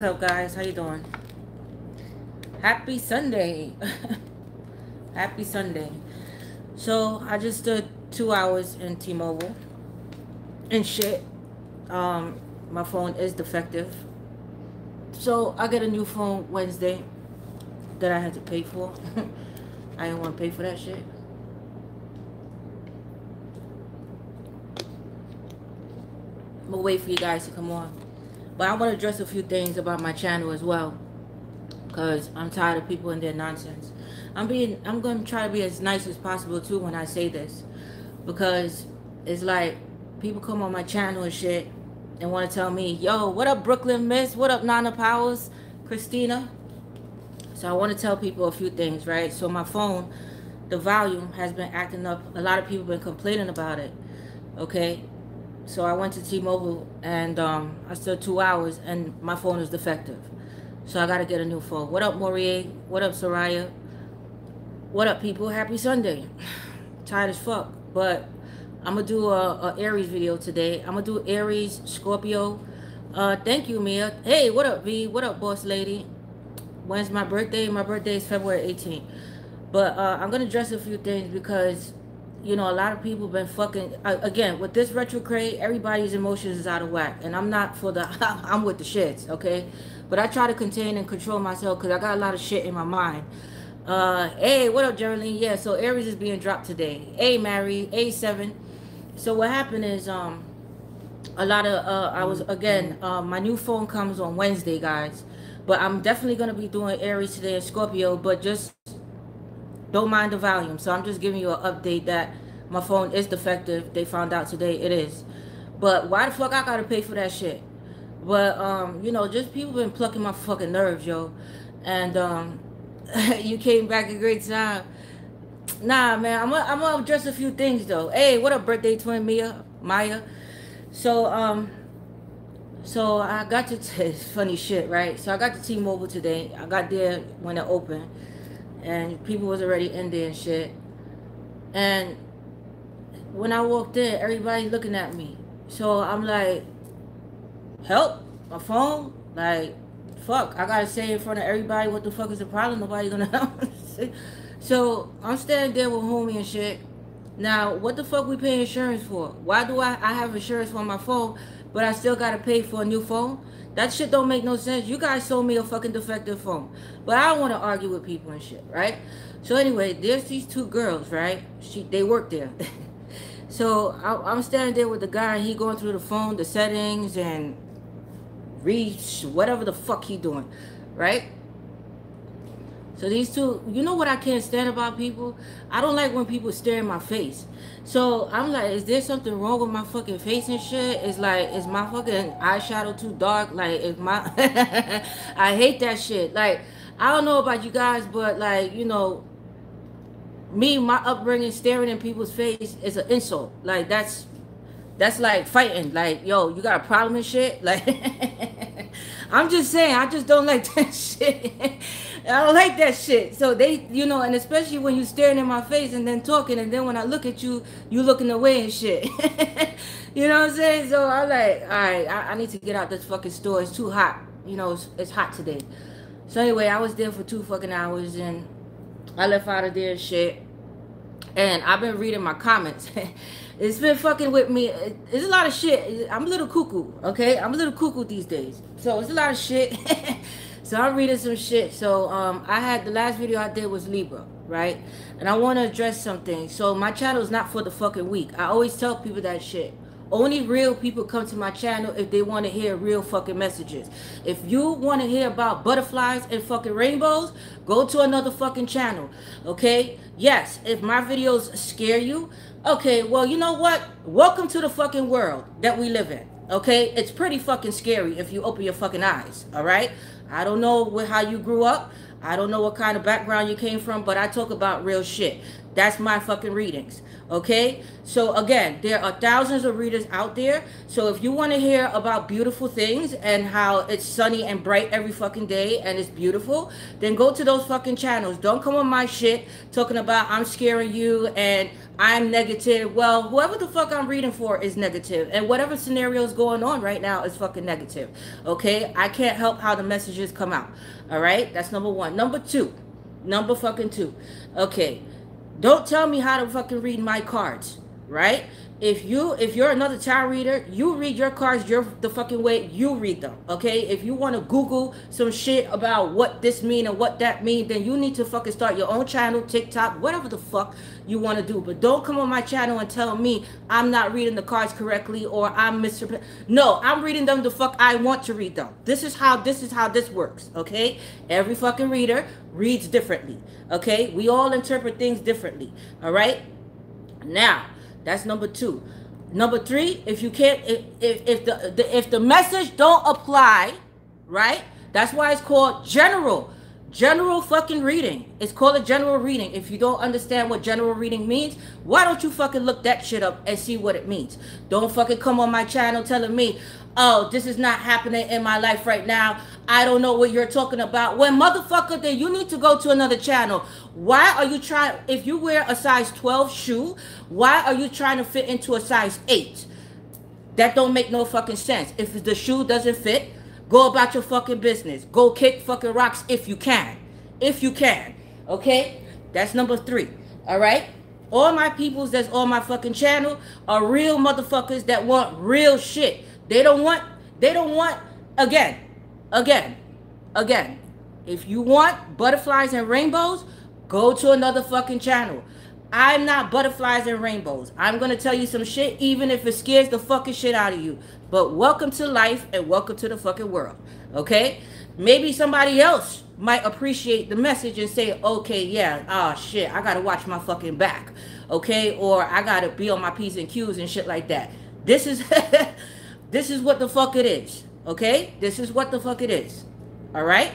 What's up guys? How you doing? Happy sunday. Happy sunday. So i just stood two hours in t-mobile and shit. Um my phone is defective. So i get a new phone wednesday that i had to pay for. I didn't want to pay for that shit. I'm gonna wait for you guys to come on but I want to address a few things about my channel as well. Because I'm tired of people and their nonsense. I'm being, I'm going to try to be as nice as possible too when I say this. Because it's like, people come on my channel and shit and want to tell me, yo, what up Brooklyn Miss? What up Nana Powers? Christina? So I want to tell people a few things, right? So my phone, the volume has been acting up. A lot of people been complaining about it. Okay? So I went to T-Mobile and um, I stood two hours and my phone is defective. So I got to get a new phone. What up, Morier? What up, Soraya? What up, people? Happy Sunday. Tired as fuck. But I'm going to do a, a, Aries video today. I'm going to do Aries, Scorpio. Uh, thank you, Mia. Hey, what up, V? What up, boss lady? When's my birthday? My birthday is February 18th. But uh, I'm going to address a few things because you know, a lot of people been fucking uh, again with this retrograde. Everybody's emotions is out of whack, and I'm not for the. I'm with the shits, okay. But I try to contain and control myself because I got a lot of shit in my mind. Uh, hey, what up, Geraldine? Yeah, so Aries is being dropped today. Hey, Mary, A7. So what happened is, um, a lot of uh, I was again. Uh, my new phone comes on Wednesday, guys. But I'm definitely gonna be doing Aries today and Scorpio. But just don't mind the volume. So I'm just giving you an update that my phone is defective. They found out today it is. But why the fuck I gotta pay for that shit? But um, you know, just people been plucking my fucking nerves, yo. And um, you came back a great time. Nah, man, I'm gonna, I'm gonna address a few things though. Hey, what up, birthday twin Mia, Maya? So um, so I got to funny shit, right? So I got to T-Mobile today. I got there when it opened and people was already in there and shit. And when I walked in, everybody looking at me. So I'm like, help, my phone, like, fuck, I gotta say in front of everybody what the fuck is the problem. Nobody gonna help. so I'm standing there with homie and shit. Now, what the fuck we pay insurance for? Why do I, I have insurance for my phone, but I still gotta pay for a new phone? That shit don't make no sense. You guys sold me a fucking defective phone. But I don't want to argue with people and shit, right? So anyway, there's these two girls, right? She They work there. so I, am standing there with the guy and he going through the phone, the settings and reach, whatever the fuck he doing, right? So these two, you know what I can't stand about people? I don't like when people stare in my face. So I'm like, is there something wrong with my fucking face and shit? It's like, is my fucking eyeshadow too dark? Like, is my, I hate that shit. Like, I don't know about you guys, but like, you know, me, my upbringing, staring in people's face is an insult. Like, that's, that's like fighting. Like, yo, you got a problem and shit? Like, I'm just saying, I just don't like that shit. I don't like that shit. So they, you know, and especially when you're staring in my face and then talking, and then when I look at you, you looking away and shit. you know what I'm saying? So I'm like, all right, I, I, need to get out this fucking store. It's too hot. You know, it's, it's hot today. So anyway, I was there for two fucking hours, and I left out of there and shit. And I've been reading my comments. it's been fucking with me. It's a lot of shit. I'm a little cuckoo, okay? I'm a little cuckoo these days. So it's a lot of shit. So I'm reading some shit. So um, I had the last video I did was Libra, right? And I want to address something. So my channel is not for the fucking weak. I always tell people that shit. Only real people come to my channel if they want to hear real fucking messages. If you want to hear about butterflies and fucking rainbows, go to another fucking channel. Okay? Yes, if my videos scare you, okay, well, you know what? Welcome to the fucking world that we live in. Okay? It's pretty fucking scary if you open your fucking eyes. All right? I don't know how you grew up. I don't know what kind of background you came from, but I talk about real shit. That's my fucking readings. Okay? So again, there are thousands of readers out there. So if you want to hear about beautiful things and how it's sunny and bright every fucking day and it's beautiful, then go to those fucking channels. Don't come on my shit talking about I'm scaring you and I'm negative. Well, whoever the fuck I'm reading for is negative, and whatever scenario is going on right now is fucking negative. Okay, I can't help how the messages come out. All right, that's number one. Number two, number fucking two. Okay, don't tell me how to fucking read my cards, right? If you if you're another tarot reader, you read your cards your the fucking way you read them. Okay? If you want to Google some shit about what this mean and what that mean, then you need to fucking start your own channel, TikTok, whatever the fuck you want to do. But don't come on my channel and tell me I'm not reading the cards correctly or I'm Mr. No, I'm reading them the fuck I want to read them. This is how this is how this works. Okay? Every fucking reader reads differently. Okay? We all interpret things differently. All right? Now, that's number two. Number three, if you can't, if if, the, the if the message don't apply, right? That's why it's called general. General fucking reading. It's called a general reading. If you don't understand what general reading means, why don't you fucking look that shit up and see what it means? Don't fucking come on my channel telling me, oh, this is not happening in my life right now. I don't know what you're talking about. When motherfucker, then you need to go to another channel. Why are you trying, if you wear a size 12 shoe, why are you trying to fit into a size 8? That don't make no fucking sense. If the shoe doesn't fit, go about your fucking business. Go kick fucking rocks if you can. If you can. Okay? That's number three. All right? All my peoples that's on my fucking channel are real motherfuckers that want real shit. They don't want, they don't want, again, again, again. If you want butterflies and rainbows, go to another fucking channel. I'm not butterflies and rainbows. I'm going to tell you some shit, even if it scares the fucking shit out of you. But welcome to life and welcome to the fucking world. Okay? Maybe somebody else might appreciate the message and say, okay, yeah, oh shit, I got to watch my fucking back. Okay? Or I got to be on my P's and Q's and shit like that. This is, this is what the fuck it is. Okay? This is what the fuck it is. All right?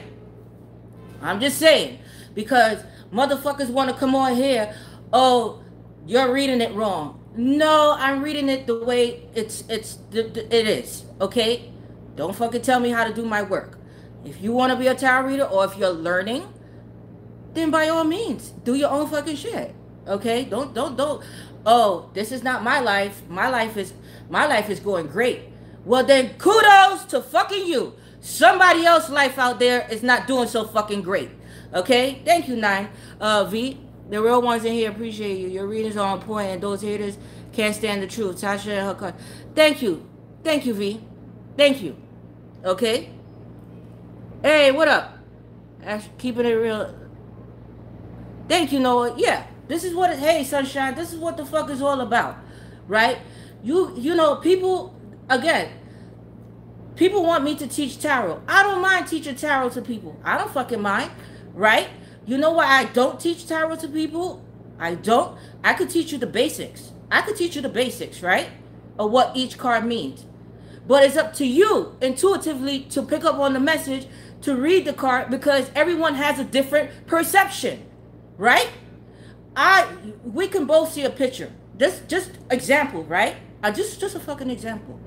I'm just saying. Because motherfuckers want to come on here. Oh, you're reading it wrong. No, I'm reading it the way it's it's it is. Okay? Don't fucking tell me how to do my work. If you want to be a tarot reader or if you're learning, then by all means, do your own fucking shit. Okay? Don't don't don't oh, this is not my life. My life is my life is going great. Well, then kudos to fucking you. Somebody else's life out there is not doing so fucking great. Okay? Thank you, Nine. Uh, V. The real ones in here appreciate you. Your readings are on point, and those haters can't stand the truth. Tasha and her. Thank you. Thank you, V. Thank you. Okay? Hey, what up? Keeping it real. Thank you, Noah. Yeah, this is what it, hey, Sunshine, this is what the fuck is all about. Right? You, you know, people again, people want me to teach tarot. I don't mind teaching tarot to people. I don't fucking mind, right? You know why I don't teach tarot to people? I don't. I could teach you the basics. I could teach you the basics, right? Of what each card means. But it's up to you intuitively to pick up on the message, to read the card because everyone has a different perception, right? I we can both see a picture. Just just example, right? I just just a fucking example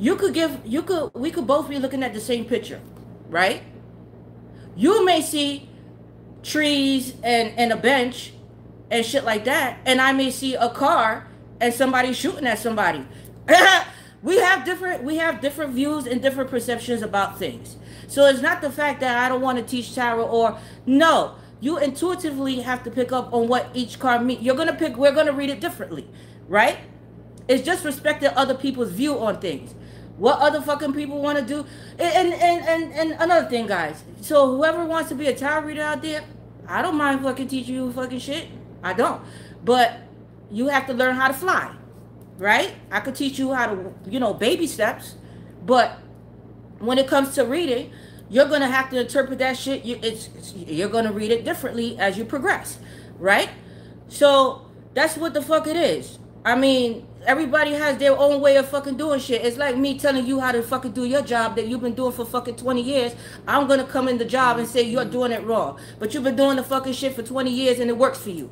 you could give you could we could both be looking at the same picture right? You may see trees and and a bench and shit like that and i may see a car and somebody shooting at somebody. We have different we have different views and different perceptions about things. So it's not the fact that i don't want to teach tarot or no. You intuitively have to pick up on what each card means you're gonna pick we're gonna read it differently right? It's just respecting other people's view on things what other fucking people want to do. And, and, and, and another thing, guys. So whoever wants to be a tarot reader out there, I don't mind fucking teaching you fucking shit. I don't. But you have to learn how to fly, right? I could teach you how to, you know, baby steps. But when it comes to reading, you're to have to interpret that shit. You, it's, it's you're to read it differently as you progress, right? So that's what the fuck it is. I mean, everybody has their own way of fucking doing shit. It's like me telling you how to fucking do your job that you've been doing for fucking 20 years. I'm gonna come in the job and say you're doing it wrong. But you've been doing the fucking shit for 20 years and it works for you.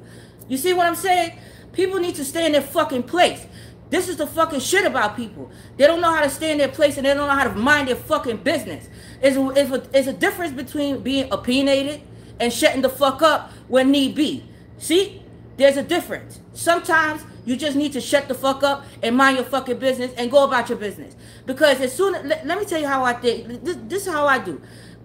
You see what I'm saying? People need to stay in their fucking place. This is the fucking shit about people. They don't know how to stay in their place and they don't know how to mind their fucking business. It's a, it's a, it's a difference between being opinionated and shutting the fuck up when need be. See? There's a difference. Sometimes you just need to shut the fuck up and mind your fucking business and go about your business. Because as soon as, let, let me tell you how I think. This, this is how I do.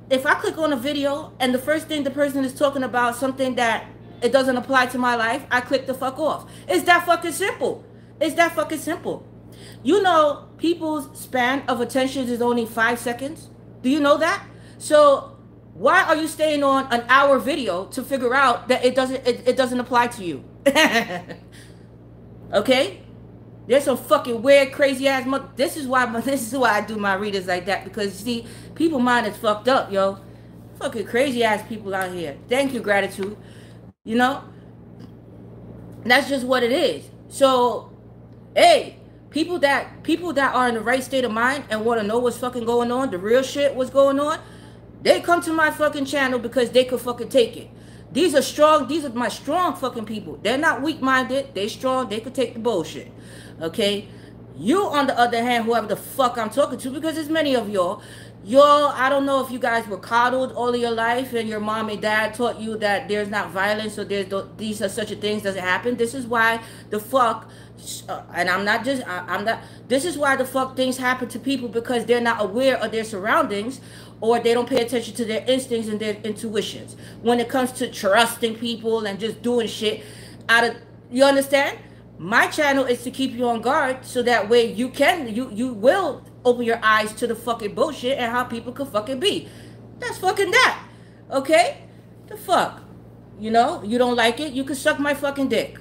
If I click on a video and the first thing the person is talking about something that it doesn't apply to my life, I click the fuck off. It's that fucking simple. It's that fucking simple. You know, people's span of attention is only five seconds. Do you know that? So why are you staying on an hour video to figure out that it doesn't it, it doesn't apply to you? okay? There's some fucking weird, crazy ass mother. This is why this is why I do my readers like that because see, people mind is fucked up, yo. Fucking crazy ass people out here. Thank you, gratitude. You know, that's just what it is. So hey, people that people that are in the right state of mind and want to know what's fucking going on, the real shit, what's going on, they come to my fucking channel because they could fucking take it. These are strong, these are my strong fucking people. They're not weak-minded, they strong, they could take the bullshit. Okay? You, on the other hand, whoever the fuck I'm talking to, because there's many of y'all, y'all, I don't know if you guys were coddled all of your life and your mom and dad taught you that there's not violence or there's these are such a things doesn't happen. This is why the fuck uh, and I'm not just I, am not this is why the fuck things happen to people because they're not aware of their surroundings or they don't pay attention to their instincts and their intuitions when it comes to trusting people and just doing shit out of you understand my channel is to keep you on guard so that way you can you you will open your eyes to the fucking bullshit and how people could fucking be that's fucking that okay the fuck you know you don't like it you can suck my fucking dick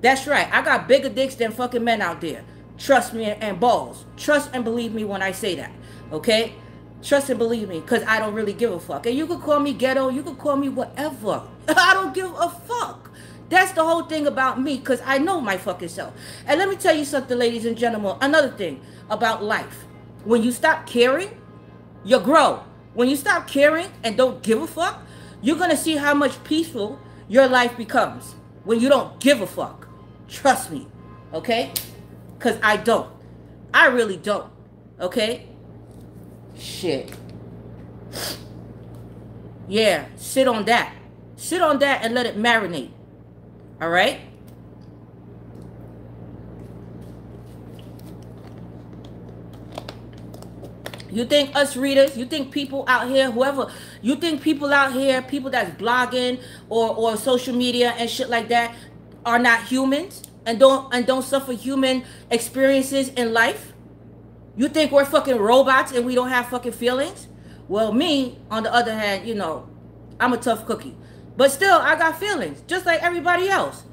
that's right. I got bigger dicks than fucking men out there. Trust me and balls. Trust and believe me when I say that. Okay? Trust and believe me because I don't really give a fuck. And you could call me ghetto. You could call me whatever. I don't give a fuck. That's the whole thing about me because I know my fucking self. And let me tell you something, ladies and gentlemen. Another thing about life. When you stop caring, you grow. When you stop caring and don't give a fuck, you're going to see how much peaceful your life becomes when you don't give a fuck. Trust me. Okay? Because I don't. I really don't. Okay? Shit. Yeah, sit on that. Sit on that and let it marinate. All right? You think us readers, you think people out here, whoever, you think people out here, people that's blogging or, or social media and shit like that, are not humans and don't and don't suffer human experiences in life? You think we're fucking robots and we don't have fucking feelings? Well, me, on the other hand, you know, I'm a tough cookie. But still, I got feelings, just like everybody else.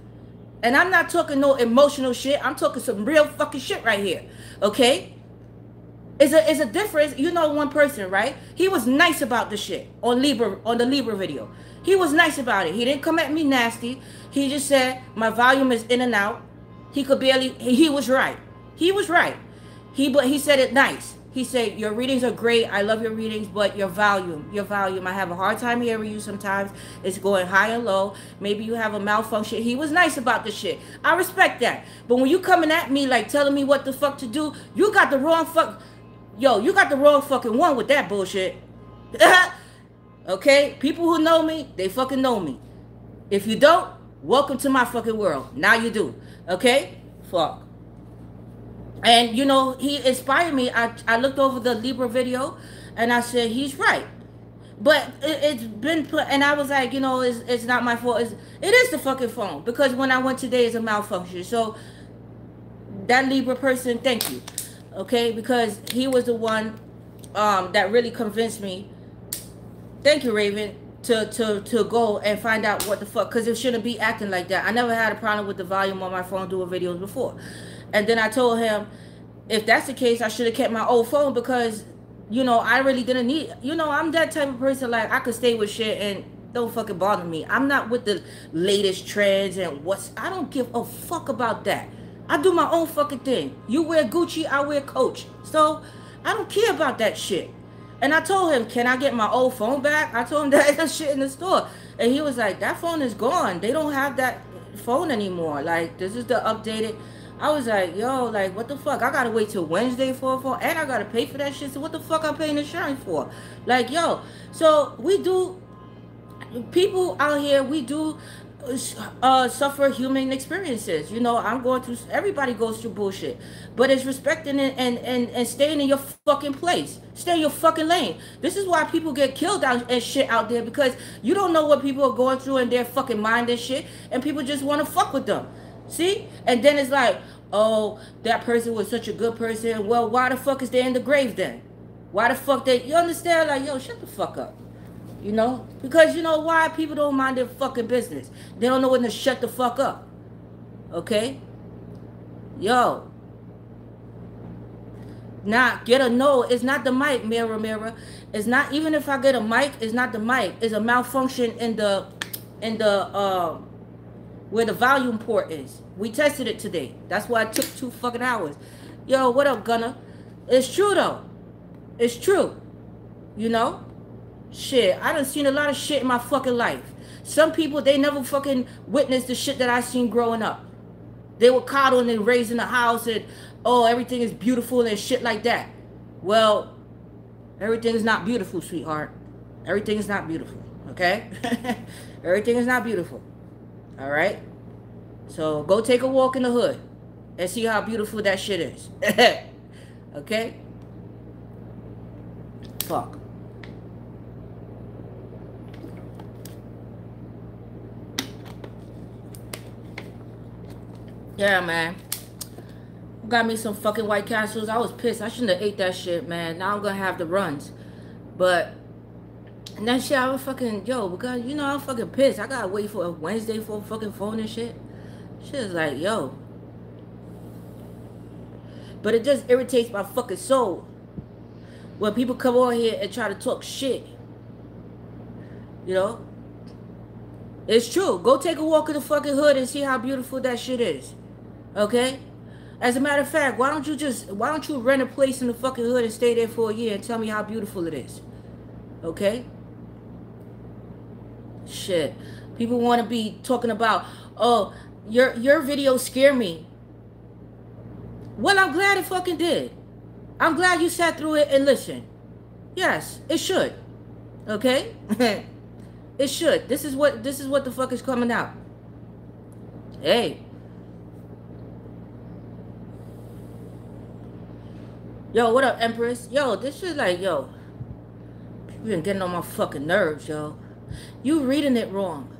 And I'm not talking no emotional shit. I'm talking some real fucking shit right here. Okay? It's a it's a difference. You know one person, right? He was nice about the shit on Libra on the Libra video. He was nice about it. He didn't come at me nasty. He just said my volume is in and out. He could barely. He was right. He was right. He but he said it nice. He said your readings are great. I love your readings, but your volume, your volume, I have a hard time hearing you sometimes. It's going high and low. Maybe you have a malfunction. He was nice about the shit. I respect that. But when you coming at me like telling me what the fuck to do, you got the wrong fuck. Yo, you got the wrong fucking one with that bullshit. Okay? People who know me, they fucking know me. If you don't, welcome to my fucking world. Now you do. Okay? Fuck. And you know, he inspired me. I, I looked over the Libra video and I said, he's right. But it, has been put, and I was like, you know, it's, it's not my fault. It's, it is the fucking phone because when I went today, it's a malfunction. So that Libra person, thank you. Okay? Because he was the one um, that really convinced me Thank you, Raven. To, to, to go and find out what the fuck. Because it shouldn't be acting like that. I never had a problem with the volume on my phone doing videos before. And then I told him, if that's the case, I should have kept my old phone because, you know, I really didn't need, you know, I'm that type of person, like, I could stay with shit and don't fucking bother me. I'm not with the latest trends and what's, I don't give a fuck about that. I do my own fucking thing. You wear Gucci, I wear Coach. So I don't care about that shit. And I told him, can I get my old phone back? I told him that shit in the store. And he was like, that phone is gone. They don't have that phone anymore. Like, this is the updated. I was like, yo, like, what the fuck? I gotta wait till Wednesday for phone, and I gotta pay for that shit. So what the fuck I'm paying insurance for? Like, yo, so we do. People out here, we do uh, suffer human experiences. You know, I'm going through. Everybody goes through bullshit, but it's respecting and and and, and staying in your fucking place. Stay in your fucking lane. This is why people get killed out and shit out there because you don't know what people are going through in their fucking mind and shit, and people just want to fuck with them. See, and then it's like, oh, that person was such a good person. Well, why the fuck is they in the grave then? Why the fuck they? You understand? Like, yo, shut the fuck up. You know? Because you know why? People don't mind their fucking business. They don't know when to shut the fuck up. Okay? Yo. Not get a no. It's not the mic, mirror, mirror. It's not even if I get a mic, it's not the mic. It's a malfunction in the in the uh where the volume port is. We tested it today. That's why it took two fucking hours. Yo, what up, Gunner? It's true though. It's true. You know? Shit, I done seen a lot of shit in my fucking life. Some people, they never fucking witnessed the shit that I seen growing up. They were coddled and raised in the house and, oh, everything is beautiful and shit like that. Well, everything is not beautiful, sweetheart. Everything is not beautiful, okay? everything is not beautiful, all right? So go take a walk in the hood and see how beautiful that shit is, okay? Fuck. Yeah, man. Got me some fucking White Castles. I was pissed. I shouldn't have ate that shit, man. Now I'm gonna have the runs. But that shit, I was fucking, yo, because, you know, I'm fucking pissed. I gotta wait for a Wednesday for a fucking phone and shit. Shit is like, yo. But it just irritates my fucking soul. When people come on here and try to talk shit. You know? It's true. Go take a walk in the fucking hood and see how beautiful that shit is. Okay? As a matter of fact, why don't you just why don't you rent a place in the fucking hood and stay there for a year and tell me how beautiful it is? Okay? Shit. People want to be talking about, oh, your your video scare me. Well, I'm glad it fucking did. I'm glad you sat through it and listened. Yes, it should. Okay? it should. This is what this is what the fuck is coming out. Hey, Yo, what up, Empress? Yo, this is like, yo, you been getting on my fucking nerves, yo. You reading it wrong.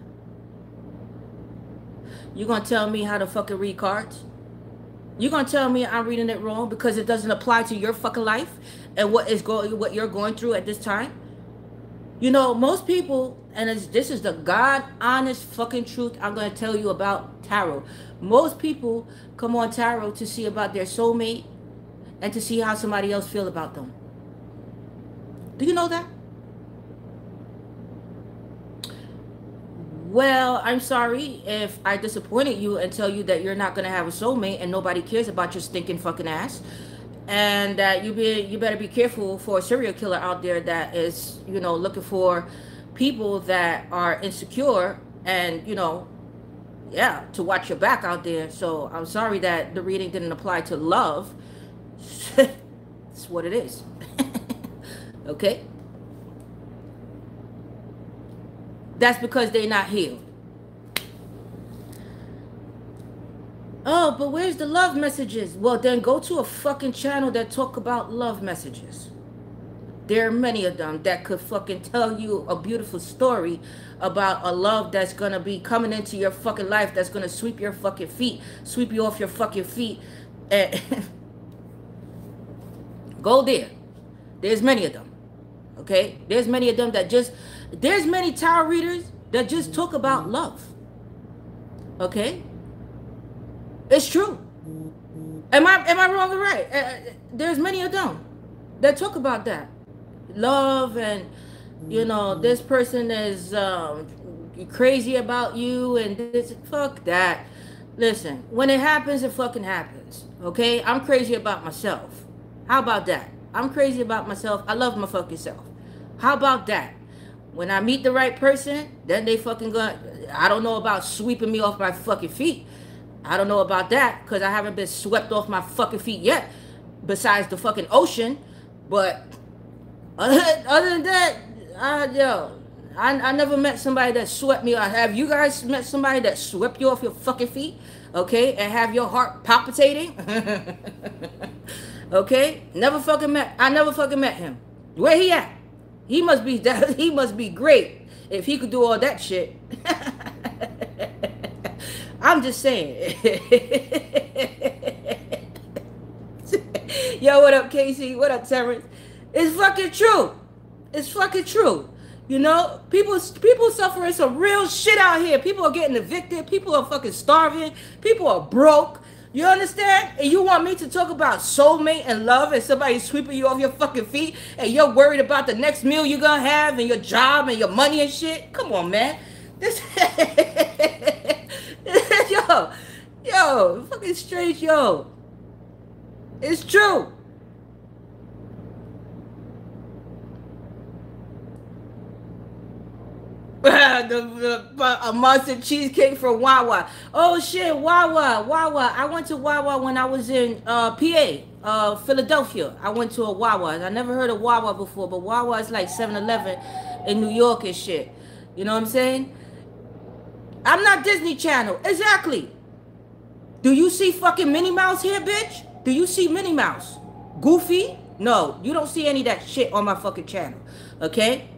You gonna tell me how to fucking read cards? You gonna tell me I'm reading it wrong because it doesn't apply to your fucking life and what is going, what you're going through at this time? You know, most people, and this is the God honest fucking truth I'm gonna tell you about tarot. Most people come on tarot to see about their soulmate and to see how somebody else feel about them. Do you know that? Well, I'm sorry if I disappointed you and tell you that you're not gonna have a soulmate and nobody cares about your stinking fucking ass. And that you be you better be careful for a serial killer out there that is, you know, looking for people that are insecure and, you know, yeah, to watch your back out there. So I'm sorry that the reading didn't apply to love it's what it is. okay? That's because they're not healed. Oh, but where's the love messages? Well, then go to a fucking channel that talk about love messages. There are many of them that could fucking tell you a beautiful story about a love that's gonna be coming into your fucking life that's gonna sweep your fucking feet, sweep you off your fucking feet. And Go there. There's many of them. Okay? There's many of them that just there's many tarot readers that just talk about love. Okay? It's true. Am I am I wrong or right? Uh, uh, there's many of them that talk about that. Love and you know, this person is um, crazy about you and this fuck that. Listen, when it happens, it fucking happens. Okay? I'm crazy about myself. How about that? I'm crazy about myself. I love my fucking self. How about that? When I meet the right person, then they fucking gonna. I don't know about sweeping me off my fucking feet. I don't know about that because I haven't been swept off my fucking feet yet. Besides the fucking ocean, but other, other than that, I, yo, I, I never met somebody that swept me. Have you guys met somebody that swept you off your fucking feet? Okay, and have your heart palpitating? okay, never fucking met. I never fucking met him. Where he at? He must be he must be great if he could do all that shit. I'm just saying. Yo, what up, Casey? What up, Terrence? It's fucking true. It's fucking true. You know, people people suffering some real shit out here. People are getting evicted. People are fucking starving. People are broke. You understand? And you want me to talk about soulmate and love and somebody sweeping you off your fucking feet and you're worried about the next meal you're gonna have and your job and your money and shit? Come on, man. This yo, yo, fucking straight, yo. It's true. the, the, a monster cheesecake for Wawa. Oh shit, Wawa, Wawa. I went to Wawa when I was in uh, PA, uh, Philadelphia. I went to a Wawa. I never heard of Wawa before, but Wawa is like 7-Eleven in New York and shit. You know what I'm saying? I'm not Disney Channel. Exactly. Do you see fucking Minnie Mouse here, bitch? Do you see Minnie Mouse? Goofy? No, you don't see any of that shit on my fucking channel. Okay?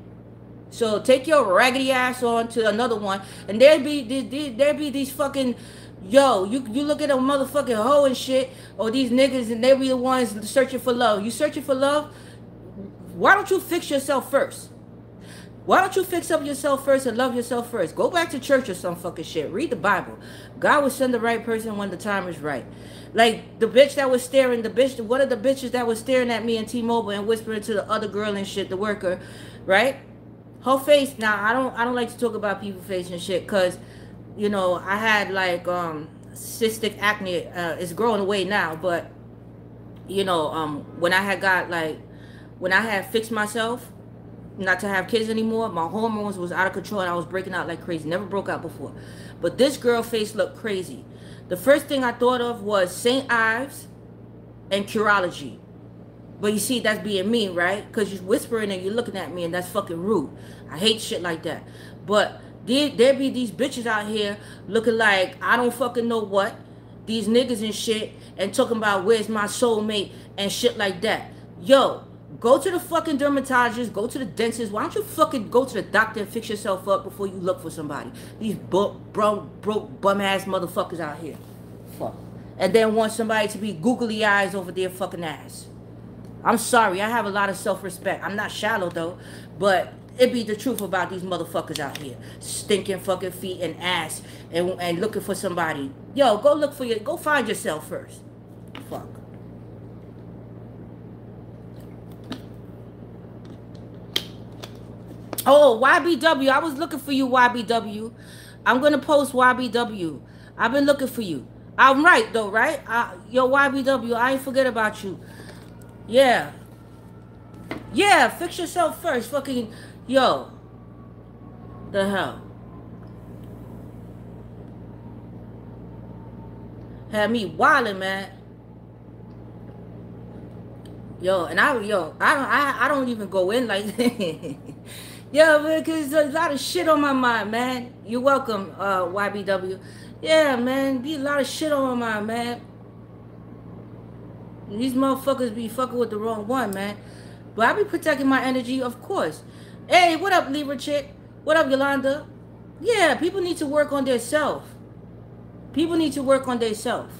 So take your raggedy ass on to another one, and there be there be these fucking yo. You you look at a motherfucking hoe and shit, or these niggas, and they be the ones searching for love. You searching for love? Why don't you fix yourself first? Why don't you fix up yourself first and love yourself first? Go back to church or some fucking shit. Read the Bible. God will send the right person when the time is right. Like the bitch that was staring, the bitch, one of the bitches that was staring at me in T-Mobile and whispering to the other girl and shit, the worker, right? Her face now i don't i don't like to talk about people face and shit because you know i had like um cystic acne uh it's growing away now but you know um when i had got like when i had fixed myself not to have kids anymore my hormones was out of control and i was breaking out like crazy never broke out before. But this girl face looked crazy. The first thing i thought of was st ives and curology but you see, that's being mean, right? Because you're whispering and you're looking at me, and that's fucking rude. I hate shit like that. But there, there be these bitches out here looking like I don't fucking know what. These niggas and shit, and talking about where's my soulmate and shit like that. Yo, go to the fucking dermatologist, go to the dentist. Why don't you fucking go to the doctor and fix yourself up before you look for somebody? These broke, broke, bum ass motherfuckers out here. Fuck. And then want somebody to be googly eyes over their fucking ass. I'm sorry, I have a lot of self-respect. I'm not shallow though, but it be the truth about these motherfuckers out here. Stinking fucking feet and ass and, and looking for somebody. Yo, go look for your, go find yourself first. Fuck. Oh, YBW. I was looking for you, YBW. I'm going to post YBW. I've been looking for you. I'm right, though, right? Uh, yo, YBW, I ain't forget about you. Yeah. Yeah, fix yourself first. Fucking, yo. The hell. Had me wildin', man. Yo, and I, yo, I don't, I, I don't even go in like that. yo, because there's a lot of shit on my mind, man. You're welcome, uh, YBW. Yeah, man, be a lot of shit on my mind, man. These motherfuckers be fucking with the wrong one, man. But I be protecting my energy, of course. Hey, what up, Libra chick? What up, Yolanda? Yeah, people need to work on their self. People need to work on their self.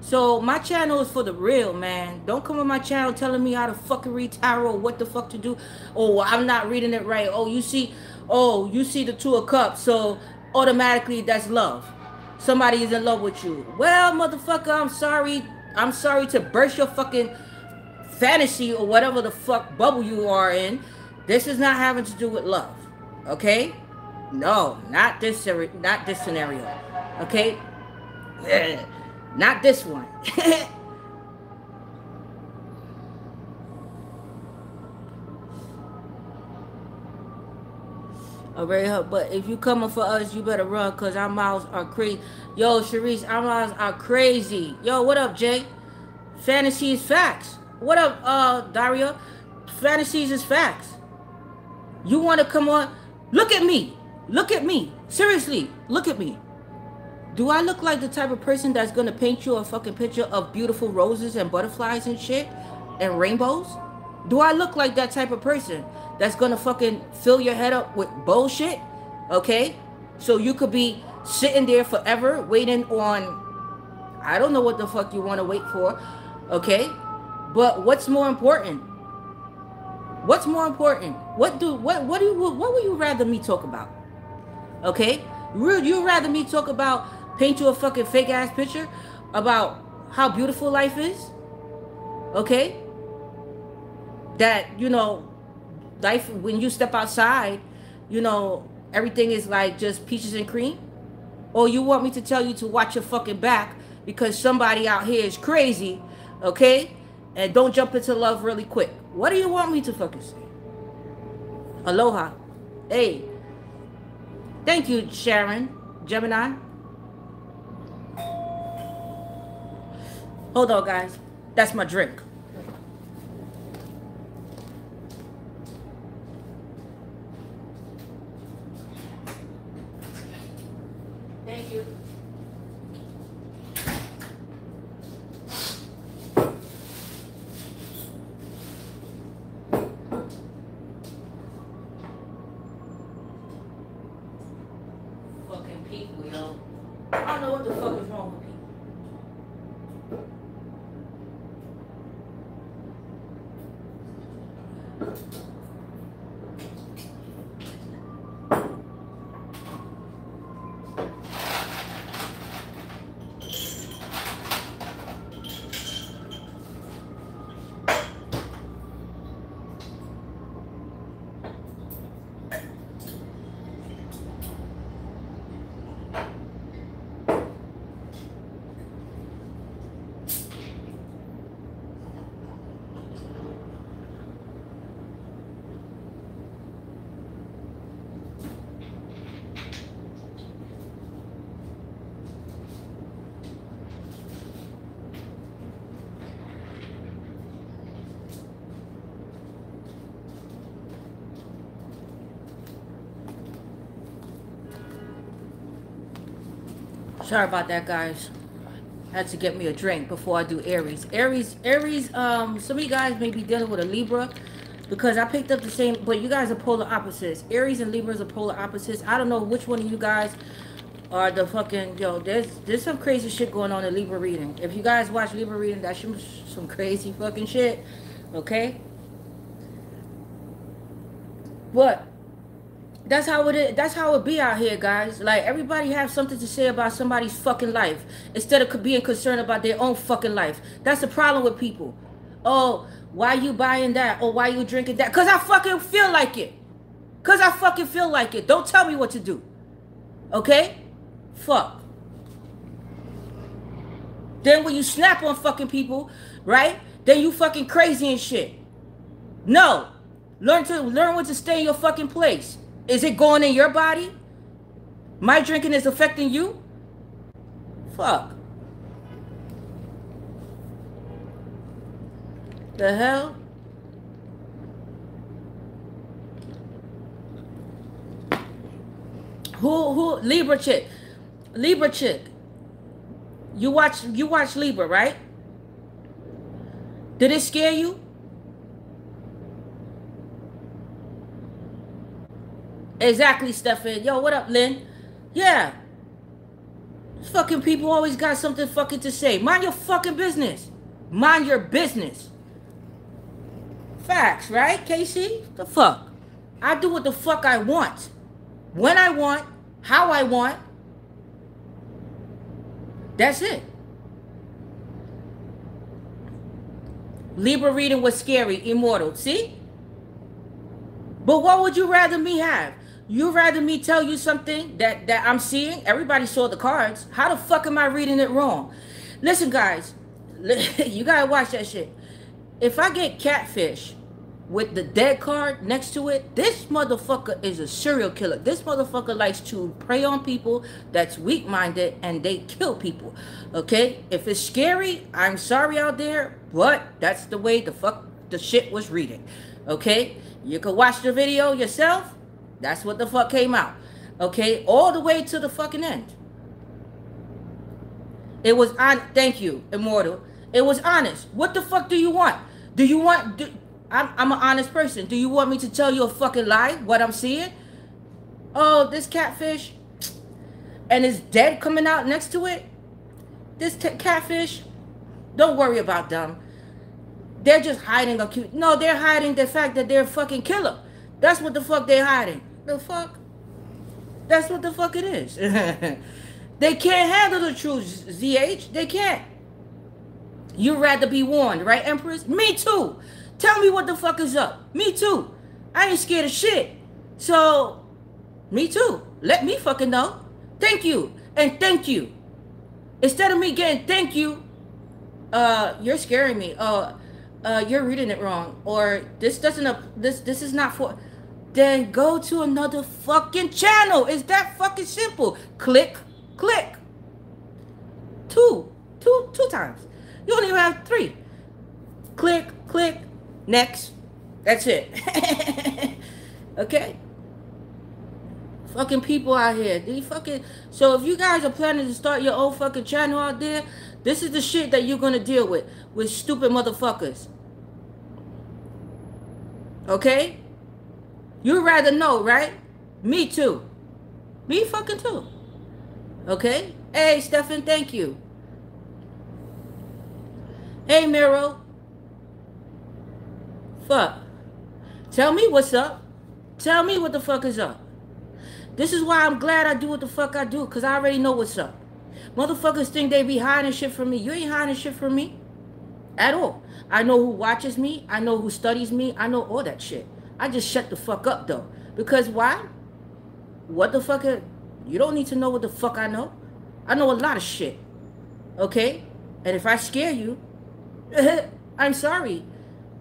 So my channel is for the real, man. Don't come on my channel telling me how to fucking read tarot, what the fuck to do. Oh, I'm not reading it right. Oh, you see, oh, you see the two of cups, so automatically that's love. Somebody is in love with you. Well, motherfucker, I'm sorry. I'm sorry to burst your fucking fantasy or whatever the fuck bubble you are in. This is not having to do with love. Okay? No, not this not this scenario. Okay? Eh, not this one. Alright, but if you coming for us, you better run because our mouths are crazy. Yo, Sharice, our mouths are crazy. Yo, what up, Jay? Fantasy is facts. What up, uh, Daria? Fantasies is facts. You want to come on? Look at me. Look at me. Seriously, look at me. Do I look like the type of person that's gonna paint you a fucking picture of beautiful roses and butterflies and shit and rainbows? Do I look like that type of person that's gonna fucking fill your head up with bullshit? Okay? So you could be sitting there forever waiting on I don't know what the fuck you want to wait for. Okay? But what's more important? What's more important? What do what what do you what would you rather me talk about? Okay? Would you rather me talk about paint you a fucking fake ass picture about how beautiful life is? Okay? That, you know, life when you step outside, you know, everything is like just peaches and cream? Or you want me to tell you to watch your fucking back because somebody out here is crazy, okay? And don't jump into love really quick. What do you want me to fucking say? Aloha. Hey. Thank you, Sharon. Gemini. Hold on, guys. That's my drink. Thank you. Fucking people, yo. I don't know what the fuck is wrong with people. Sorry about that, guys. Had to get me a drink before I do Aries. Aries, Aries. Um, some of you guys may be dealing with a Libra because I picked up the same, but you guys are polar opposites. Aries and Libras are polar opposites. I don't know which one of you guys are the fucking yo. There's there's some crazy shit going on in Libra reading. If you guys watch Libra reading, that's some some crazy fucking shit. Okay. But that's how it is. That's how it be out here, guys. Like everybody have something to say about somebody's fucking life instead of being concerned about their own fucking life. That's the problem with people. Oh, why you buying that? Or why you drinking that? Cause I fucking feel like it. Cause I fucking feel like it. Don't tell me what to do. Okay? Fuck. Then when you snap on fucking people, right? Then you fucking crazy and shit. No. Learn to learn when to stay in your fucking place. Is it going in your body? My drinking is affecting you? Fuck. The hell? Who who Libra chick? Libra chick. You watch you watch Libra, right? Did it scare you? Exactly, Stefan. Yo, what up, Lynn? Yeah. Fucking people always got something fucking to say. Mind your fucking business. Mind your business. Facts, right, Casey? The fuck? I do what the fuck I want. When I want. How I want. That's it. Libra reading was scary. Immortal. See? But what would you rather me have? You rather me tell you something that that I'm seeing? Everybody saw the cards. How the fuck am I reading it wrong? Listen, guys, you gotta watch that shit. If I get catfish with the dead card next to it, this motherfucker is a serial killer. This motherfucker likes to prey on people that's weak-minded and they kill people. Okay? If it's scary, I'm sorry out there, but that's the way the fuck the shit was reading. Okay? You can watch the video yourself that's what the fuck came out. Okay, all the way to the fucking end. It was on. Thank you, immortal. It was honest. What the fuck do you want? Do you want? Do, I'm I'm an honest person. Do you want me to tell you a fucking lie? What I'm seeing? Oh, this catfish, and it's dead coming out next to it. This catfish. Don't worry about them. They're just hiding a cute. No, they're hiding the fact that they're fucking killer. That's what the fuck they're hiding. The fuck? That's what the fuck it is. they can't handle the truth, ZH. They can't. You'd rather be warned, right, Empress? Me too. Tell me what the fuck is up. Me too. I ain't scared of shit. So, me too. Let me fucking know. Thank you. And thank you. Instead of me getting thank you, uh, you're scaring me. Uh, uh, you're reading it wrong. Or this doesn't, this, this is not for, then go to another fucking channel. It's that fucking simple. Click, click. Two, two, two times. You don't even have three. Click, click, next. That's it. okay? Fucking people out here. These fucking so if you guys are planning to start your own fucking channel out there, this is the shit that you're gonna deal with with stupid motherfuckers. Okay? You'd rather know, right? Me too. Me fucking too. Okay? Hey, Stefan, thank you. Hey, Miro. Fuck. Tell me what's up. Tell me what the fuck is up. This is why I'm glad I do what the fuck I do, because I already know what's up. Motherfuckers think they be hiding shit from me. You ain't hiding shit from me. At all. I know who watches me. I know who studies me. I know all that shit. I just shut the fuck up though. Because why? What the fuck? you don't need to know what the fuck I know. I know a lot of shit. Okay? And if I scare you, I'm sorry.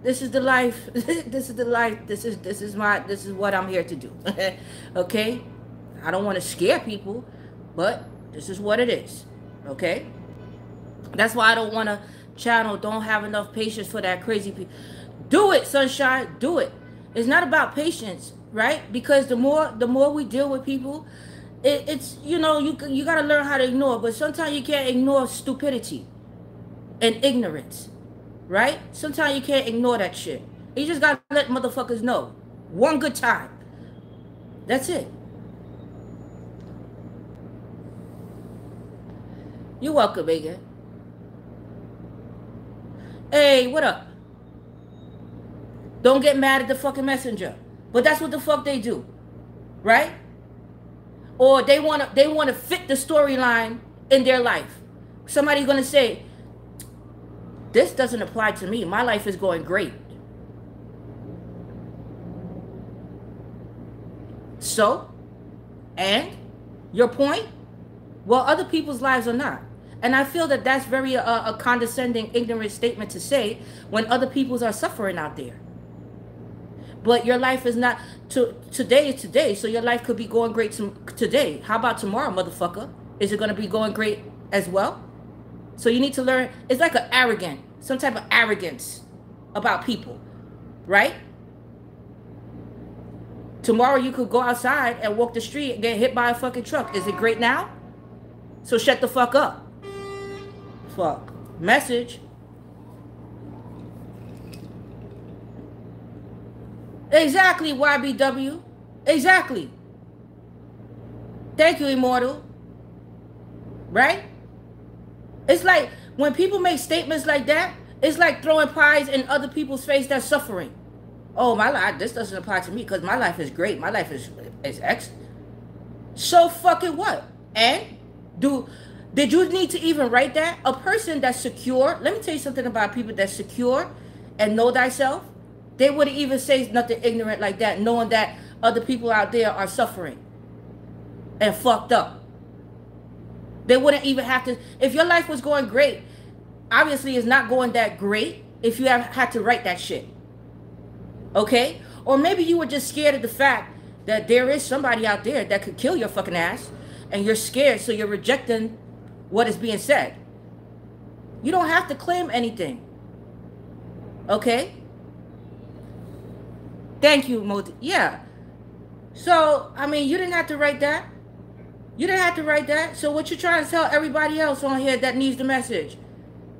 This is the life. this is the life. This is this is my this is what I'm here to do. okay? I don't want to scare people, but this is what it is. Okay? That's why I don't want to channel don't have enough patience for that crazy people. Do it, sunshine. Do it. It's not about patience, right? Because the more the more we deal with people, it, it's you know you you got to learn how to ignore. But sometimes you can't ignore stupidity and ignorance, right? Sometimes you can't ignore that shit. You just gotta let motherfuckers know one good time. That's it. You're welcome, Megan. Hey, what up? Don't get mad at the fucking messenger. But that's what the fuck they do. Right? Or they want to they want to fit the storyline in their life. Somebody's going to say this doesn't apply to me. My life is going great. So, and your point? Well, other people's lives are not. And I feel that that's very uh, a condescending, ignorant statement to say when other people's are suffering out there. But your life is not to today is today, so your life could be going great to, today. How about tomorrow, motherfucker? Is it going to be going great as well? So you need to learn. It's like an arrogant, some type of arrogance about people, right? Tomorrow you could go outside and walk the street and get hit by a fucking truck. Is it great now? So shut the fuck up. Fuck. Message. Exactly, YBW. Exactly. Thank you, Immortal. Right? It's like when people make statements like that, it's like throwing pies in other people's face that's suffering. Oh, my life, this doesn't apply to me because my life is great. My life is is excellent. So fucking what? And do did you need to even write that? A person that's secure, let me tell you something about people that's secure and know thyself they wouldn't even say nothing ignorant like that, knowing that other people out there are suffering and fucked up. They wouldn't even have to, if your life was going great, obviously it's not going that great if you have had to write that shit. Okay? Or maybe you were just scared of the fact that there is somebody out there that could kill your fucking ass and you're scared so you're rejecting what is being said. You don't have to claim anything. Okay? Thank you, Moti. Yeah. So, I mean, you didn't have to write that. You didn't have to write that. So what you trying to tell everybody else on here that needs the message?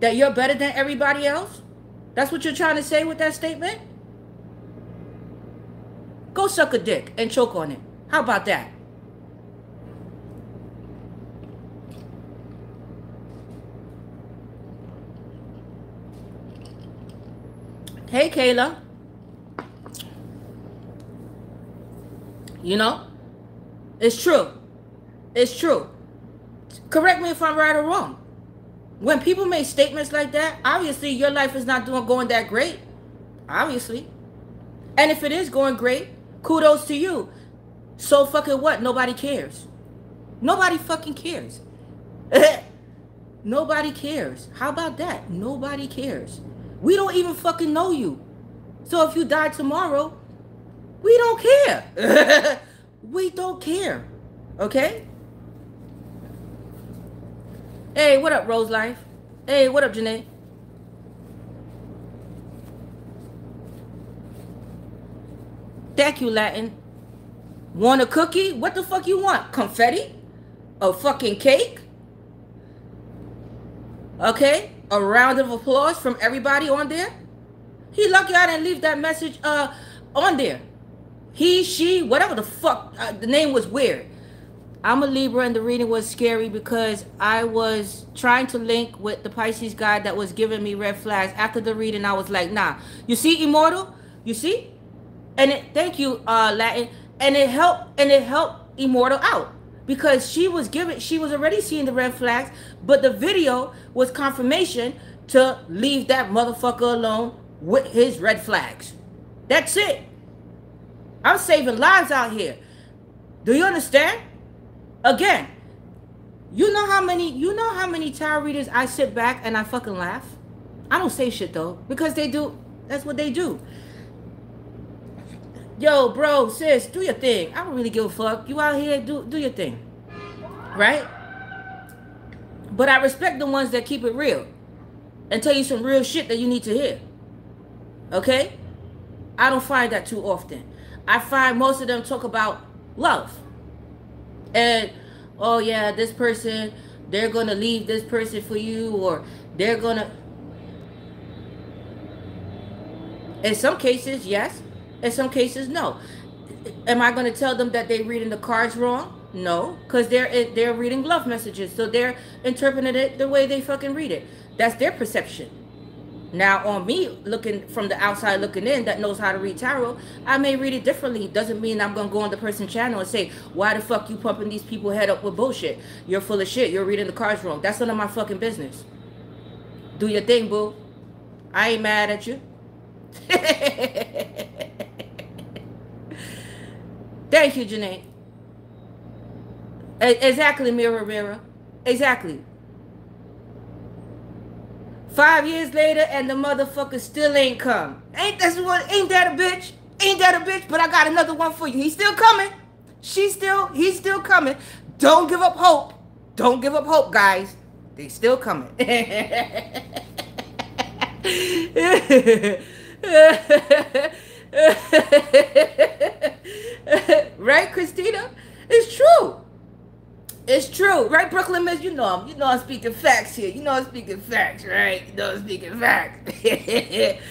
That you're better than everybody else? That's what you're trying to say with that statement? Go suck a dick and choke on it. How about that? Hey, Kayla. You know, it's true. It's true. Correct me if I'm right or wrong. When people make statements like that, obviously your life is not doing going that great. Obviously. And if it is going great, kudos to you. So fucking what? Nobody cares. Nobody fucking cares. Nobody cares. How about that? Nobody cares. We don't even fucking know you. So if you die tomorrow, we don't care. we don't care. Okay? Hey, what up, Rose Life? Hey, what up, Janae? Thank you, Latin. Want a cookie? What the fuck you want? Confetti? A fucking cake? Okay? A round of applause from everybody on there? He lucky I didn't leave that message uh on there. He, she, whatever the fuck. Uh, the name was weird. I'm a Libra and the reading was scary because I was trying to link with the Pisces guy that was giving me red flags. After the reading, I was like, nah. You see, Immortal? You see? And it, thank you, uh, Latin. And it helped, and it helped Immortal out because she was given she was already seeing the red flags, but the video was confirmation to leave that motherfucker alone with his red flags. That's it. I'm saving lives out here. Do you understand? Again, you know how many you know how many tarot readers I sit back and I fucking laugh? I don't say shit though, because they do that's what they do. Yo, bro, sis, do your thing. I don't really give a fuck. You out here, do do your thing. Right? But I respect the ones that keep it real and tell you some real shit that you need to hear. Okay? I don't find that too often. I find most of them talk about love. And oh yeah this person they're gonna leave this person for you or they're gonna in some cases yes. In some cases no. Am i to tell them that they're reading the cards wrong? No because they're they're reading love messages so they're interpreting it the way they fucking read it. That's their perception now, on me looking from the outside looking in that knows how to read tarot, I may read it differently. Doesn't mean I'm gonna go on the person's channel and say, why the fuck you pumping these people head up with bullshit? You're full of shit. You're reading the cards wrong. That's none of my fucking business. Do your thing, boo. I ain't mad at you. Thank you, Janae. Exactly, Mirror Mirror. Exactly. Five years later, and the motherfucker still ain't come. Ain't that what? Ain't that a bitch? Ain't that a bitch? But I got another one for you. He's still coming. She's still. He's still coming. Don't give up hope. Don't give up hope, guys. They still coming. right, Christina? It's true. It's true, right, Brooklyn Miss? You know I'm, you know I'm speaking facts here. You know I'm speaking facts, right? You know I'm speaking facts.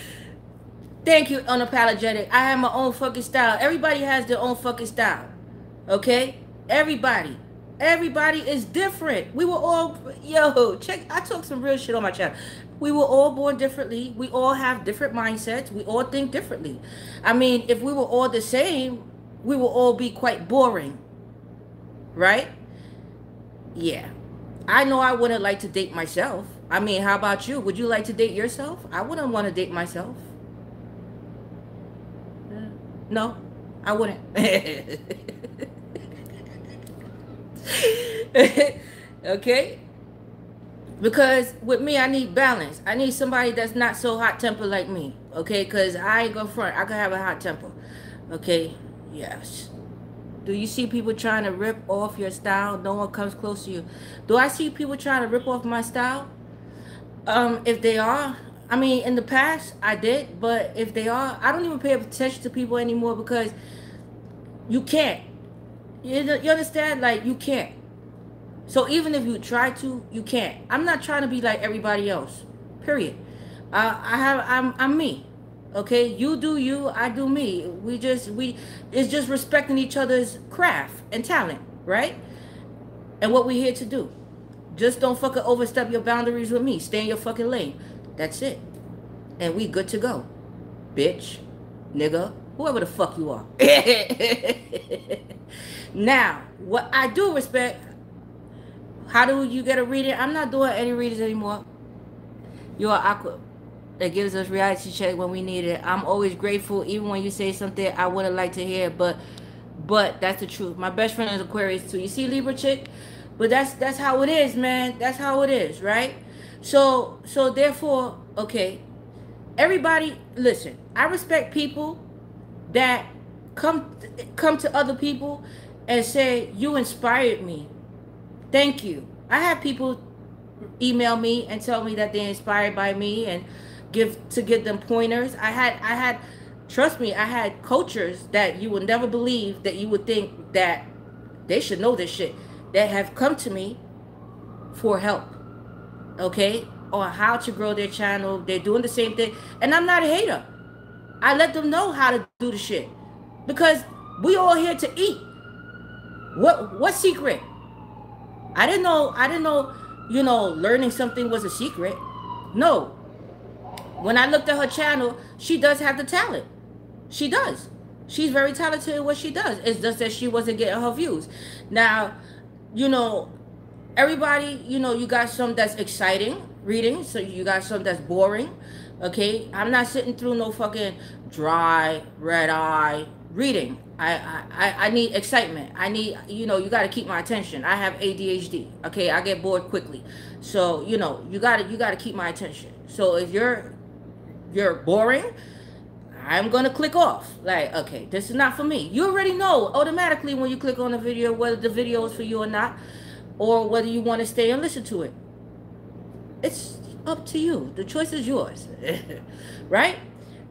Thank you, unapologetic. I have my own fucking style. Everybody has their own fucking style. Okay? Everybody. Everybody is different. We were all, yo, check. I talk some real shit on my channel. We were all born differently. We all have different mindsets. We all think differently. I mean, if we were all the same, we would all be quite boring. Right? Yeah. I know I wouldn't like to date myself. I mean, how about you? Would you like to date yourself? I wouldn't want to date myself. Mm. No? I wouldn't. okay? Because with me, I need balance. I need somebody that's not so hot tempered like me. Okay? Because I ain't gonna front. I can have a hot temper. Okay? Yes. Do you see people trying to rip off your style? No one comes close to you. Do I see people trying to rip off my style? Um, if they are, I mean, in the past I did, but if they are, I don't even pay attention to people anymore because you can't. You, understand? Like you can't. So even if you try to, you can't. I'm not trying to be like everybody else. Period. Uh, I have. I'm. I'm me. Okay. You do you. I do me. We just. We. It's just respecting each other's craft and talent, right? And what we're here to do. Just don't fucking overstep your boundaries with me. Stay in your fucking lane. That's it. And we good to go. Bitch, nigga, whoever the fuck you are. now, what I do respect, how do you get a reading? I'm not doing any readings anymore. You're aqua that gives us reality check when we need it. I'm always grateful, even when you say something I wouldn't like to hear, but but that's the truth. My best friend is Aquarius too. You see Libra chick? But that's that's how it is, man. That's how it is, right? So so therefore, okay, everybody listen. I respect people that come come to other people and say you inspired me. Thank you. I have people email me and tell me that they're inspired by me and give to give them pointers. I had I had trust me, I had coaches that you would never believe that you would think that they should know this shit that have come to me for help, okay, on how to grow their channel. They're doing the same thing, and I'm not a hater. I let them know how to do the shit because we all here to eat. What what secret? I didn't know. I didn't know. You know, learning something was a secret. No. When I looked at her channel, she does have the talent. She does. She's very talented in what she does. It's just that she wasn't getting her views. Now, you know, everybody, you know, you got some that's exciting reading, so you got some that's boring. Okay, I'm not sitting through no fucking dry red eye reading. I I I need excitement. I need you know you got to keep my attention. I have ADHD. Okay, I get bored quickly, so you know you got to you got to keep my attention. So if you're you're boring, I'm gonna click off. Like, okay, this is not for me. You already know automatically when you click on a video whether the video is for you or not, or whether you want to stay and listen to it. It's up to you. The choice is yours, right?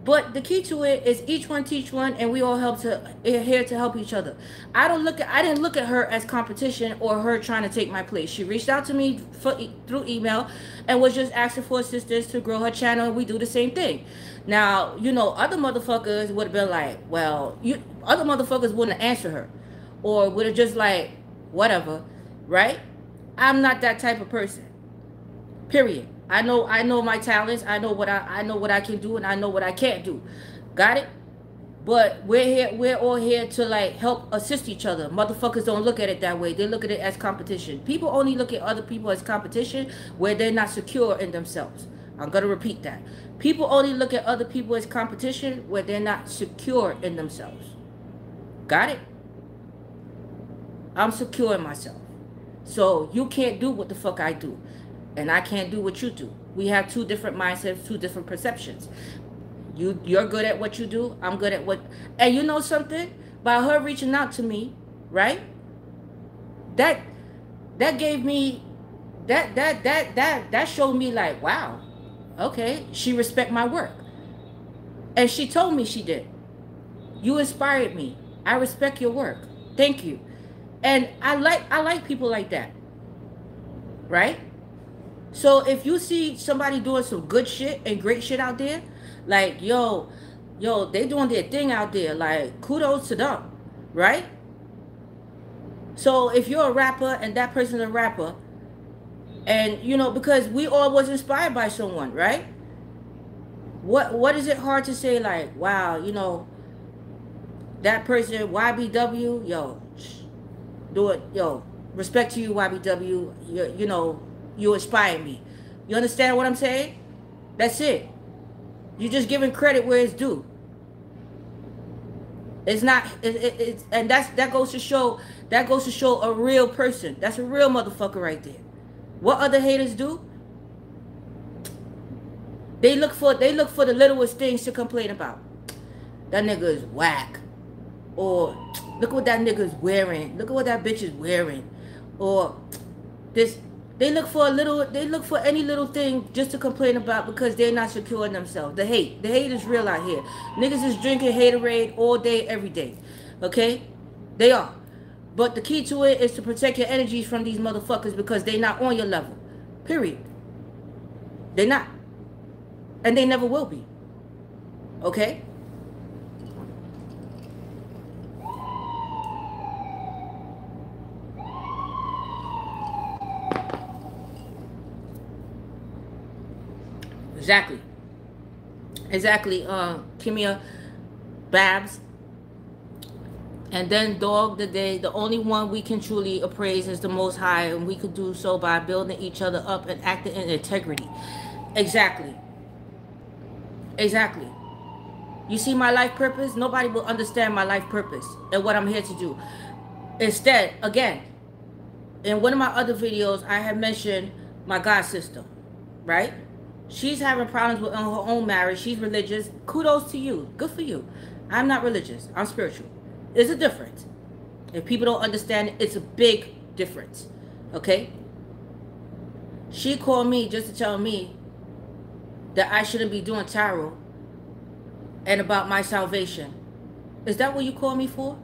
But the key to it is each one teach one, and we all help to eh, here to help each other. I don't look at I didn't look at her as competition or her trying to take my place. She reached out to me for, through email and was just asking for assistance to grow her channel. We do the same thing. Now you know other motherfuckers would have been like, well, you other motherfuckers wouldn't answer her, or would have just like whatever, right? I'm not that type of person. Period. I know I know my talents. I know what I I know what I can do and I know what I can't do. Got it? But we're here we're all here to like help assist each other. Motherfuckers don't look at it that way. They look at it as competition. People only look at other people as competition where they're not secure in themselves. I'm going to repeat that. People only look at other people as competition where they're not secure in themselves. Got it? I'm secure in myself. So you can't do what the fuck I do and I can't do what you do. We have two different mindsets, two different perceptions. You you're good at what you do. I'm good at what and you know something? By her reaching out to me, right? That that gave me that that that that that showed me like, wow, okay, she respect my work. And she told me she did. You inspired me. I respect your work. Thank you. And I like I like people like that. Right? So if you see somebody doing some good shit and great shit out there, like yo, yo, they doing their thing out there. Like kudos to them, right? So if you're a rapper and that person's a rapper, and you know because we all was inspired by someone, right? What what is it hard to say like wow, you know, that person YBW, yo, do it, yo, respect to you YBW, you, you know, you inspire me. You understand what I'm saying? That's it. You're just giving credit where it's due. It's not. It, it, it's and that's that goes to show that goes to show a real person. That's a real motherfucker right there. What other haters do? They look for they look for the littlest things to complain about. That nigga is whack. Or look what that nigga is wearing. Look at what that bitch is wearing. Or this they look for a little they look for any little thing just to complain about because they're not securing themselves. The hate. The hate is real out here. Niggas is drinking haterade all day, every day. Okay? They are. But the key to it is to protect your energies from these motherfuckers because they're not on your level. Period. They're not. And they never will be. Okay? Exactly. Exactly. Uh, Kimia Babs. And then dog the day, the only one we can truly appraise is the most high, and we could do so by building each other up and acting in integrity. Exactly. Exactly. You see my life purpose? Nobody will understand my life purpose and what I'm here to do. Instead, again, in one of my other videos, I had mentioned my god sister, right? She's having problems with her own marriage. She's religious. Kudos to you. Good for you. I'm not religious. I'm spiritual. There's a difference. If people don't understand it, it's a big difference. Okay? She called me just to tell me that I shouldn't be doing tarot and about my salvation. Is that what you call me for?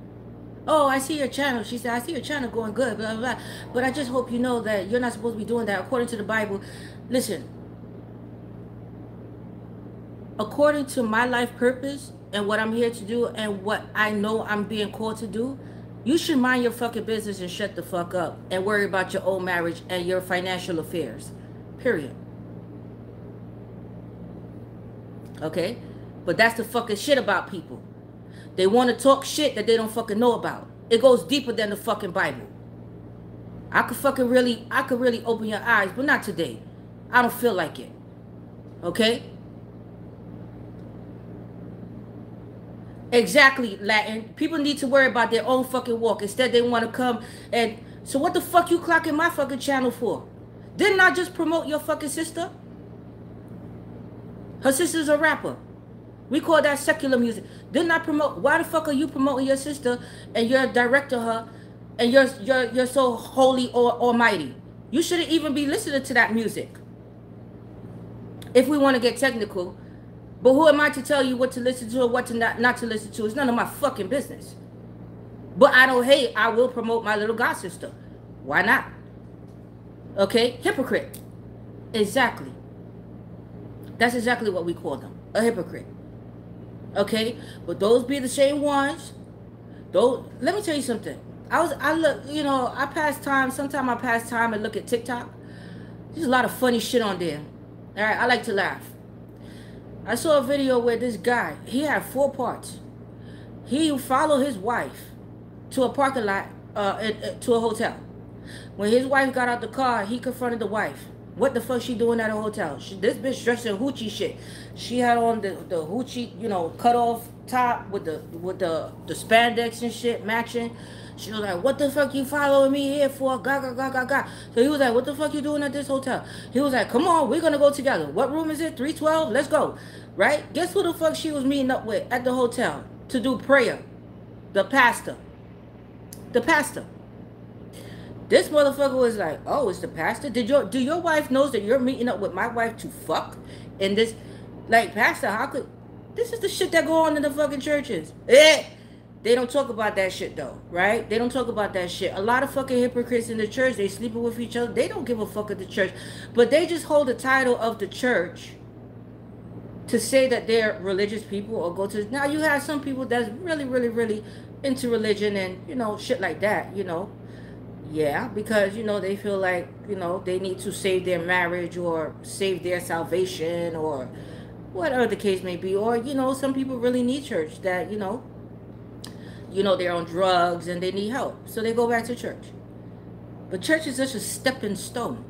Oh, I see your channel. She said, I see your channel going good, blah, blah, blah. But I just hope you know that you're not supposed to be doing that according to the Bible. Listen, according to my life purpose and what I'm here to do and what I know I'm being called to do, you should mind your fucking business and shut the fuck up and worry about your own marriage and your financial affairs. Period. Okay? But that's the fucking shit about people. They want to talk shit that they don't fucking know about. It goes deeper than the fucking Bible. I could fucking really, I could really open your eyes, but not today. I don't feel like it. Okay? Exactly, Latin. People need to worry about their own fucking walk. Instead, they want to come and... So what the fuck you clocking my fucking channel for? Didn't I just promote your fucking sister? Her sister's a rapper. We call that secular music. Didn't I promote? Why the fuck are you promoting your sister and you're a director her and you're you're you're so holy or almighty? You shouldn't even be listening to that music. If we want to get technical, but who am I to tell you what to listen to or what to not, not to listen to? It's none of my fucking business. But I don't hate. I will promote my little god sister. Why not? Okay? Hypocrite. Exactly. That's exactly what we call them. A hypocrite. Okay? But those be the same ones. Those let me tell you something. I was I look, you know, I pass time, sometimes I pass time and look at TikTok. There's a lot of funny shit on there. Alright, I like to laugh. I saw a video where this guy, he had four parts. He followed his wife to a parking lot, uh, to a hotel. When his wife got out the car, he confronted the wife. What the fuck she doing at a hotel? She, this bitch dressed in hoochie shit. She had on the, the hoochie, you know, cut off top with the with the, the spandex and shit matching. She was like, what the fuck you following me here for? Ga, ga, ga, ga, ga. So he was like, what the fuck you doing at this hotel? He was like, come on, we're going to go together. What room is it? 312? Let's go. Right? Guess who the fuck she was meeting up with at the hotel to do prayer? The pastor. The pastor. This motherfucker was like, oh, it's the pastor? Did your do your wife knows that you're meeting up with my wife to fuck? And this, like, pastor, how could, this is the shit that go on in the fucking churches. Eh? They don't talk about that shit though, right? They don't talk about that shit. A lot of fucking hypocrites in the church, they sleeping with each other. They don't give a fuck at the church. But they just hold the title of the church to say that they're religious people or go to now you have some people that's really, really, really into religion and you know, shit like that, you know. Yeah, because you know they feel like, you know, they need to save their marriage or save their salvation or whatever the case may be. Or, you know, some people really need church that, you know, you know, they're on drugs and they need help. So they go back to church. But church is just a stepping stone.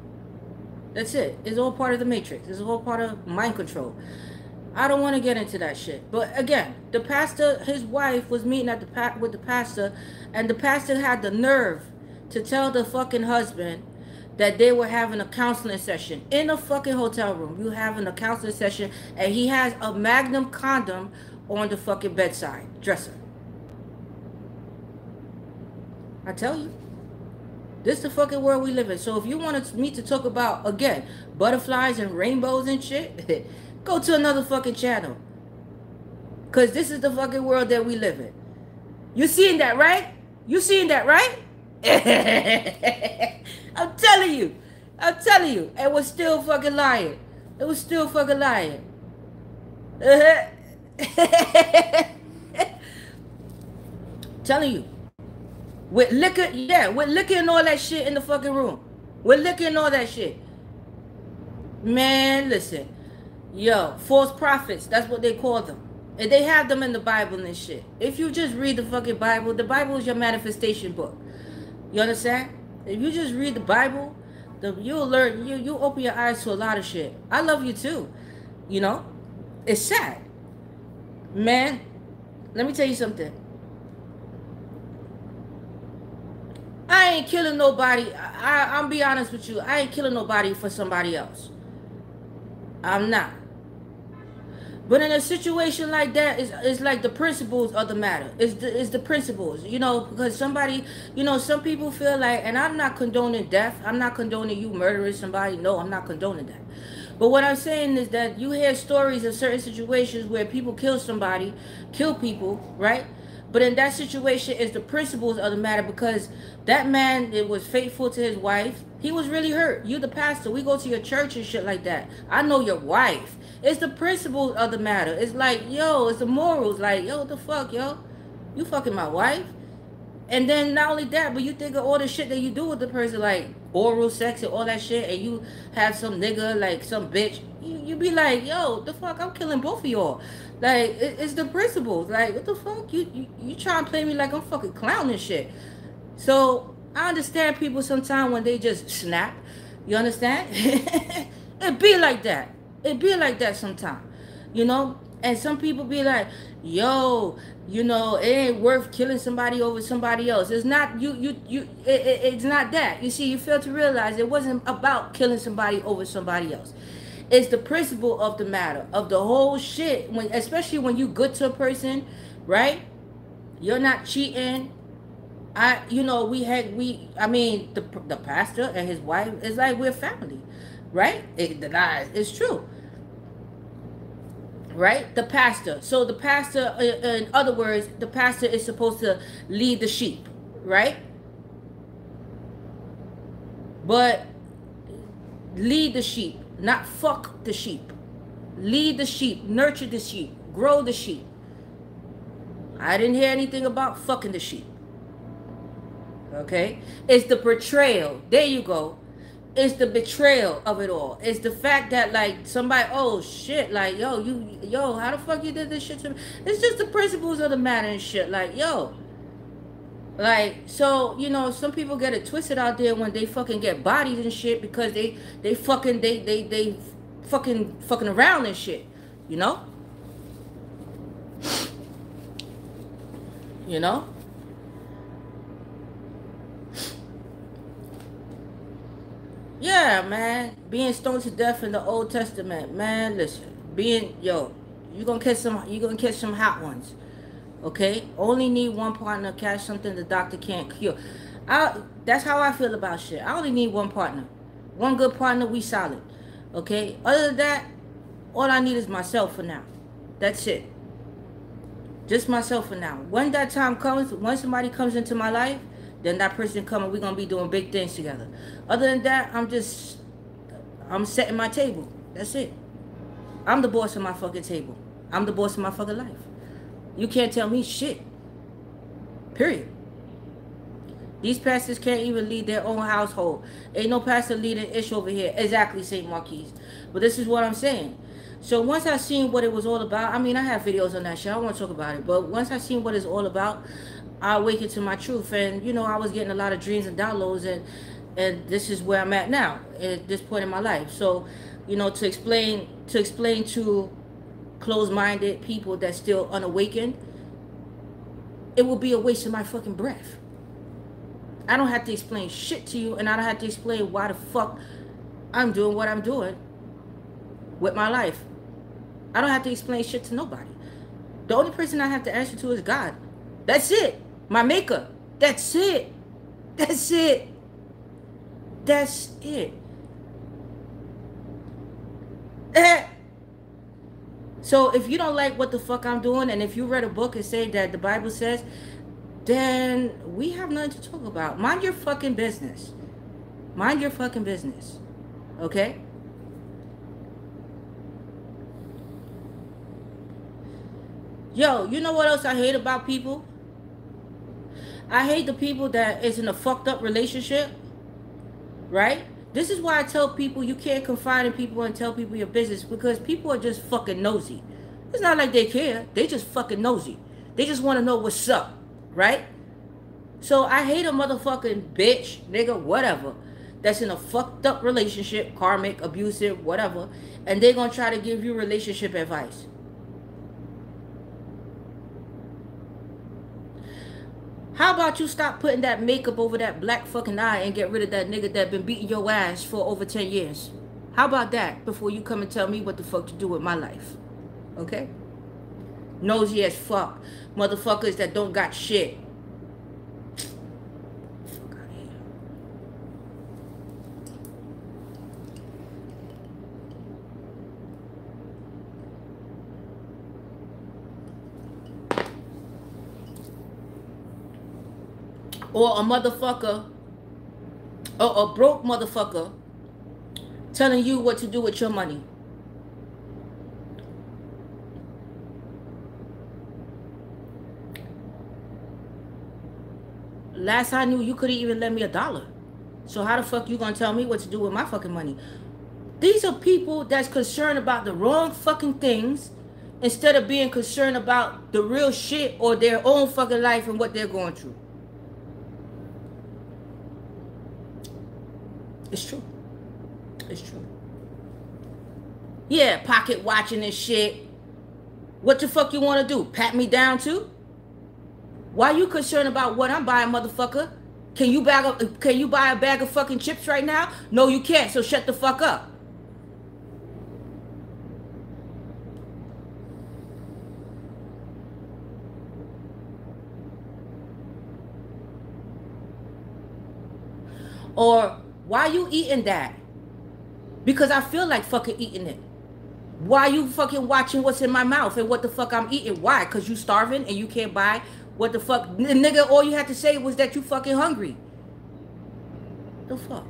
That's it. It's all part of the matrix. It's all part of mind control. I don't want to get into that shit. But again, the pastor, his wife was meeting at the pa- with the pastor, and the pastor had the nerve to tell the fucking husband that they were having a counseling session in a fucking hotel room. You having a counseling session, and he has a magnum condom on the fucking bedside dresser. I tell you. This is the fucking world we live in. So if you want me to talk about, again, butterflies and rainbows and shit, go to another fucking channel. Because this is the fucking world that we live in. You seeing that, right? You seeing that, right? I'm telling you. I'm telling you. It was still fucking lying. It was still fucking lying. telling you. With liquor, yeah, with liquor and all that shit in the fucking room. With liquor and all that shit. Man, listen. Yo, false prophets, that's what they call them. And they have them in the Bible and shit. If you just read the fucking Bible, the Bible is your manifestation book. You understand? If you just read the Bible, the, you'll learn, you, you open your eyes to a lot of shit. I love you too. You know? It's sad. Man, let me tell you something. I ain't killing nobody. I, I'm be honest with you. I ain't killing nobody for somebody else. I'm not. But in a situation like that, it's, it's like the principles of the matter. It's the, it's the principles, you know, because somebody, you know, some people feel like, and I'm not condoning death. I'm not condoning you murdering somebody. No, I'm not condoning that. But what I'm saying is that you hear stories of certain situations where people kill somebody, kill people, right? But in that situation, it's the principles of the matter because that man it was faithful to his wife. He was really hurt. You the pastor. We go to your church and shit like that. I know your wife. It's the principles of the matter. It's like, yo, it's the morals. Like, yo, the fuck, yo? You fucking my wife? And then not only that, but you think of all the shit that you do with the person, like oral sex and all that shit, and you have some nigga, like some bitch, you, you be like, yo, the fuck, I'm killing both of y'all. Like, it, it's the principles. Like, what the fuck? You, you, you trying to play me like I'm fucking clown and shit. So, I understand people sometimes when they just snap. You understand? it be like that. It be like that sometimes. You know? And some people be like, yo, you know, it ain't worth killing somebody over somebody else. It's not you, you, you. It, it, it's not that. You see, you fail to realize it wasn't about killing somebody over somebody else. It's the principle of the matter of the whole shit. When, especially when you good to a person, right? You're not cheating. I, you know, we had we. I mean, the the pastor and his wife is like we're family, right? It, the guys, it's true right? The pastor. So the pastor, in other words, the pastor is supposed to lead the sheep, right? But lead the sheep, not fuck the sheep. Lead the sheep, nurture the sheep, grow the sheep. I didn't hear anything about fucking the sheep. Okay? It's the portrayal. There you go it's the betrayal of it all. It's the fact that like somebody, oh shit, like yo, you, yo, how the fuck you did this shit to me? It's just the principles of the matter and shit. Like yo, like so, you know, some people get it twisted out there when they fucking get bodies and shit because they they fucking they they they fucking fucking around and shit. You know. You know. Yeah, man. Being stoned to death in the Old Testament, man. Listen, being yo, you gonna catch some. You gonna catch some hot ones. Okay. Only need one partner. Catch something the doctor can't cure. I. That's how I feel about shit. I only need one partner. One good partner. We solid. Okay. Other than that, all I need is myself for now. That's it. Just myself for now. When that time comes, when somebody comes into my life, then that person coming, we're gonna be doing big things together. Other than that, I'm just I'm setting my table. That's it. I'm the boss of my fucking table. I'm the boss of my fucking life. You can't tell me shit. Period. These pastors can't even lead their own household. Ain't no pastor leading ish over here. Exactly, St. Marquis. But this is what I'm saying. So once I seen what it was all about, I mean, I have videos on that shit. I want to talk about it. But once I seen what it's all about, I awakened to my truth. And, you know, I was getting a lot of dreams and downloads. And, and this is where I'm at now at this point in my life. So, you know, to explain, to explain to closed-minded people that's still unawakened, it will be a waste of my fucking breath. I don't have to explain shit to you, and I don't have to explain why the fuck I'm doing what I'm doing with my life. I don't have to explain shit to nobody. The only person I have to answer to is God. That's it. My maker. That's it. That's it. That's it. Eh, So if you don't like what the fuck I'm doing, and if you read a book and say that the Bible says, then we have nothing to talk about. Mind your fucking business. Mind your fucking business. Okay? Yo, you know what else I hate about people? I hate the people that is in a fucked up relationship. Right? This is why I tell people you can't confide in people and tell people your business because people are just fucking nosy. It's not like they care. They just fucking nosy. They just want to know what's up, right? So I hate a motherfucking bitch, nigga, whatever, that's in a fucked up relationship, karmic, abusive, whatever, and they're gonna try to give you relationship advice. How about you stop putting that makeup over that black fucking eye and get rid of that nigga that been beating your ass for over 10 years? How about that before you come and tell me what the fuck to do with my life? Okay? Nosy as fuck. Motherfuckers that don't got shit. Or a motherfucker or a broke motherfucker telling you what to do with your money. Last I knew, you couldn't even lend me a dollar. So how the fuck you gonna tell me what to do with my fucking money? These are people that's concerned about the wrong fucking things instead of being concerned about the real shit or their own fucking life and what they're going through. It's true. It's true. Yeah, pocket watching and shit. What the fuck you want to do? Pat me down too? Why you concerned about what I'm buying, motherfucker? Can you bag up? Can you buy a bag of fucking chips right now? No, you can't. So shut the fuck up. Or why you eating that? Because I feel like fucking eating it. Why you fucking watching what's in my mouth and what the fuck I'm eating? Why? Because you starving and you can't buy what the fuck? Nigga, all you had to say was that you fucking hungry. The fuck?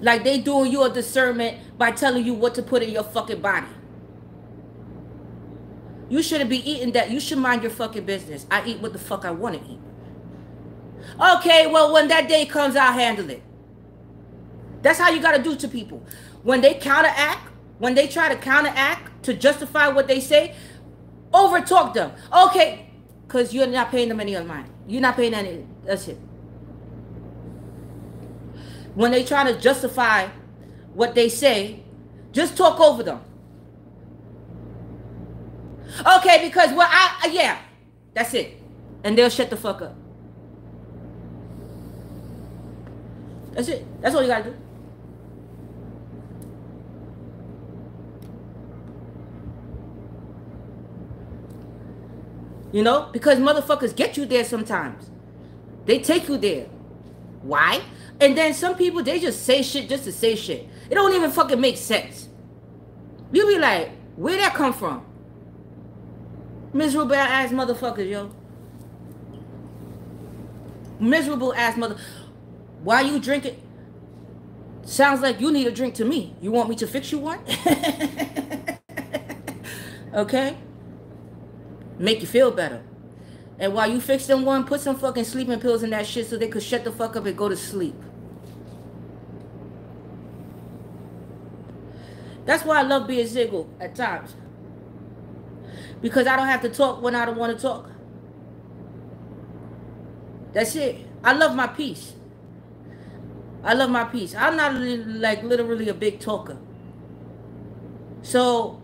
Like they doing you a discernment by telling you what to put in your fucking body. You shouldn't be eating that. You should mind your fucking business. I eat what the fuck I want to eat. Okay, well, when that day comes, I'll handle it. That's how you got to do to people. When they counteract, when they try to counteract to justify what they say, over talk them. Okay, because you're not paying them any of mine. You're not paying any. That's it. When they try to justify what they say, just talk over them. Okay, because well, I uh, yeah, that's it, and they'll shut the fuck up. That's it. That's all you gotta do. You know, because motherfuckers get you there sometimes. They take you there. Why? And then some people they just say shit just to say shit. It don't even fucking make sense. You be like, where'd that come from? Miserable ass motherfuckers, yo. Miserable ass mother. Why you drinking? Sounds like you need a drink to me. You want me to fix you one? okay? Make you feel better. And while you fix them one, put some fucking sleeping pills in that shit so they could shut the fuck up and go to sleep. That's why I love being single at times because I don't have to talk when I don't want to talk. That's it. I love my peace. I love my peace. I'm not like literally a big talker. So,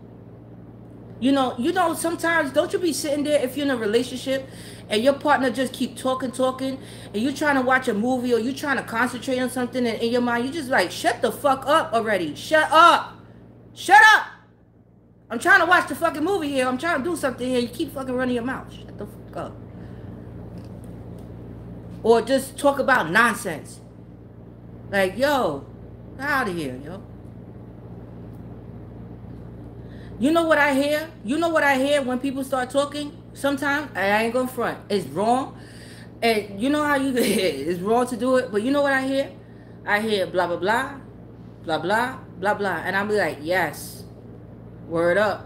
you know, you know, sometimes don't you be sitting there if you're in a relationship and your partner just keep talking, talking, and you're trying to watch a movie or you're trying to concentrate on something and in your mind, you just like, shut the fuck up already. Shut up. Shut up. I'm trying to watch the fucking movie here. I'm trying to do something here. You keep fucking running your mouth. Shut the fuck up. Or just talk about nonsense. Like, yo, out of here, yo. You know what I hear? You know what I hear when people start talking? Sometimes I ain't gonna front. It's wrong. And you know how you it's wrong to do it, but you know what I hear? I hear blah blah blah, blah blah, blah blah. And I'm like, yes. Word up.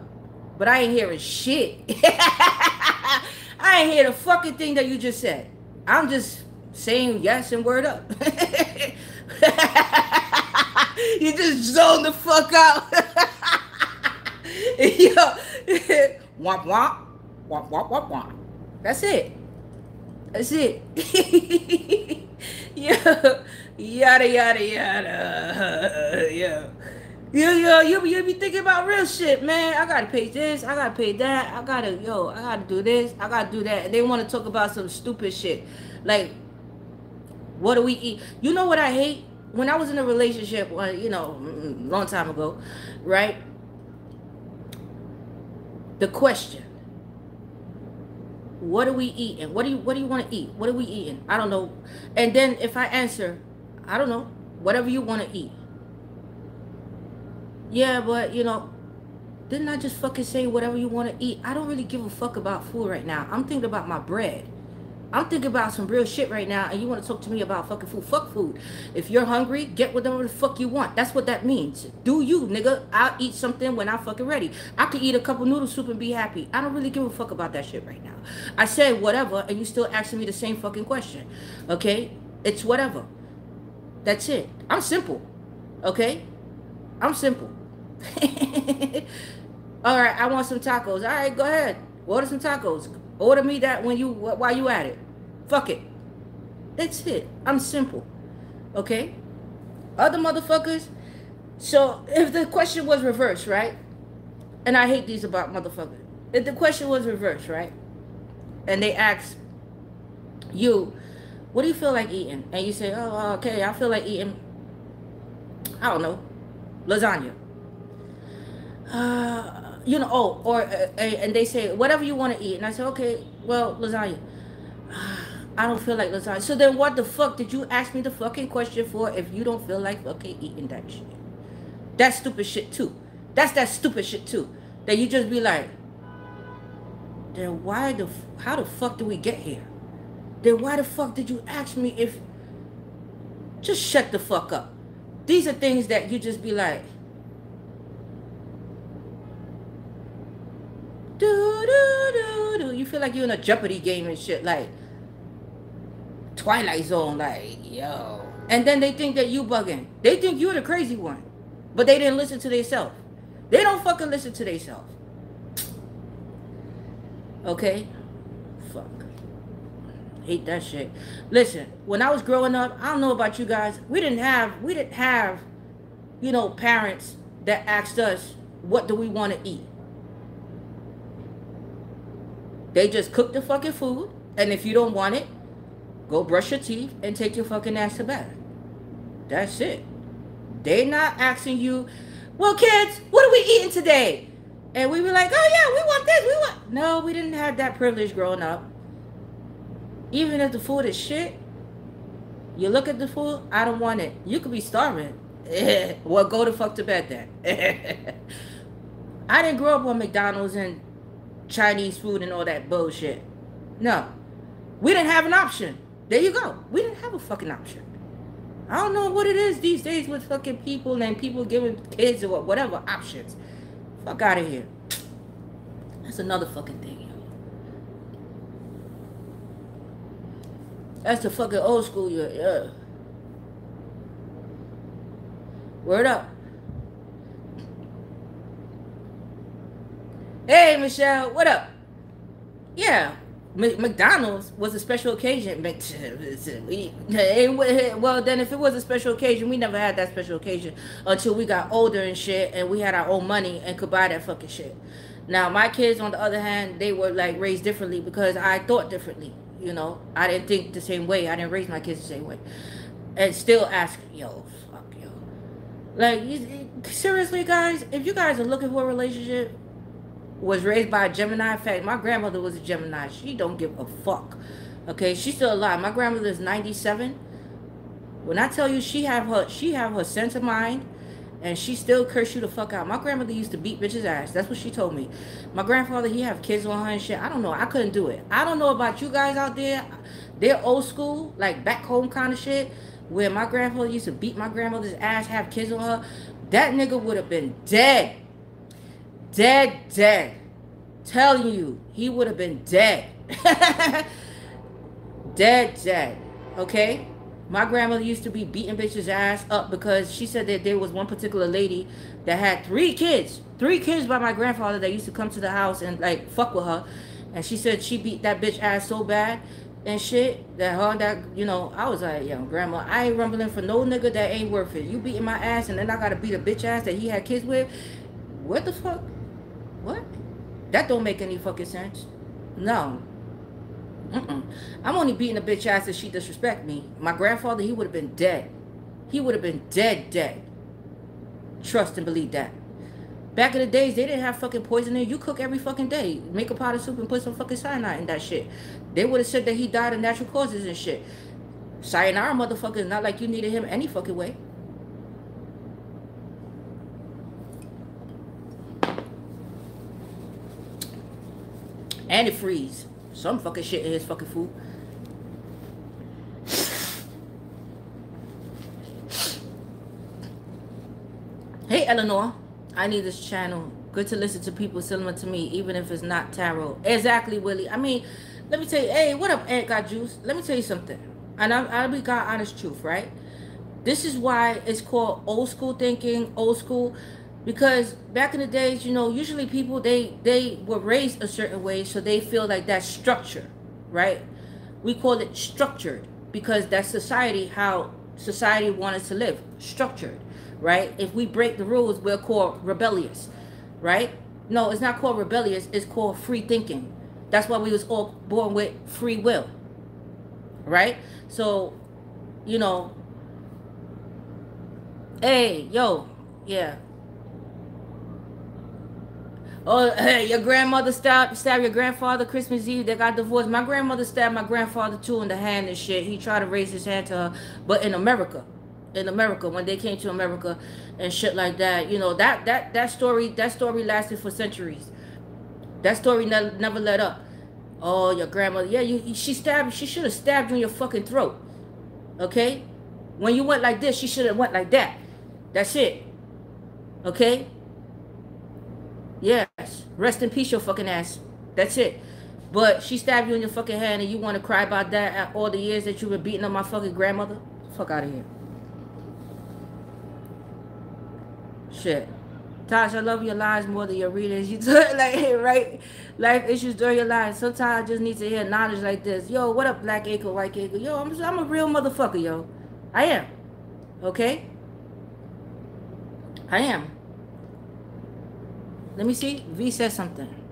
But I ain't hearing shit. I ain't hear the fucking thing that you just said. I'm just saying yes and word up. you just zone the fuck out. Yo, womp womp, womp womp womp womp. That's it. That's it. yeah, yada yada yada. Yeah. Yo, you, you be thinking about real shit, man. I gotta pay this, I gotta pay that, I gotta, yo, I gotta do this, I gotta do that. And they wanna talk about some stupid shit. Like, what do we eat? You know what I hate? When I was in a relationship, uh, you know, mm, long time ago, right? the question what are we eating what do you what do you want to eat what are we eating i don't know and then if i answer i don't know whatever you want to eat yeah but you know didn't i just fucking say whatever you want to eat i don't really give a fuck about food right now i'm thinking about my bread I'm thinking about some real shit right now, and you want to talk to me about fucking food. Fuck food. If you're hungry, get whatever the fuck you want. That's what that means. Do you, nigga. I'll eat something when I'm fucking ready. I could eat a couple noodle soup and be happy. I don't really give a fuck about that shit right now. I said whatever, and you still asking me the same fucking question. Okay? It's whatever. That's it. I'm simple. Okay? I'm simple. All right, I want some tacos. All right, go ahead. Order some tacos. Order me that when you while you at it. Fuck it. That's it. I'm simple. Okay? Other motherfuckers. So if the question was reversed, right? And I hate these about motherfuckers. If the question was reversed, right? And they ask you, what do you feel like eating? And you say, oh, okay, I feel like eating, I don't know, lasagna. Uh, you know, oh, or, uh, and they say, whatever you want to eat. And I say, okay, well, lasagna. I don't feel like lasagna. So then what the fuck did you ask me the fucking question for if you don't feel like fucking eating that shit? That stupid shit too. That's that stupid shit too. That you just be like, then why the, how the fuck did we get here? Then why the fuck did you ask me if, just shut the fuck up. These are things that you just be like, do do do do. You feel like you're in a Jeopardy game and shit. Like, Twilight Zone, like, yo. And then they think that you bugging. They think you're the crazy one. But they didn't listen to themselves. They don't fucking listen to themselves. Okay? Fuck. Hate that shit. Listen, when I was growing up, I don't know about you guys. We didn't have, we didn't have, you know, parents that asked us, what do we want to eat? They just cook the fucking food. And if you don't want it, Go brush your teeth and take your fucking ass to bed. That's it. They not asking you, well, kids, what are we eating today? And we were like, oh yeah, we want this, we want. No, we didn't have that privilege growing up. Even if the food is shit, you look at the food, I don't want it. You could be starving. well, go the fuck to bed then. I didn't grow up on McDonald's and Chinese food and all that bullshit. No. We didn't have an option. There you go. We didn't have a fucking option. I don't know what it is these days with fucking people and people giving kids or whatever options. Fuck out of here. That's another fucking thing. That's the fucking old school, yeah. Word up. Hey, Michelle, what up? Yeah, McDonald's was a special occasion. Well, then if it was a special occasion, we never had that special occasion until we got older and shit, and we had our own money and could buy that fucking shit. Now my kids, on the other hand, they were like raised differently because I thought differently. You know, I didn't think the same way. I didn't raise my kids the same way, and still ask, yo, fuck, yo, like, you, seriously, guys, if you guys are looking for a relationship, was raised by a Gemini. In fact, my grandmother was a Gemini. She don't give a fuck. Okay, she's still alive. My grandmother is 97. When I tell you she have her she have her sense of mind and she still curse you the fuck out. My grandmother used to beat bitches ass. That's what she told me. My grandfather, he have kids on her and shit. I don't know. I couldn't do it. I don't know about you guys out there. They're old school, like back home kind of shit. Where my grandfather used to beat my grandmother's ass, have kids on her. That nigga would have been dead dead, dead. Telling you, he would have been dead. dead, dead. Okay? My grandmother used to be beating bitches' ass up because she said that there was one particular lady that had three kids. Three kids by my grandfather that used to come to the house and like fuck with her. And she said she beat that bitch ass so bad and shit that her that you know I was like yo grandma I ain't rumbling for no nigga that ain't worth it you beating my ass and then I gotta beat a bitch ass that he had kids with what the fuck what? That don't make any fucking sense. No. Mm-mm. I'm only beating a bitch ass if she disrespect me. My grandfather, he would have been dead. He would have been dead, dead. Trust and believe that. Back in the days, they didn't have fucking poison in. You cook every fucking day. Make a pot of soup and put some fucking cyanide in that shit. They would have said that he died of natural causes and shit. Sayonara, motherfucker, not like you needed him any fucking way. And it freeze. Some fucking shit in his fucking food. Hey, Eleanor. I need this channel. Good to listen to people similar to me, even if it's not tarot. Exactly, Willie. I mean, let me tell you. Hey, what up, Aunt Got Juice? Let me tell you something. And I, I'll be God honest truth, right? This is why it's called old school thinking, old school because back in the days you know usually people they they were raised a certain way so they feel like that structure right? We call it structured because that's society how society wanted to live structured right? If we break the rules we're called rebellious right? No it's not called rebellious it's called free thinking. That's why we was all born with free will right? So you know hey yo yeah Oh, hey, your grandmother stabbed, stabbed your grandfather Christmas Eve. They got divorced. My grandmother stabbed my grandfather too in the hand and shit. He tried to raise his hand to her, but in America, in America, when they came to America and shit like that, you know that that that story that story lasted for centuries. That story never never let up. Oh, your grandmother, yeah, you she stabbed. She should have stabbed you in your fucking throat. Okay, when you went like this, she should have went like that. That's it. Okay. Yes. Rest in peace, your fucking ass. That's it. But she stabbed you in your fucking hand and you want to cry about that all the years that you've been beating up my fucking grandmother? Fuck out of here. Shit. Tosh, I love your lies more than your readers. You took like right life issues during your lives. Sometimes I just need to hear knowledge like this. Yo, what up, black acre, white acre? Yo, I'm I'm a real motherfucker, yo. I am. Okay? I am. Let me see. V says something.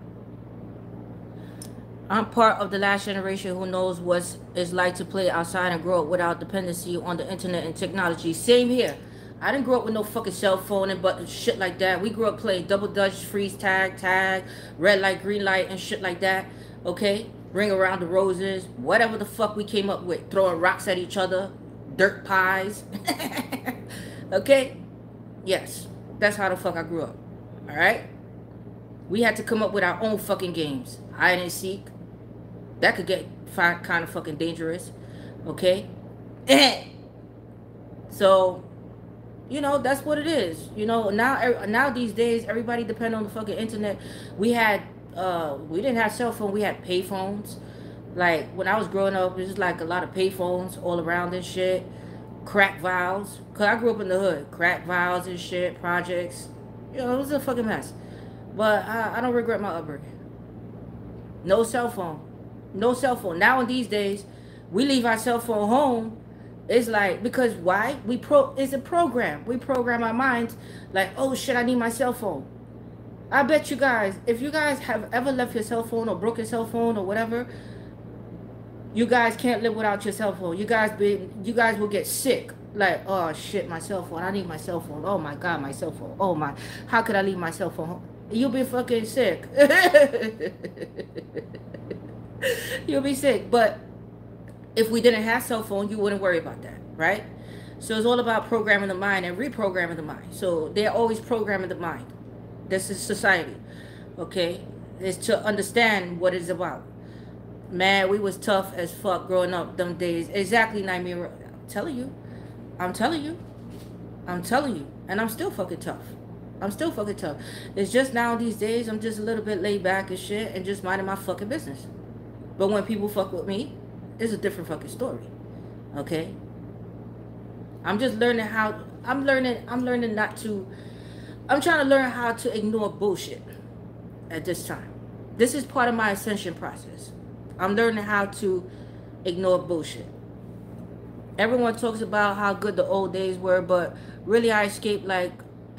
I'm part of the last generation who knows what it's like to play outside and grow up without dependency on the internet and technology. Same here. I didn't grow up with no fucking cell phone and but shit like that. We grew up playing double dutch, freeze tag, tag, red light, green light, and shit like that. Okay? Ring around the roses, whatever the fuck we came up with. Throwing rocks at each other, dirt pies. okay? Yes. That's how the fuck I grew up. Alright? We had to come up with our own fucking games. Hide and seek. That could get kind of fucking dangerous. Okay? so, you know, that's what it is. You know, now now these days, everybody depend on the fucking internet. We had, uh, we didn't have cell phone. We had pay phones. Like, when I was growing up, it was like a lot of pay phones all around and shit. Crack vials. Because I grew up in the hood. Crack vials and shit. Projects. You know, it was a fucking mess. But I, I don't regret my upbringing. No cell phone. No cell phone. Now in these days, we leave our cell phone home. It's like because why? We pro it's a program. We program our minds like, oh shit, I need my cell phone. I bet you guys, if you guys have ever left your cell phone or broke your cell phone or whatever, you guys can't live without your cell phone. You guys be you guys will get sick. Like, oh shit, my cell phone. I need my cell phone. Oh my god, my cell phone. Oh my how could I leave my cell phone home? You'll be fucking sick. You'll be sick. But if we didn't have cell phone, you wouldn't worry about that, right? So it's all about programming the mind and reprogramming the mind. So they're always programming the mind. This is society. Okay? Is to understand what it's about. Man, we was tough as fuck growing up them days. Exactly, Naimira. I'm telling you. I'm telling you. I'm telling you. And I'm still fucking tough. I'm still fucking tough. It's just now these days I'm just a little bit laid back and shit and just minding my fucking business. But when people fuck with me, it's a different fucking story. Okay? I'm just learning how I'm learning I'm learning not to I'm trying to learn how to ignore bullshit at this time. This is part of my ascension process. I'm learning how to ignore bullshit. Everyone talks about how good the old days were, but really I escaped like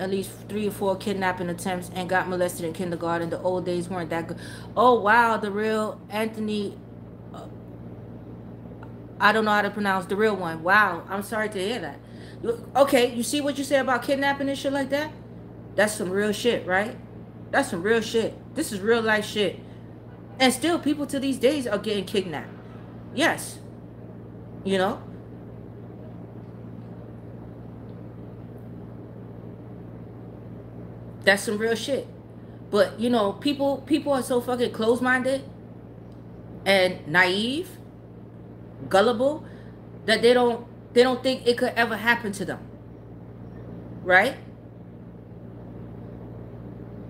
at least three or four kidnapping attempts and got molested in kindergarten. The old days weren't that good. Oh, wow. The real Anthony. Uh, I don't know how to pronounce the real one. Wow. I'm sorry to hear that. Okay, you see what you say about kidnapping and shit like that? That's some real shit, right? That's some real shit. This is real life shit. And still, people to these days are getting kidnapped. Yes. You know? That's some real shit. But you know, people people are so fucking close-minded and naive, gullible, that they don't they don't think it could ever happen to them. Right?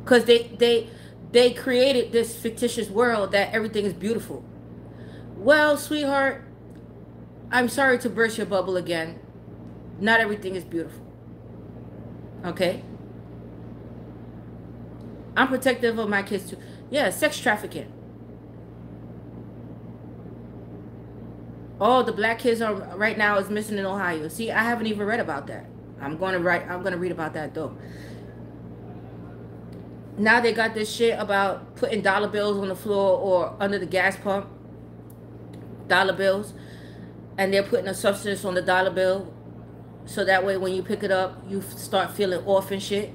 Cause they they they created this fictitious world that everything is beautiful. Well, sweetheart, I'm sorry to burst your bubble again. Not everything is beautiful. Okay? I'm protective of my kids too. Yeah, sex trafficking. Oh, the black kids are right now is missing in Ohio. See, I haven't even read about that. I'm going to write. I'm going to read about that though. Now they got this shit about putting dollar bills on the floor or under the gas pump. Dollar bills, and they're putting a substance on the dollar bill, so that way when you pick it up, you start feeling off and shit.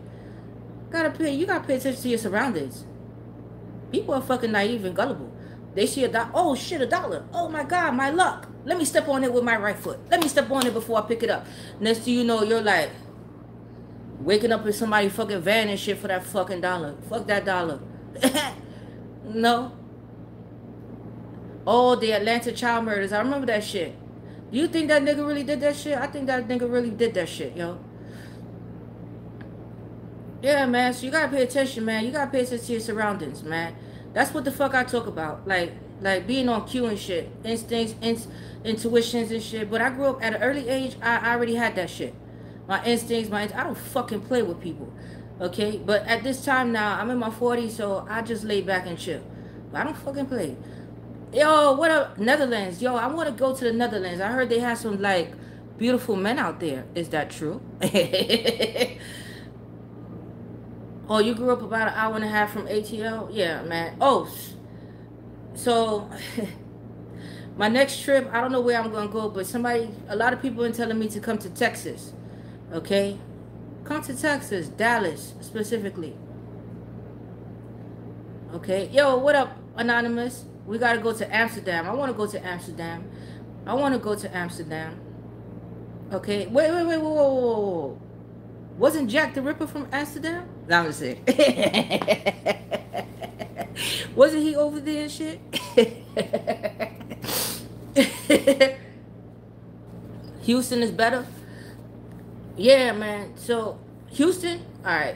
Gotta pay. You gotta pay attention to your surroundings. People are fucking naive and gullible. They see a dollar. Oh shit, a dollar. Oh my god, my luck. Let me step on it with my right foot. Let me step on it before I pick it up. Next thing you know, you're like waking up in somebody fucking van and shit for that fucking dollar. Fuck that dollar. no. Oh, the Atlanta child murders. I remember that shit. You think that nigga really did that shit? I think that nigga really did that shit, yo. Yeah, man. So you gotta pay attention, man. You gotta pay attention to your surroundings, man. That's what the fuck I talk about. Like, like being on cue and shit, instincts, in, intuitions and shit. But I grew up at an early age. I, I already had that shit. My instincts, my I don't fucking play with people, okay. But at this time now, I'm in my 40s, so I just lay back and chill. But I don't fucking play. Yo, what up, Netherlands? Yo, I want to go to the Netherlands. I heard they have some like beautiful men out there. Is that true? Oh, you grew up about an hour and a half from ATL? Yeah, man. Oh, so my next trip, I don't know where I'm going to go, but somebody, a lot of people are telling me to come to Texas. Okay? Come to Texas, Dallas specifically. Okay? Yo, what up, Anonymous? We got to go to Amsterdam. I want to go to Amsterdam. I want to go to Amsterdam. Okay? Wait, wait, wait, whoa, whoa, whoa. Wasn't Jack the Ripper from Amsterdam? No, I'm just saying. Wasn't he over there and shit? Houston is better. Yeah, man. So Houston, all right.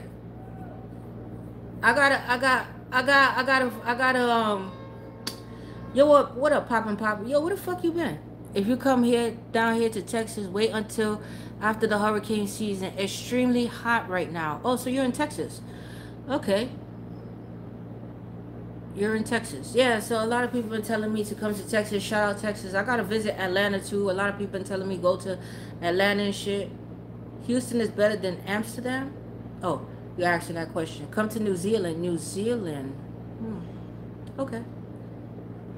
I gotta, I got, I got, I gotta, I gotta. Um, yo, what, what up, poppin' poppin'? Yo, where the fuck you been? If you come here down here to Texas, wait until after the hurricane season. Extremely hot right now. Oh, so you're in Texas. Okay. You're in Texas. Yeah, so a lot of people been telling me to come to Texas. Shout out Texas. I gotta visit Atlanta too. A lot of people been telling me go to Atlanta and shit. Houston is better than Amsterdam? Oh, you're asking that question. Come to New Zealand. New Zealand. Hmm. Okay.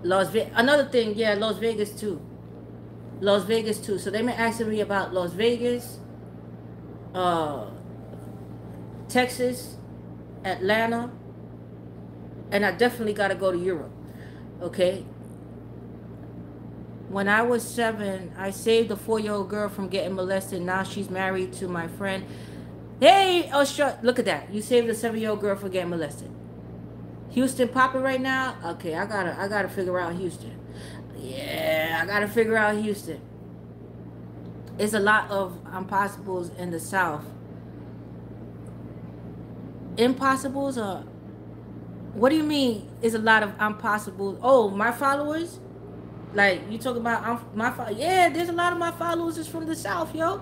Las Vegas. Another thing, yeah, Las Vegas too. Las Vegas too. So they've been asking me about Las Vegas, uh, Texas, Atlanta, and I definitely got to go to Europe. Okay. When I was seven, I saved a four-year-old girl from getting molested. Now she's married to my friend. Hey, Australia, look at that. You saved a seven-year-old girl from getting molested. Houston popping right now? Okay, I gotta I gotta figure out Houston. Yeah, I gotta figure out Houston. It's a lot of impossibles in the South. Impossibles or what do you mean is a lot of impossibles? Oh, my followers? Like you talk about um, my yeah, there's a lot of my followers is from the South, yo.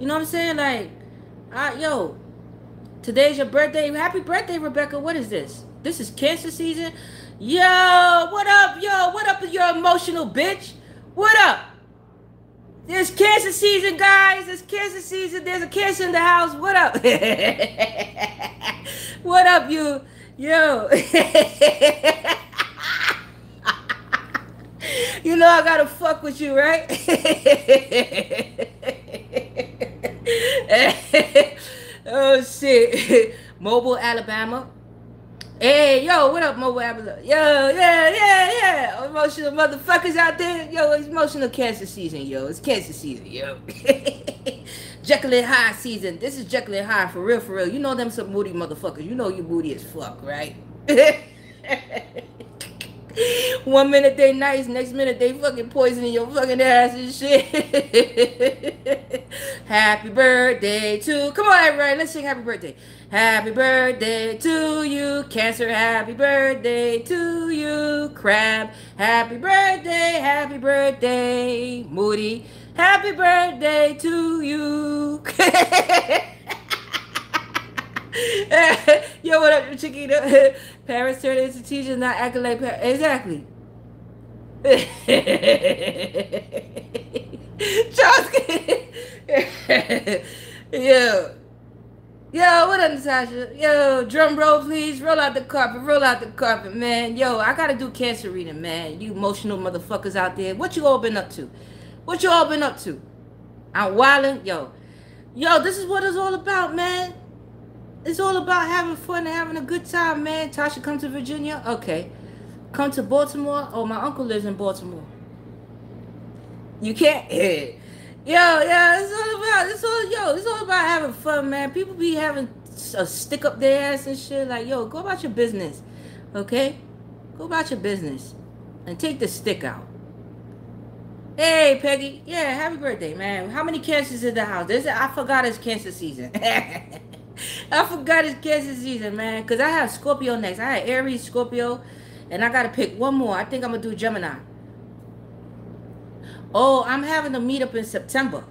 You know what I'm saying? Like, uh, yo, today's your birthday. Happy birthday, Rebecca. What is this? This is cancer season. Yo, what up, yo? What up, with your emotional bitch? What up? There's cancer season, guys. It's cancer season. There's a cancer in the house. What up? what up, you? Yo. you know I gotta fuck with you, right? oh shit. Mobile, Alabama. Hey, yo, what up, Mobile Yo, yeah, yeah, yeah. Emotional motherfuckers out there. Yo, it's emotional cancer season, yo. It's cancer season, yo. Jekyll and Hyde season. This is Jekyll and Hyde for real, for real. You know them some moody motherfuckers. You know you moody as fuck, right? One minute they nice, next minute they fucking poisoning your fucking ass and shit. happy birthday to come on everybody, let's sing happy birthday. Happy birthday to you, Cancer. Happy birthday to you, Crab. Happy birthday, happy birthday, Moody. Happy birthday to you. Yo, what up, Chiquita? Parents turn into teachers, not like parents. Exactly. Charles. yeah. Yo, what up, Natasha? Yo, drum roll, please. Roll out the carpet. Roll out the carpet, man. Yo, I gotta do cancer reading, man. You emotional motherfuckers out there. What you all been up to? What you all been up to? I'm wildin', Yo. Yo, this is what it's all about, man. It's all about having fun and having a good time, man. Tasha, come to Virginia? Okay. Come to Baltimore? Oh, my uncle lives in Baltimore. You can't. Yo, yeah, it's all about it's all yo, it's all about having fun, man. People be having a stick up their ass and shit. Like, yo, go about your business. Okay? Go about your business. And take the stick out. Hey Peggy, yeah, happy birthday, man. How many cancers in the house? There's I forgot it's cancer season. I forgot it's cancer season, man. Cause I have Scorpio next. I had Aries, Scorpio, and I gotta pick one more. I think I'm gonna do Gemini. Oh, I'm having a meetup in September.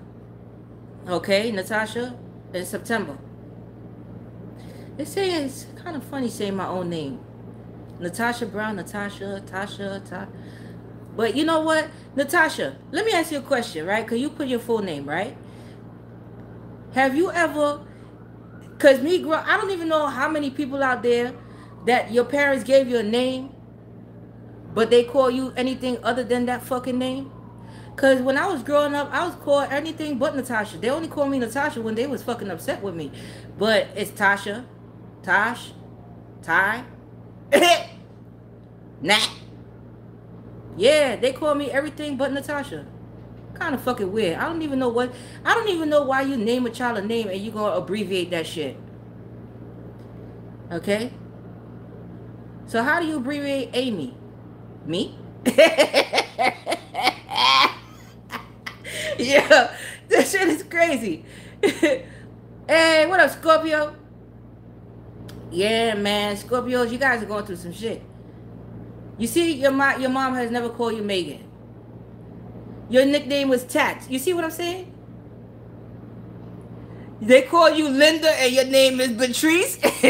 Okay, Natasha, in September. It's saying it's kind of funny saying my own name. Natasha Brown, Natasha, Tasha, Ta. But you know what, Natasha? Let me ask you a question, right? Cause you put your full name, right? Have you ever? Cause me, grow. I don't even know how many people out there that your parents gave you a name, but they call you anything other than that fucking name. Cause when I was growing up, I was called anything but Natasha. They only called me Natasha when they was fucking upset with me. But it's Tasha, Tosh, Ty, Nat. Yeah, they call me everything but Natasha. Kind of fucking weird. I don't even know what. I don't even know why you name a child a name and you gonna abbreviate that shit. Okay. So how do you abbreviate Amy? Me? yeah, this shit is crazy. hey, what up, Scorpio? Yeah, man, Scorpios, you guys are going through some shit. You see, your mom, your mom has never called you Megan. Your nickname was Tat. You see what I'm saying? They call you Linda and your name is Patrice.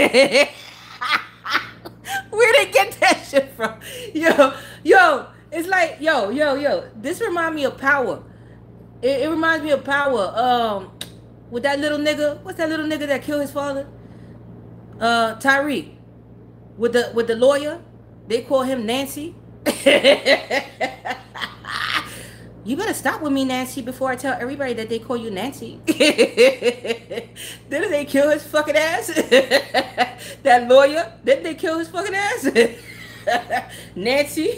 Where they get that shit from? Yo, yo, it's like, yo, yo, yo. This remind me of Power. It, it reminds me of Power. Um, with that little nigga. What's that little nigga that killed his father? Uh, Tyree. With the with the lawyer, they call him Nancy. you better stop with me, Nancy, before I tell everybody that they call you Nancy. Didn't they kill his fucking ass? that lawyer? Didn't they kill his fucking ass? Nancy,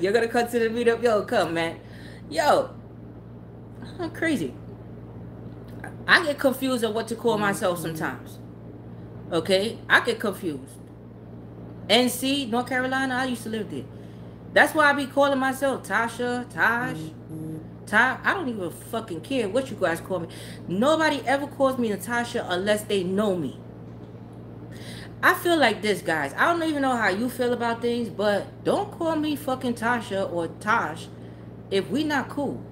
you're gonna come to the meetup? Yo, come, man. Yo, I'm crazy. I get confused on what to call myself sometimes. Okay, I get confused. NC, North Carolina, I used to live there. That's why I be calling myself Tasha, Tosh, mm-hmm. Ty. I don't even fucking care what you guys call me. Nobody ever calls me Natasha unless they know me. I feel like this, guys. I don't even know how you feel about things, but don't call me fucking Tasha or Tosh if we not cool.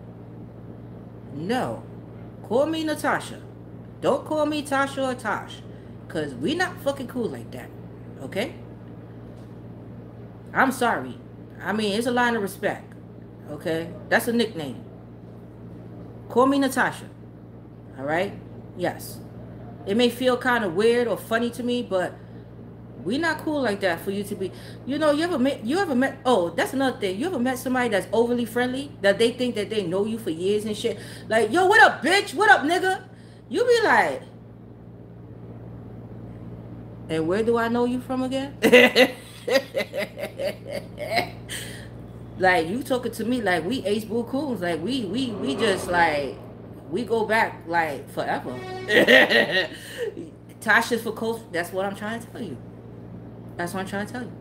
No. Call me Natasha. Don't call me Tasha or Tosh. Because we not fucking cool like that. Okay? I'm sorry. I mean, it's a line of respect. Okay? That's a nickname. Call me Natasha. All right? Yes. It may feel kind of weird or funny to me, but we not cool like that for you to be. You know, you ever met? You ever met? Oh, that's another thing. You ever met somebody that's overly friendly that they think that they know you for years and shit? Like, yo, what up, bitch? What up, nigga? You be like, and where do I know you from again? like you talking to me like we ace boo coons. Like we we we just like we go back like forever. Tasha for coast. That's what I'm trying to tell you. That's what I'm trying to tell you.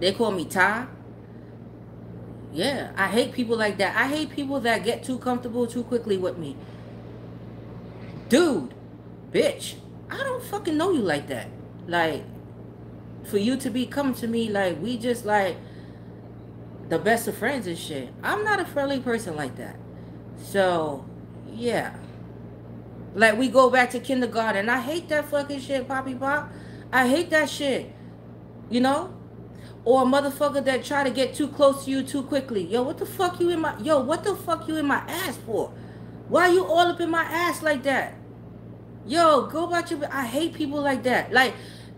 They call me Ty. Yeah, I hate people like that. I hate people that get too comfortable too quickly with me. Dude, bitch, I don't fucking know you like that. Like, for you to be coming to me like we just like the best of friends and shit. I'm not a friendly person like that. So, yeah. Like we go back to kindergarten. I hate that fucking shit, Poppy Pop. I hate that shit. You know? Or a motherfucker that try to get too close to you too quickly. Yo, what the fuck you in my yo, what the fuck you in my ass for? Why you all up in my ass like that? Yo, go about your I hate people like that. Like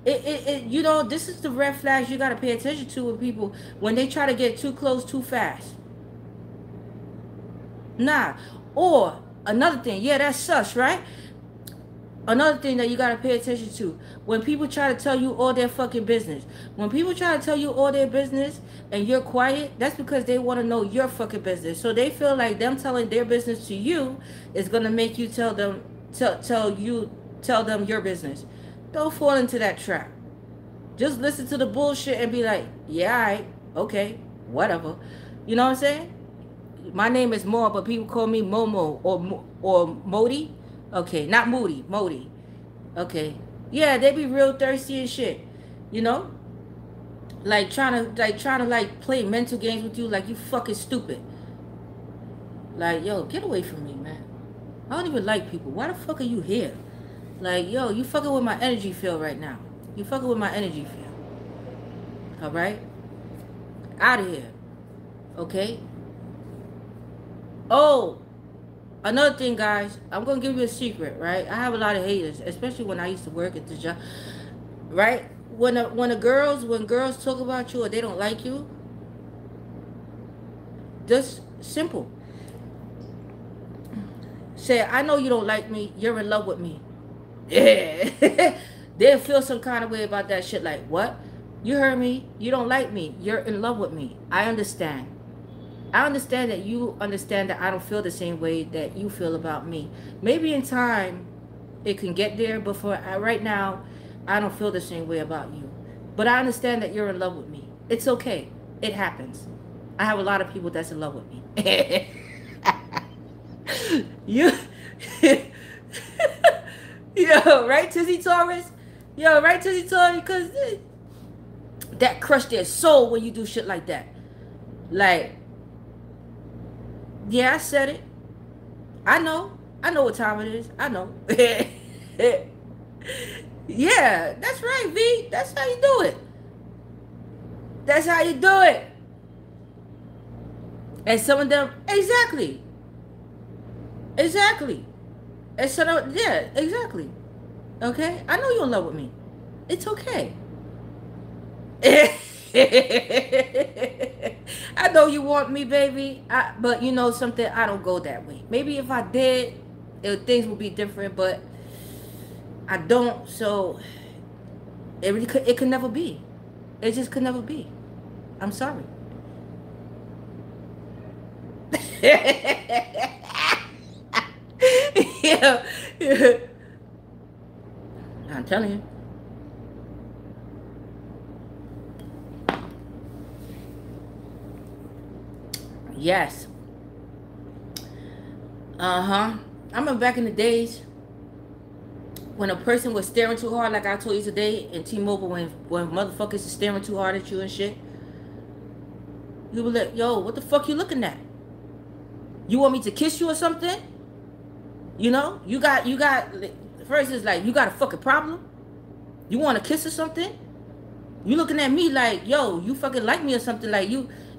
it, it, it you know, this is the red flags you gotta pay attention to with people when they try to get too close too fast. Nah. Or another thing, yeah, that's sus, right? Another thing that you gotta pay attention to when people try to tell you all their fucking business. When people try to tell you all their business and you're quiet, that's because they want to know your fucking business. So they feel like them telling their business to you is gonna make you tell them tell tell you tell them your business. Don't fall into that trap. Just listen to the bullshit and be like, yeah, right, okay, whatever. You know what I'm saying? My name is Mo, but people call me Momo or or Modi. Okay, not Moody, Modi. Okay. Yeah, they be real thirsty and shit. You know? Like trying to like trying to like play mental games with you like you fucking stupid. Like, yo, get away from me, man. I don't even like people. Why the fuck are you here? Like, yo, you fucking with my energy field right now. You fucking with my energy field. Alright? Out of here. Okay? Oh, another thing, guys, I'm gonna give you a secret, right? I have a lot of haters, especially when I used to work at the job, right? When a, when the girls when girls talk about you or they don't like you, just simple. Say, I know you don't like me. You're in love with me. Yeah, they'll feel some kind of way about that shit. Like, what? You heard me. You don't like me. You're in love with me. I understand. I understand that you understand that I don't feel the same way that you feel about me. Maybe in time it can get there, but for uh, right now, I don't feel the same way about you. But I understand that you're in love with me. It's okay. It happens. I have a lot of people that's in love with me. you, yo, right, Tizzy Taurus? Yo, right, Tizzy Taurus? Because that crush their soul when you do shit like that. Like, yeah, I said it. I know. I know what time it is. I know. Yeah, that's right, V. That's how you do it. That's how you do it. And some of them, exactly. Exactly. And so, yeah, exactly. Okay? I know you're in love with me. It's okay. I know you want me, baby. I, but you know something, I don't go that way. Maybe if I did, it, things would be different, but I don't. So it really could, it could never be. It just could never be. I'm sorry. yeah. I'm telling you. Yes. Uh-huh. I remember back in the days when a person was staring too hard, like I told you today in T-Mobile, when when motherfuckers is staring too hard at you and shit, you were like, yo, what the fuck you looking at? You want me to kiss you or something? You know, you got you got first is like you got a fucking problem. You want to kiss or something? You looking at me like, yo, you fucking like me or something like you.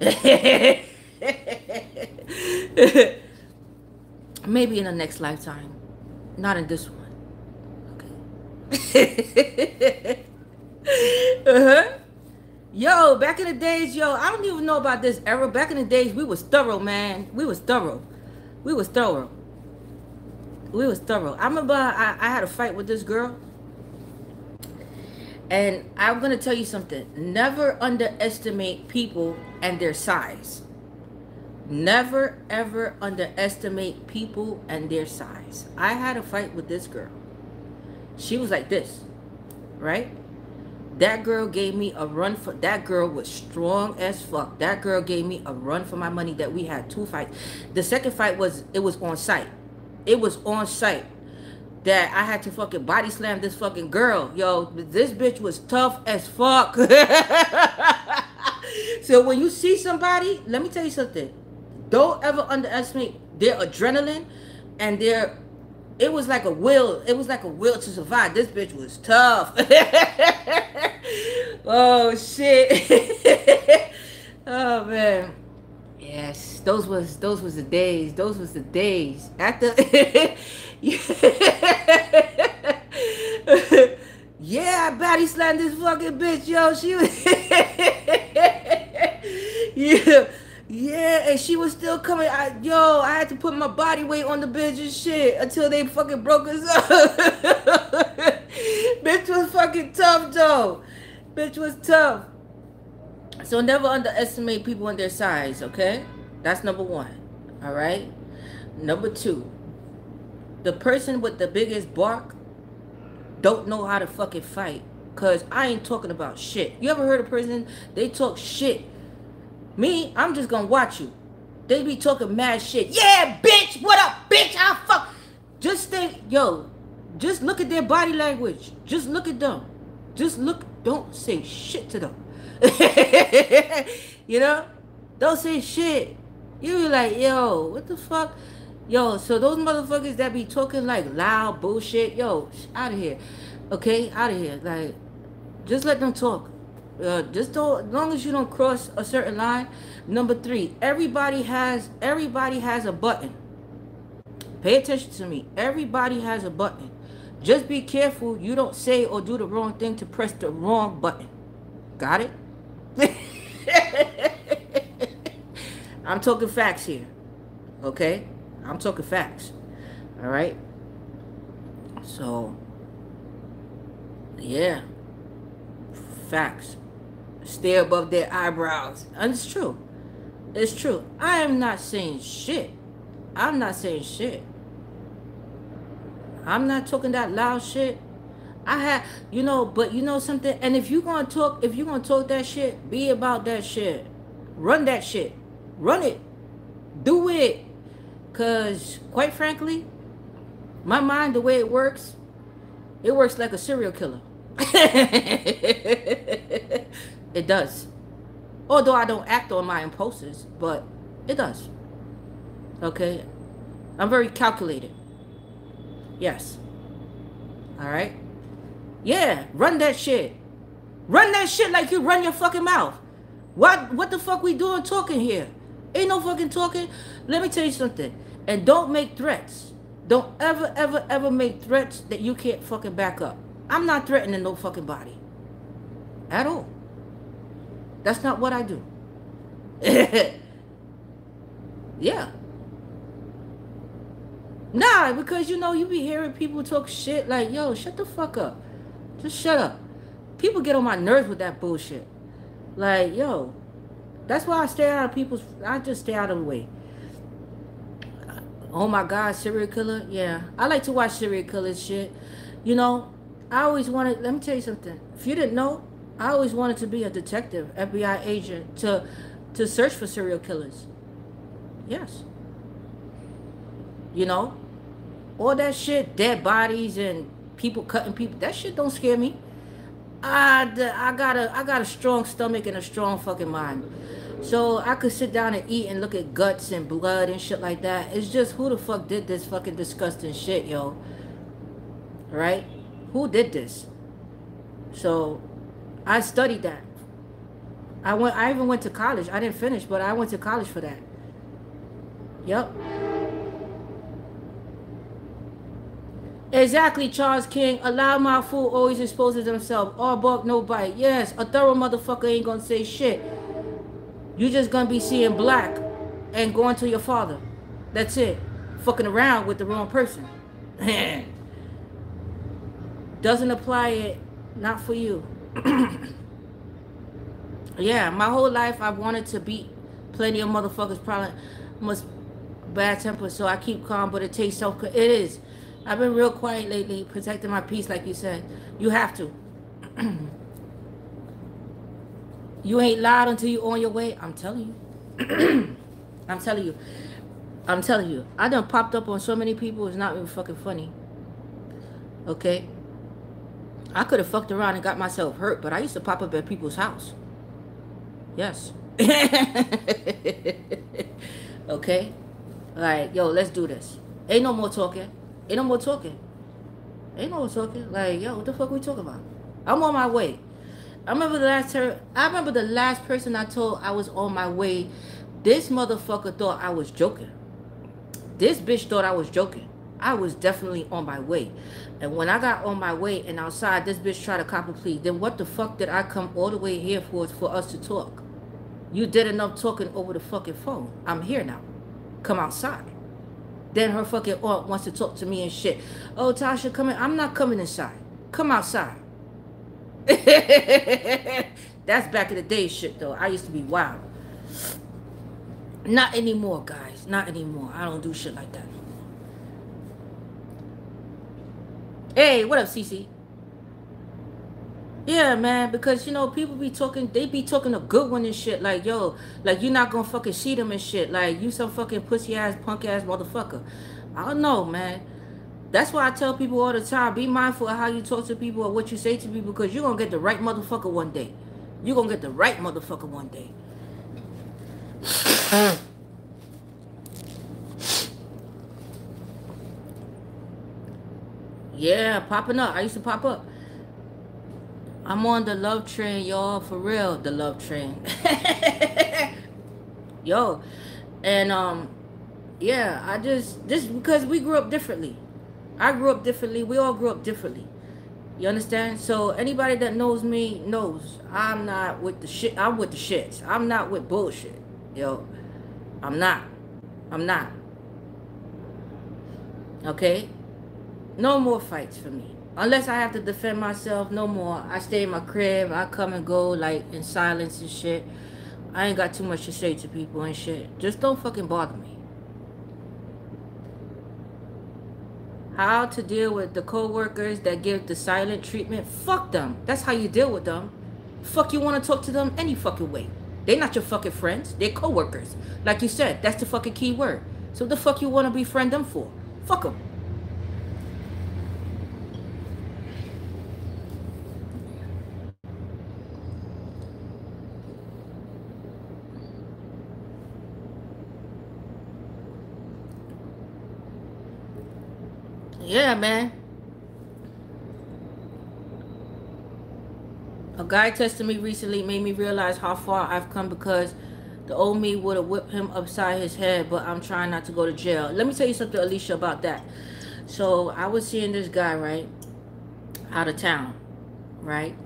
Maybe in the next lifetime. Not in this one. Okay. uh-huh. Yo, back in the days, yo, I don't even know about this era. Back in the days, we was thorough, man. We was thorough. We was thorough. We was thorough. I remember I, I had a fight with this girl. And I'm going to tell you something. Never underestimate people and their size. Never ever underestimate people and their size. I had a fight with this girl. She was like this, right? That girl gave me a run for that girl was strong as fuck. That girl gave me a run for my money that we had two fights. The second fight was it was on site. It was on site that I had to fucking body slam this fucking girl. Yo, this bitch was tough as fuck. so when you see somebody, let me tell you something. Don't ever underestimate their adrenaline and their it was like a will. It was like a will to survive. This bitch was tough. oh shit. oh man. Yes, those was those was the days. Those was the days. After Yeah, I body slammed this fucking bitch, yo. She was Yeah. Yeah, and she was still coming. I, yo, I had to put my body weight on the bitch and shit until they fucking broke us up. bitch was fucking tough, though. Bitch was tough. So never underestimate people and their size, okay? That's number one. All right? Number two, the person with the biggest bark don't know how to fucking fight. Cause I ain't talking about shit. You ever heard a person, they talk shit me, I'm just gonna watch you. They be talking mad shit. Yeah, bitch, what up, bitch? I fuck. Just think, yo, just look at their body language. Just look at them. Just look, don't say shit to them. you know? Don't say shit. You be like, yo, what the fuck? Yo, so those motherfuckers that be talking like loud bullshit, yo, out of here. Okay, out of here. Like, just let them talk. Uh, just don't, as long as you don't cross a certain line. Number three, everybody has everybody has a button. Pay attention to me. Everybody has a button. Just be careful you don't say or do the wrong thing to press the wrong button. Got it? I'm talking facts here. Okay? I'm talking facts. All right? So, yeah. Facts stay above their eyebrows. And it's true. It's true. I am not saying shit. I'm not saying shit. I'm not talking that loud shit. I had, you know, but you know something. And if you gonna talk, if you gonna talk that shit, be about that shit. Run that shit. Run it. Do it. Cause quite frankly, my mind, the way it works, it works like a serial killer. It does. Although I don't act on my impulses, but it does. Okay? I'm very calculated. Yes. All right? Yeah, run that shit. Run that shit like you run your fucking mouth. What what the fuck we doing talking here? Ain't no fucking talking. Let me tell you something. And don't make threats. Don't ever, ever, ever make threats that you can't fucking back up. I'm not threatening no fucking body. At all. That's not what I do. yeah. Nah, because you know, you be hearing people talk shit like, yo, shut the fuck up. Just shut up. People get on my nerves with that bullshit. Like, yo, that's why I stay out of people's, I just stay out of the way. Oh my God, serial killer? Yeah. I like to watch serial killer shit. You know, I always wanted, let me tell you something. If you didn't know, I always wanted to be a detective, FBI agent, to, to search for serial killers. Yes. You know, all that shit, dead bodies and people cutting people, that shit don't scare me. I, I got a I got a strong stomach and a strong fucking mind. So I could sit down and eat and look at guts and blood and shit like that. It's just who the fuck did this fucking disgusting shit, yo? Right? Who did this? So I studied that. I went I even went to college. I didn't finish, but I went to college for that. Yep. Exactly, Charles King. A loudmouth fool always exposes himself. All bark, no bite. Yes, a thorough motherfucker ain't gonna say shit. You just gonna be seeing black and going to your father. That's it. Fucking around with the wrong person. Doesn't apply it, not for you. yeah, my whole life I've wanted to beat plenty of motherfuckers probably must bad temper, so I keep calm, but it takes self it is. I've been real quiet lately, protecting my peace, like you said. You have to. you ain't loud until you're on your way. I'm telling you. I'm telling you. I'm telling you. I done popped up on so many people. It's not even fucking funny. Okay? I could have fucked around and got myself hurt, but I used to pop up at people's house. Yes. okay? Like, yo, let's do this. Ain't no more talking. Ain't no more talking. Ain't no more talking. Like, yo, what the fuck we talking about? I'm on my way. I remember the last I remember the last person I told I was on my way. This motherfucker thought I was joking. This bitch thought I was joking. I was definitely on my way. And when I got on my way and outside, this bitch tried to cop a plea. Then what the fuck did I come all the way here for for us to talk? You did enough talking over the fucking phone. I'm here now. Come outside. Then her fucking aunt wants to talk to me and shit. Oh, Tasha, come in. I'm not coming inside. Come outside. That's back in the day shit, though. I used to be wild. Not anymore, guys. Not anymore. I don't do shit like that Hey, what up, CC? Yeah, man, because you know people be talking, they be talking a good one and shit. Like, yo, like you're not gonna fucking see them and shit. Like you some fucking pussy ass, punk ass motherfucker. I don't know, man. That's why I tell people all the time: be mindful of how you talk to people or what you say to people, because you're gonna get the right motherfucker one day. You're gonna get the right motherfucker one day. yeah, popping up. I used to pop up. I'm on the love train, y'all. For real, the love train. Yo. And um, yeah, I just just because we grew up differently. I grew up differently. We all grew up differently. You understand? So anybody that knows me knows I'm not with the shit. I'm with the shits. I'm not with bullshit. Yo. I'm not. I'm not. Okay? No more fights for me. Unless I have to defend myself, no more. I stay in my crib. I come and go like in silence and shit. I ain't got too much to say to people and shit. Just don't fucking bother me. How to deal with the co-workers that give the silent treatment? Fuck them. That's how you deal with them. Fuck you want to talk to them any fucking way. They're not your fucking friends. They're co-workers. Like you said, that's the fucking key word. So the fuck you want to befriend them for? Fuck them. Yeah, man. A guy tested me recently made me realize how far I've come because the old me would have whipped him upside his head, but I'm trying not to go to jail. Let me tell you something, Alicia, about that. So I was seeing this guy, right, out of town, right?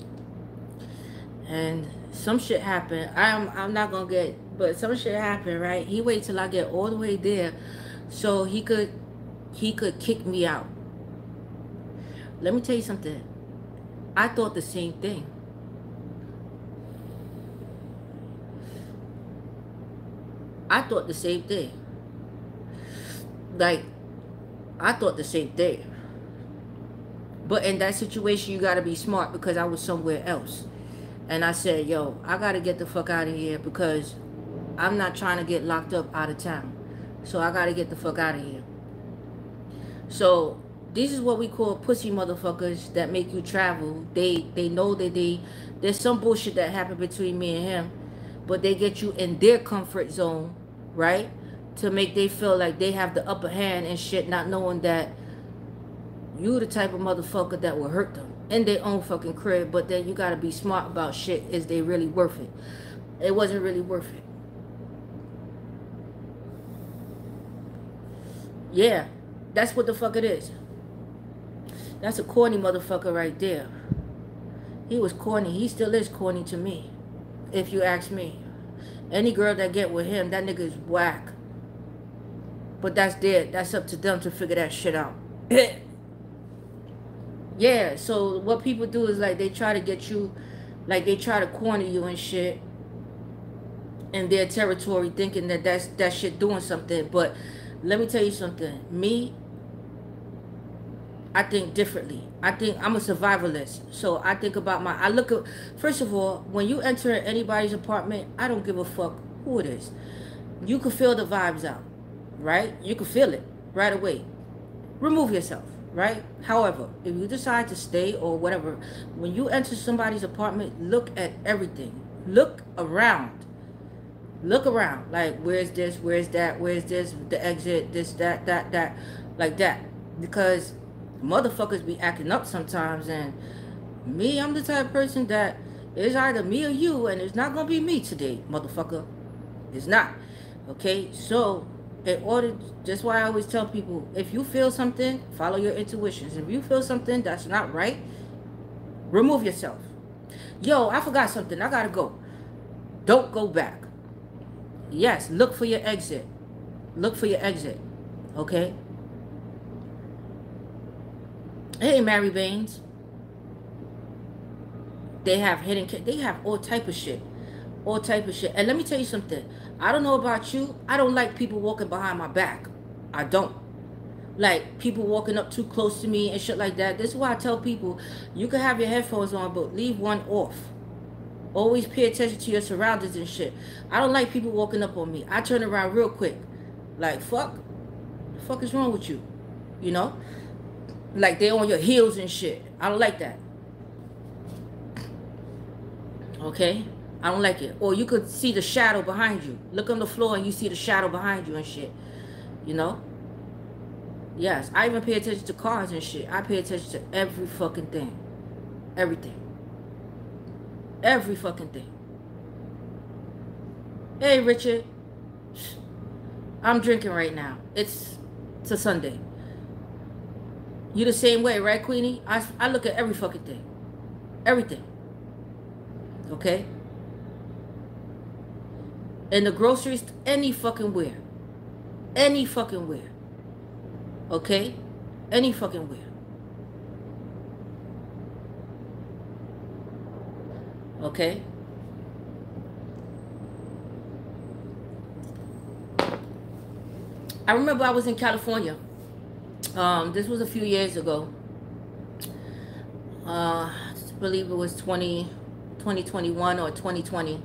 And some shit happened. I'm I'm not gonna get, but some shit happened, right? He waited till I get all the way there, so he could he could kick me out. Let me tell you something. I thought the same thing. I thought the same thing. Like, I thought the same thing. But in that situation, you got to be smart because I was somewhere else. And I said, yo, I got to get the fuck out of here because I'm not trying to get locked up out of town. So I got to get the fuck out of here. So this is what we call pussy motherfuckers that make you travel. They they know that they there's some bullshit that happened between me and him, but they get you in their comfort zone, right? To make they feel like they have the upper hand and shit, not knowing that you the type of motherfucker that will hurt them in their own fucking crib. But then you gotta be smart about shit. Is they really worth it? It wasn't really worth it. Yeah, that's what the fuck it is. That's a corny motherfucker right there. He was corny. He still is corny to me, if you ask me. Any girl that get with him, that nigga is whack. But that's dead. That's up to them to figure that shit out. yeah, so what people do is like they try to get you, like they try to corner you and shit in their territory thinking that that's that shit doing something. But let me tell you something. Me, I think differently. I think I'm a survivalist. So I think about my, I look at, first of all, when you enter anybody's apartment, I don't give a fuck who it is. You can feel the vibes out, right? You can feel it right away. Remove yourself, right? However, if you decide to stay or whatever, when you enter somebody's apartment, look at everything. Look around. Look around. Like, where's this? Where's that? Where's this? The exit? This, that, that, that. Like that. Because motherfuckers be acting up sometimes and me i'm the type of person that it's either me or you and it's not gonna be me today motherfucker. It's not okay? So in order that's why i always tell people if you feel something follow your intuitions. If you feel something that's not right remove yourself. Yo i forgot something. I gotta go. Don't go back. Yes look for your exit. Look for your exit okay Hey, Mary Baines. They have hidden, they have all type of shit. All type of shit. And let me tell you something. I don't know about you. I don't like people walking behind my back. I don't. Like people walking up too close to me and shit like that. This is why I tell people, you can have your headphones on, but leave one off. Always pay attention to your surroundings and shit. I don't like people walking up on me. I turn around real quick. Like, fuck. The fuck is wrong with you? You know? Like they're on your heels and shit. I don't like that. Okay? I don't like it. Or you could see the shadow behind you. Look on the floor and you see the shadow behind you and shit. You know? Yes, I even pay attention to cars and shit. I pay attention to every fucking thing. Everything. Every fucking thing. Hey, Richard. I'm drinking right now. It's, it's a Sunday. You the same way, right, Queenie? I, I look at every fucking thing. Everything. Okay? In the groceries, any fucking where. Any fucking where. Okay? Any fucking where. Okay? I remember I was in California um, this was a few years ago. Uh, I believe it was 20, 2021 or 2020.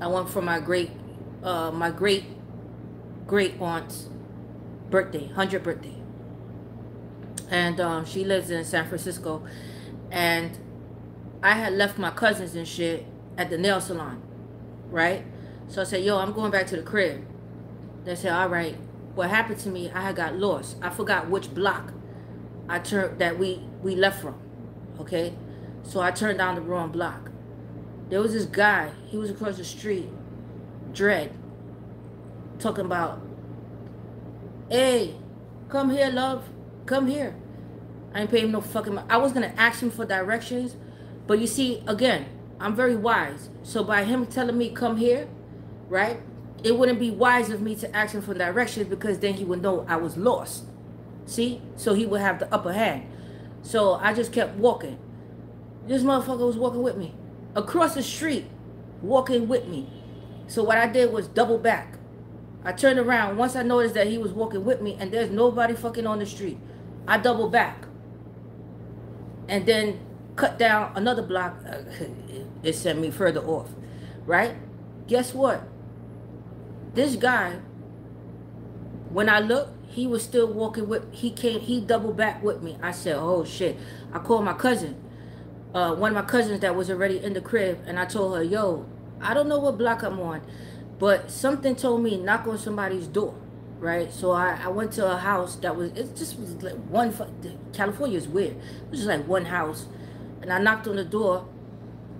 I went for my great, uh, my great, great aunt's birthday, 100th birthday. And um, she lives in San Francisco. And I had left my cousins and shit at the nail salon, right? So I said, yo, I'm going back to the crib. They said, all right, what happened to me, I had got lost. I forgot which block I turned that we we left from. Okay, so I turned down the wrong block. There was this guy. He was across the street. Dread. Talking about, hey, come here, love. Come here. I ain't paying no fucking. I was gonna ask him for directions, but you see, again, I'm very wise. So by him telling me come here, right? It wouldn't be wise of me to ask him for directions because then he would know I was lost. See? So he would have the upper hand. So I just kept walking. This motherfucker was walking with me. Across the street, walking with me. So what I did was double back. I turned around once I noticed that he was walking with me and there's nobody fucking on the street. I double back. And then cut down another block. It sent me further off. Right? Guess what? This guy, when I looked, he was still walking with he came he doubled back with me. I said oh shit. I called my cousin uh, one of my cousins that was already in the crib and i told her yo i don't know what block i'm on but something told me knock on somebody's door right? So i, I went to a house that was it just was like one california is weird. It was just like one house and i knocked on the door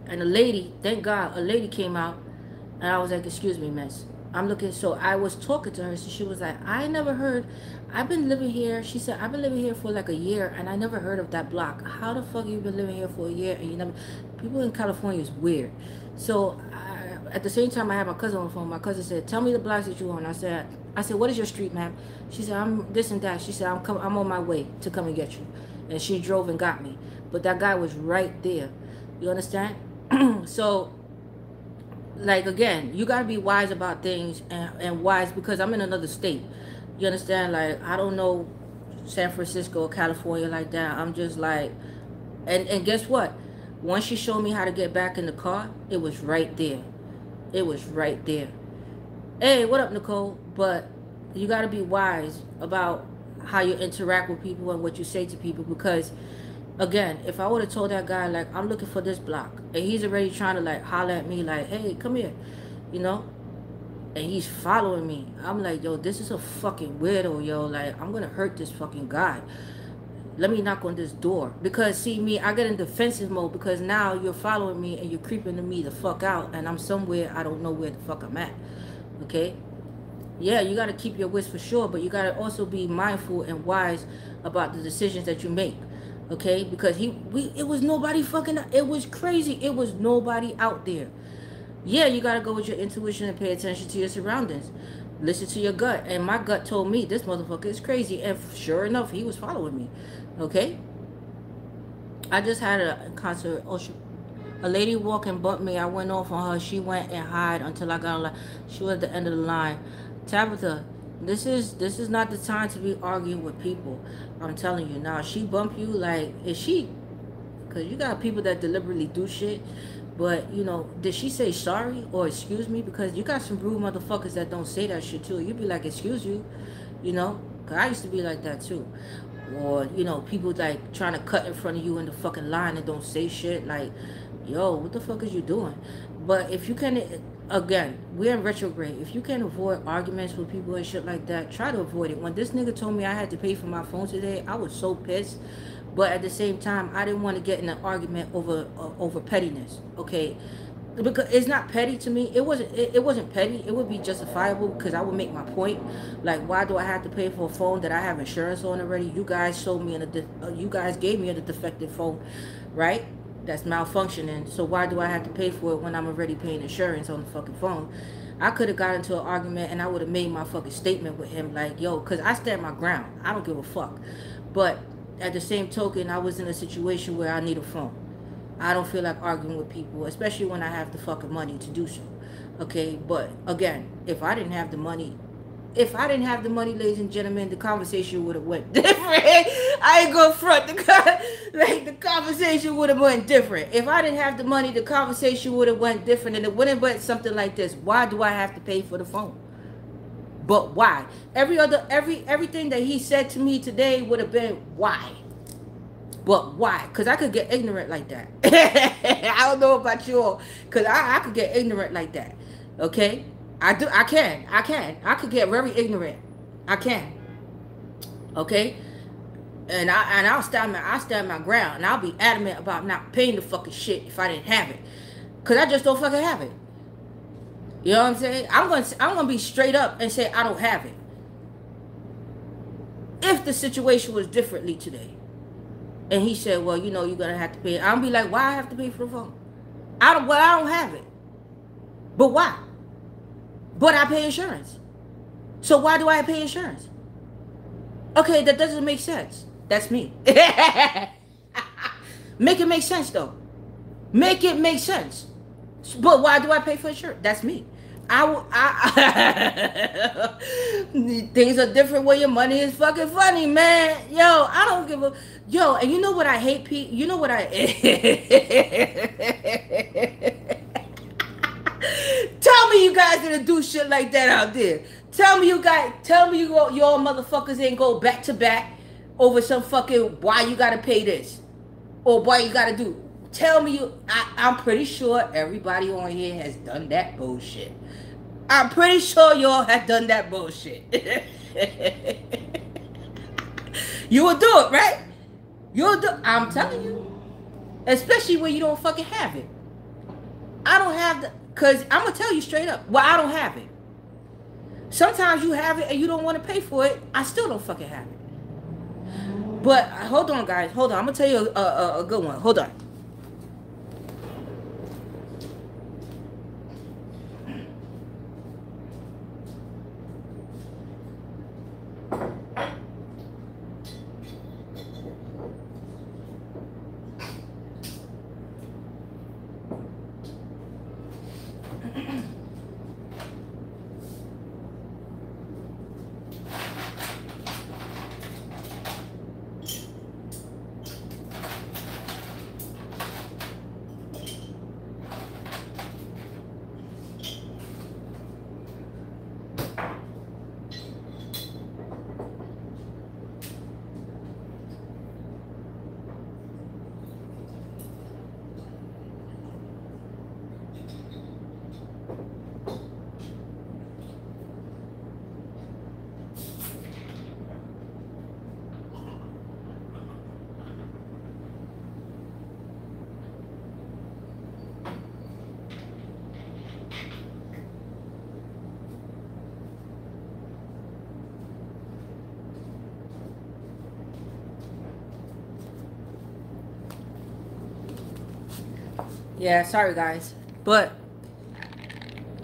and a lady thank god a lady came out and i was like excuse me miss I'm looking, so I was talking to her, so she was like, I never heard, I've been living here, she said, I've been living here for like a year, and I never heard of that block. How the fuck you been living here for a year, and you never, people in California is weird. So, I, at the same time, I had my cousin on the phone, my cousin said, tell me the blocks that you on. I said, I said, what is your street, ma'am? She said, I'm this and that. She said, I'm come, I'm on my way to come and get you. And she drove and got me. But that guy was right there. You understand? so, like again, you gotta be wise about things and, and wise because I'm in another state. You understand? Like I don't know San Francisco or California like that. I'm just like and and guess what? Once she showed me how to get back in the car, it was right there. It was right there. Hey, what up, Nicole? But you gotta be wise about how you interact with people and what you say to people because again, if I would have told that guy like I'm looking for this block, and he's already trying to like holler at me like, "Hey, come here," you know, and he's following me, I'm like, "Yo, this is a fucking weirdo, yo. Like, I'm gonna hurt this fucking guy." Let me knock on this door because see me, I get in defensive mode because now you're following me and you're creeping to me the fuck out, and I'm somewhere I don't know where the fuck I'm at. Okay, yeah, you got to keep your wits for sure, but you got to also be mindful and wise about the decisions that you make okay? Because he we it was nobody fucking it was crazy. It was nobody out there. Yeah you got to go with your intuition and pay attention to your surroundings. Listen to your gut. And my gut told me this motherfucker is crazy. And sure enough he was following me okay? I just had a concert. Oh, she, a lady walking bumped me. I went off on her. She went and hide until i got line she was at the end of the line. Tabitha this is this is not the time to be arguing with people. I'm telling you now she bump you like is she because you got people that deliberately do shit but you know did she say sorry or excuse me? Because you got some rude motherfuckers that don't say that shit too. You'd be like excuse you you know? Cause i used to be like that too. Or you know people like trying to cut in front of you in the fucking line and don't say shit like yo what the fuck is you doing? But if you can again, we're in retrograde. If you can't avoid arguments with people and shit like that, try to avoid it. When this nigga told me I had to pay for my phone today, I was so pissed. But at the same time, I didn't want to get in an argument over uh, over pettiness. Okay, because it's not petty to me. It wasn't. It, it wasn't petty. It would be justifiable because I would make my point. Like, why do I have to pay for a phone that I have insurance on already? You guys sold me in a. Uh, you guys gave me a defective phone, right? That's malfunctioning. So why do I have to pay for it when I'm already paying insurance on the fucking phone? I could have got into an argument and I would have made my fucking statement with him like, yo, because I stand my ground. I don't give a fuck. But at the same token, I was in a situation where I need a phone. I don't feel like arguing with people, especially when I have the fucking money to do so. Okay, but again, if I didn't have the money if I didn't have the money, ladies and gentlemen, the conversation would have went different. I ain't gonna front the like the conversation would have went different. If I didn't have the money, the conversation would have went different, and it wouldn't went something like this. Why do I have to pay for the phone? But why? Every other every everything that he said to me today would have been why. But why? Because I could get ignorant like that. I don't know about you all. Because I, I could get ignorant like that. Okay? I do. I can. I can. I could get very ignorant. I can. Okay. And I and I'll stand my I stand my ground and I'll be adamant about not paying the fucking shit if I didn't have it. Cause I just don't fucking have it. You know what I'm saying? I'm gonna I'm gonna be straight up and say I don't have it. If the situation was differently today, and he said, "Well, you know, you're gonna have to pay," I'll be like, "Why I have to pay for the phone? I don't. Well, I don't have it. But why? But I pay insurance. So why do I pay insurance? Okay, that doesn't make sense. That's me. make it make sense though. Make it make sense. But why do I pay for insurance? That's me. I, I things are different when your money is fucking funny, man. Yo, I don't give a yo. And you know what I hate, Pete? You know what I? tell me you guys gonna do shit like that out there. Tell me you guys. Tell me you all, you all motherfuckers ain't go back to back over some fucking why you gotta pay this or why you gotta do. Tell me you. I, I'm pretty sure everybody on here has done that bullshit. I'm pretty sure y'all have done that bullshit. you will do it, right? You'll do I'm telling you. Especially when you don't fucking have it. I don't have the cause I'm gonna tell you straight up. Well, I don't have it. Sometimes you have it and you don't want to pay for it. I still don't fucking have it. But uh, hold on, guys. Hold on. I'm gonna tell you a, a, a good one. Hold on. Yeah, sorry guys. But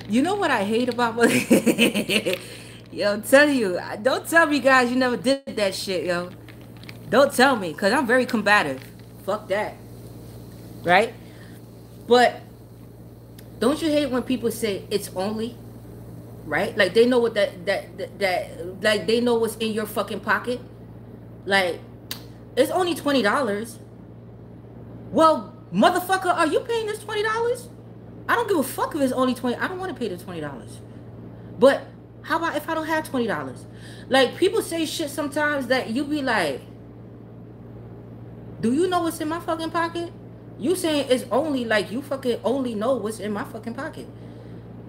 you know what I hate about yo, I'm telling you, don't tell me guys you never did that shit, yo. Don't tell me, cause I'm very combative. Fuck that. Right? But don't you hate when people say it's only right? Like they know what that that that, that like they know what's in your fucking pocket. Like it's only twenty dollars. Well, Motherfucker, are you paying this $20? I don't give a fuck if it's only 20 I don't want to pay the $20. But how about if I don't have $20? Like, people say shit sometimes that you be like, do you know what's in my fucking pocket? You saying it's only like you fucking only know what's in my fucking pocket.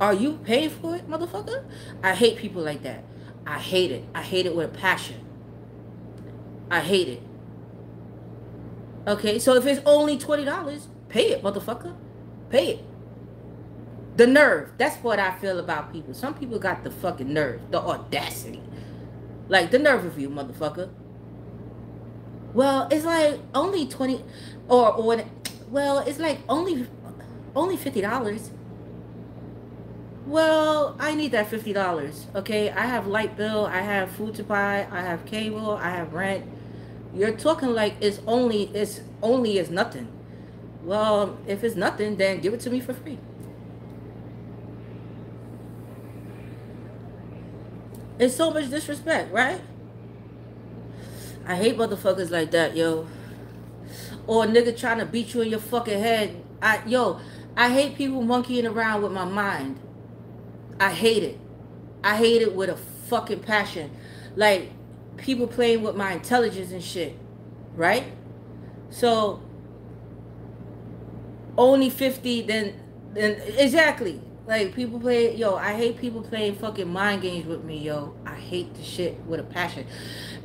Are you paying for it, motherfucker? I hate people like that. I hate it. I hate it with a passion. I hate it. Okay, so if it's only $20, pay it, motherfucker. Pay it. The nerve. That's what I feel about people. Some people got the fucking nerve, the audacity. Like the nerve of you, motherfucker. Well, it's like only 20 or or well, it's like only only $50. Well, I need that $50. Okay? I have light bill, I have food to buy, I have cable, I have rent you're talking like it's only it's only is nothing. Well, if it's nothing, then give it to me for free. It's so much disrespect, right? I hate motherfuckers like that, yo. Or a nigga trying to beat you in your fucking head. I yo, I hate people monkeying around with my mind. I hate it. I hate it with a fucking passion. Like people playing with my intelligence and shit, right? So only 50 then then exactly like people play yo i hate people playing fucking mind games with me yo i hate the shit with a passion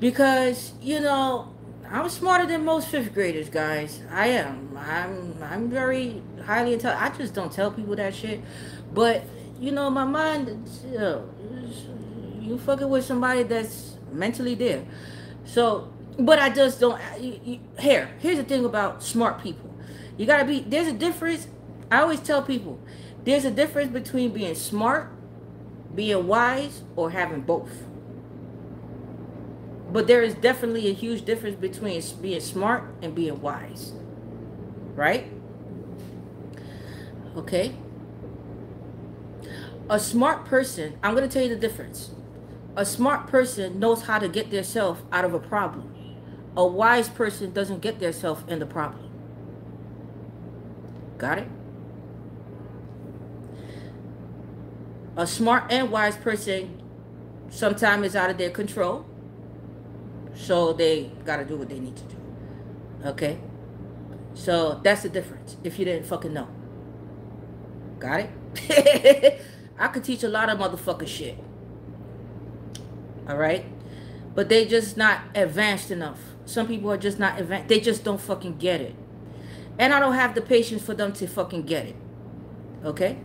because you know I'm smarter than most fifth graders, guys. I am. I'm I'm very highly intelligent. I just don't tell people that shit. But you know, my mind, you, know, you fucking with somebody that's mentally there. So, but I just don't. You, you, here, here's the thing about smart people. You gotta be. There's a difference. I always tell people, there's a difference between being smart, being wise, or having both. But there is definitely a huge difference between being smart and being wise. Right? Okay? A smart person, I'm going to tell you the difference. A smart person knows how to get themselves out of a problem. A wise person doesn't get themselves in the problem. Got it? A smart and wise person sometimes is out of their control so they got to do what they need to do. Okay? So that's the difference. If you didn't fucking know. Got it? I could teach a lot of motherfucker shit. Alright? But they just not advanced enough. Some people are just not advanced. They just don't fucking get it. And I don't have the patience for them to fucking get it. Okay?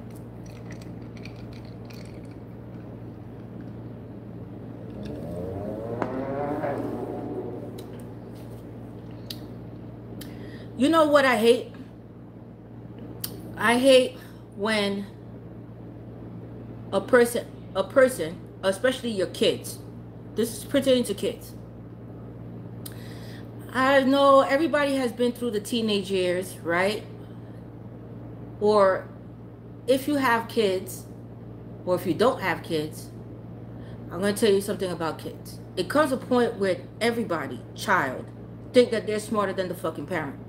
You know what I hate? I hate when a person, a person, especially your kids, this is pertaining to kids. I know everybody has been through the teenage years, right? Or if you have kids, or if you don't have kids, I'm going to tell you something about kids. It comes a point where everybody, child, think that they're smarter than the fucking parent.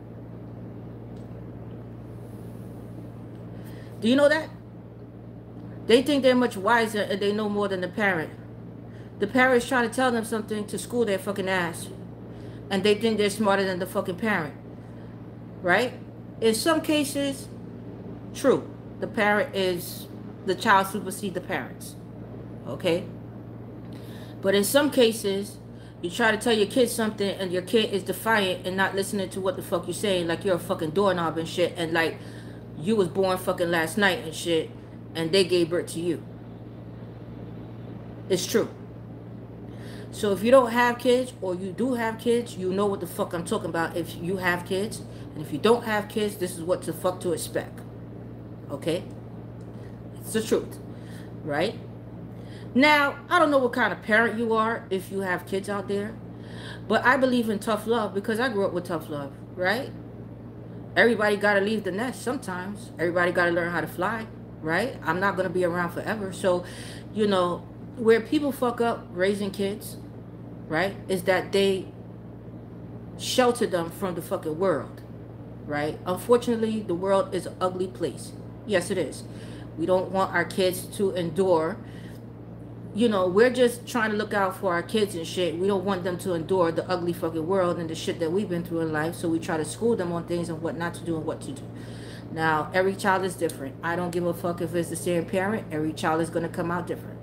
Do you know that? They think they're much wiser and they know more than the parent. The parent's trying to tell them something to school their fucking ass. And they think they're smarter than the fucking parent. Right? In some cases, true. The parent is, the child supersedes the parents. Okay? But in some cases, you try to tell your kid something and your kid is defiant and not listening to what the fuck you're saying. Like you're a fucking doorknob and shit. And like, you was born fucking last night and shit and they gave birth to you. It's true. So if you don't have kids or you do have kids, you know what the fuck I'm talking about if you have kids. And if you don't have kids, this is what the fuck to expect. Okay? It's the truth. Right? Now, I don't know what kind of parent you are if you have kids out there. But I believe in tough love because I grew up with tough love. Right? everybody got to leave the nest sometimes. Everybody got to learn how to fly, right? I'm not going to be around forever. So, you know, where people fuck up raising kids, right, is that they shelter them from the fucking world, right? Unfortunately, the world is an ugly place. Yes, it is. We don't want our kids to endure you know, we're just trying to look out for our kids and shit. We don't want them to endure the ugly fucking world and the shit that we've been through in life. So we try to school them on things and what not to do and what to do. Now, every child is different. I don't give a fuck if it's the same parent. Every child is going to come out different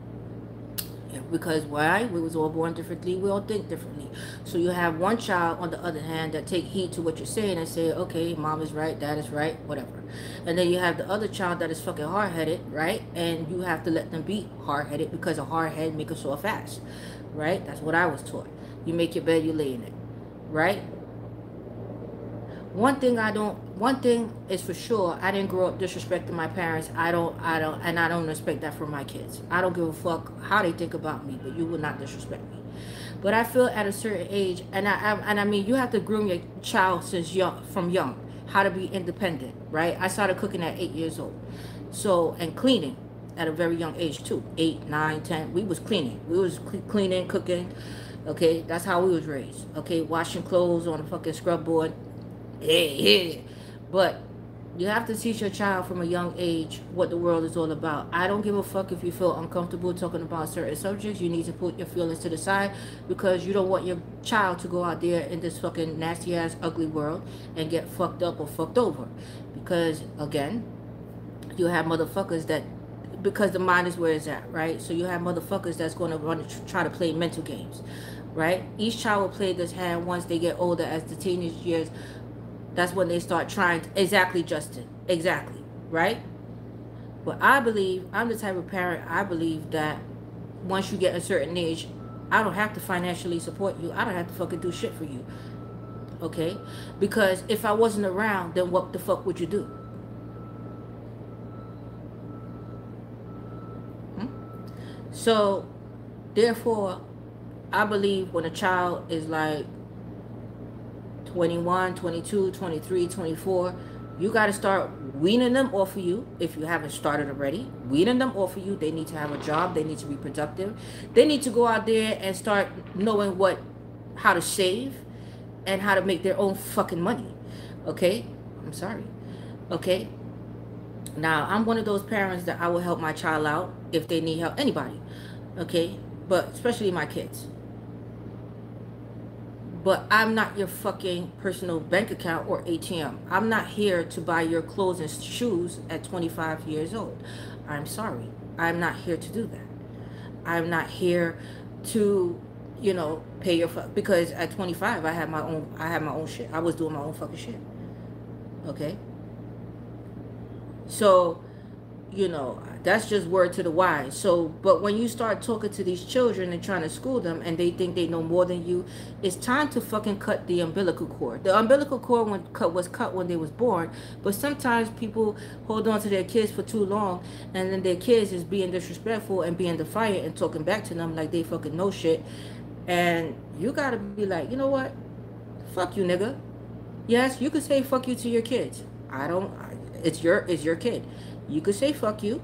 because why? We was all born differently. We all think differently. So you have one child on the other hand that take heed to what you're saying and say okay mom is right dad is right whatever. And then you have the other child that is fucking hard-headed right? And you have to let them be hard-headed because a hard head make a sore fast right? That's what i was taught. You make your bed you lay in it right one thing I don't one thing is for sure I didn't grow up disrespecting my parents. I don't I don't and I don't respect that for my kids. I don't give a fuck how they think about me but you will not disrespect me. But I feel at a certain age and I, I and I mean you have to groom your child since young from young how to be independent right? I started cooking at eight years old. So and cleaning at a very young age too eight nine ten we was cleaning. We was cleaning cooking okay? That's how we was raised okay? Washing clothes on a fucking scrub board yeah. But you have to teach your child from a young age what the world is all about. I don't give a fuck if you feel uncomfortable talking about certain subjects. You need to put your feelings to the side because you don't want your child to go out there in this fucking nasty ass ugly world and get fucked up or fucked over. Because again, you have motherfuckers that because the mind is where it's at, right? So you have motherfuckers that's going to to try to play mental games, right? Each child will play this hand once they get older as the teenage years. That's when they start trying to, exactly, Justin, exactly, right? But I believe, I'm the type of parent, I believe that once you get a certain age, I don't have to financially support you. I don't have to fucking do shit for you. Okay? Because if I wasn't around, then what the fuck would you do? Hmm? So, therefore, I believe when a child is like 21, 22, 23, 24, you got to start weaning them off of you if you haven't started already. Weaning them off of you. They need to have a job. They need to be productive. They need to go out there and start knowing what, how to save and how to make their own fucking money. Okay? I'm sorry. Okay? Now, I'm one of those parents that I will help my child out if they need help. Anybody. Okay? But especially my kids but I'm not your fucking personal bank account or ATM. I'm not here to buy your clothes and shoes at 25 years old. I'm sorry. I'm not here to do that. I'm not here to, you know, pay your fuck because at 25 I had my own I had my own shit. I was doing my own fucking shit. Okay? So, you know, that's just word to the wise. So, but when you start talking to these children and trying to school them and they think they know more than you, it's time to fucking cut the umbilical cord. The umbilical cord when cut was cut when they was born, but sometimes people hold on to their kids for too long and then their kids is being disrespectful and being defiant and talking back to them like they fucking know shit. And you gotta be like, you know what? Fuck you, nigga. Yes, you could say fuck you to your kids. I don't. It's your it's your kid. You could say fuck you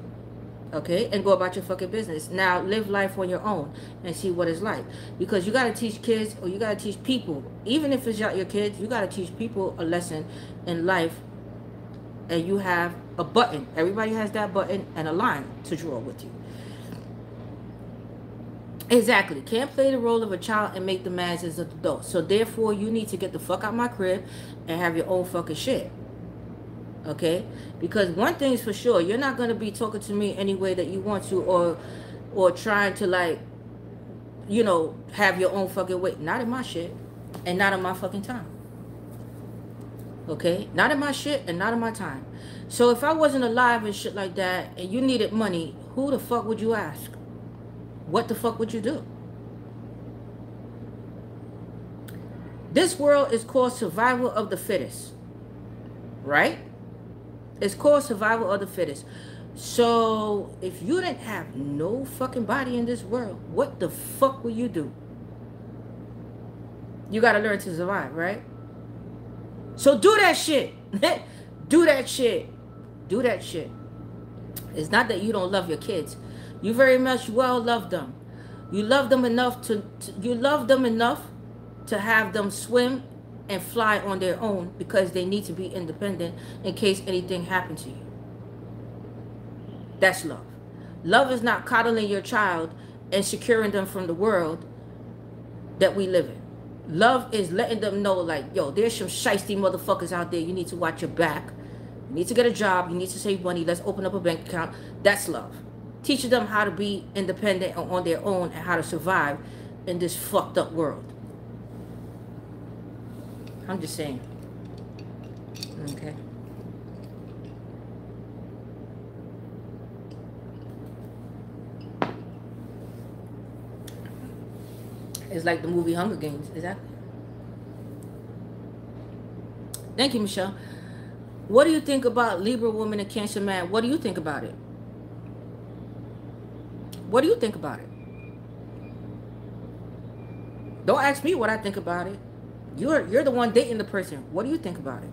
okay and go about your fucking business. Now live life on your own and see what it's like. Because you got to teach kids or you got to teach people. Even if it's not your kids you got to teach people a lesson in life. And you have a button. Everybody has that button and a line to draw with you. Exactly. Can't play the role of a child and make demands as an adult. So therefore, you need to get the fuck out my crib and have your own fucking shit okay? Because one thing is for sure you're not going to be talking to me any way that you want to or or trying to like you know have your own fucking way. Not in my shit and not in my fucking time okay? Not in my shit and not in my time. So if i wasn't alive and shit like that and you needed money who the fuck would you ask? What the fuck would you do? This world is called survival of the fittest right it's called survival of the fittest. So if you didn't have no fucking body in this world, what the fuck will you do? You gotta learn to survive, right? So do that shit. do that shit. Do that shit. It's not that you don't love your kids. You very much well love them. You love them enough to, to you love them enough to have them swim and fly on their own because they need to be independent in case anything happens to you. That's love. Love is not coddling your child and securing them from the world that we live in. Love is letting them know, like, yo, there's some shisty motherfuckers out there. You need to watch your back. You need to get a job. You need to save money. Let's open up a bank account. That's love. Teaching them how to be independent on their own and how to survive in this fucked up world. I'm just saying. Okay. It's like the movie Hunger Games. is Exactly. Thank you, Michelle. What do you think about Libra woman and Cancer man? What do you think about it? What do you think about it? Don't ask me what I think about it. You're you're the one dating the person. What do you think about it?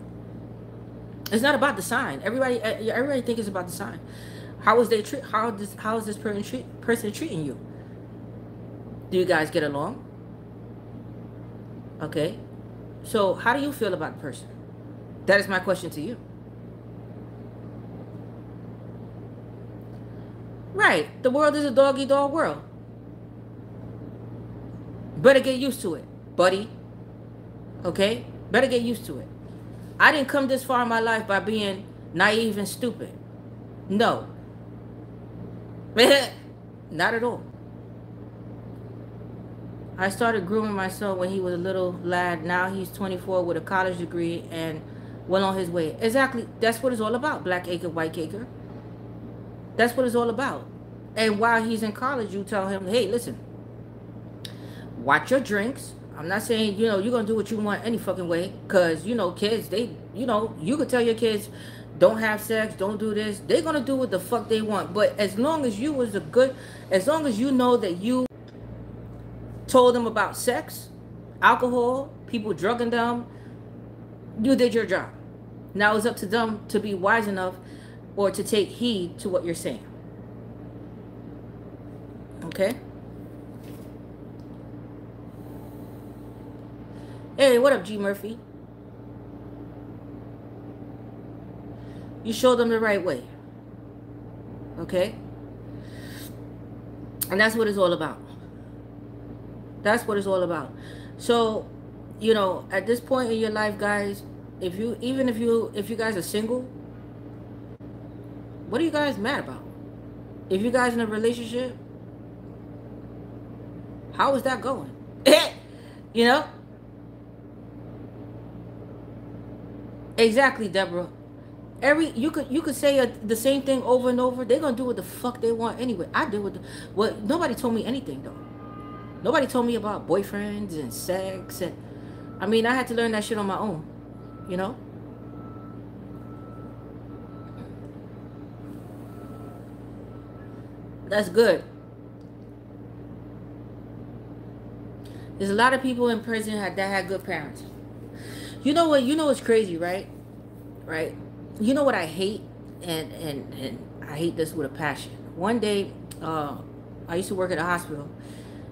It's not about the sign. Everybody everybody thinks it's about the sign. How is they treat? How does how is this person treat, person treating you? Do you guys get along? Okay, so how do you feel about the person? That is my question to you. Right, the world is a doggy dog world. Better get used to it, buddy. Okay? Better get used to it. I didn't come this far in my life by being naive and stupid. No. Not at all. I started grooming my son when he was a little lad. Now he's 24 with a college degree and well on his way. Exactly. That's what it's all about. Black acre, white acre. That's what it's all about. And while he's in college, you tell him, hey, listen, watch your drinks. I'm not saying, you know, you're going to do what you want any fucking way. Because, you know, kids, they, you know, you could tell your kids, don't have sex, don't do this. They're going to do what the fuck they want. But as long as you was a good, as long as you know that you told them about sex, alcohol, people drugging them, you did your job. Now it's up to them to be wise enough or to take heed to what you're saying. Okay? Hey, what up, G Murphy? You show them the right way. Okay? And that's what it's all about. That's what it's all about. So, you know, at this point in your life, guys, if you even if you if you guys are single, what are you guys mad about? If you guys in a relationship, how is that going? you know? Exactly, Deborah. Every you could you could say a, the same thing over and over. They're gonna do what the fuck they want anyway. I did what the, what nobody told me anything though. Nobody told me about boyfriends and sex and I mean I had to learn that shit on my own. You know? That's good. There's a lot of people in prison that had good parents. You know what? You know what's crazy, right? Right? You know what I hate, and and and I hate this with a passion. One day, uh, I used to work at a hospital,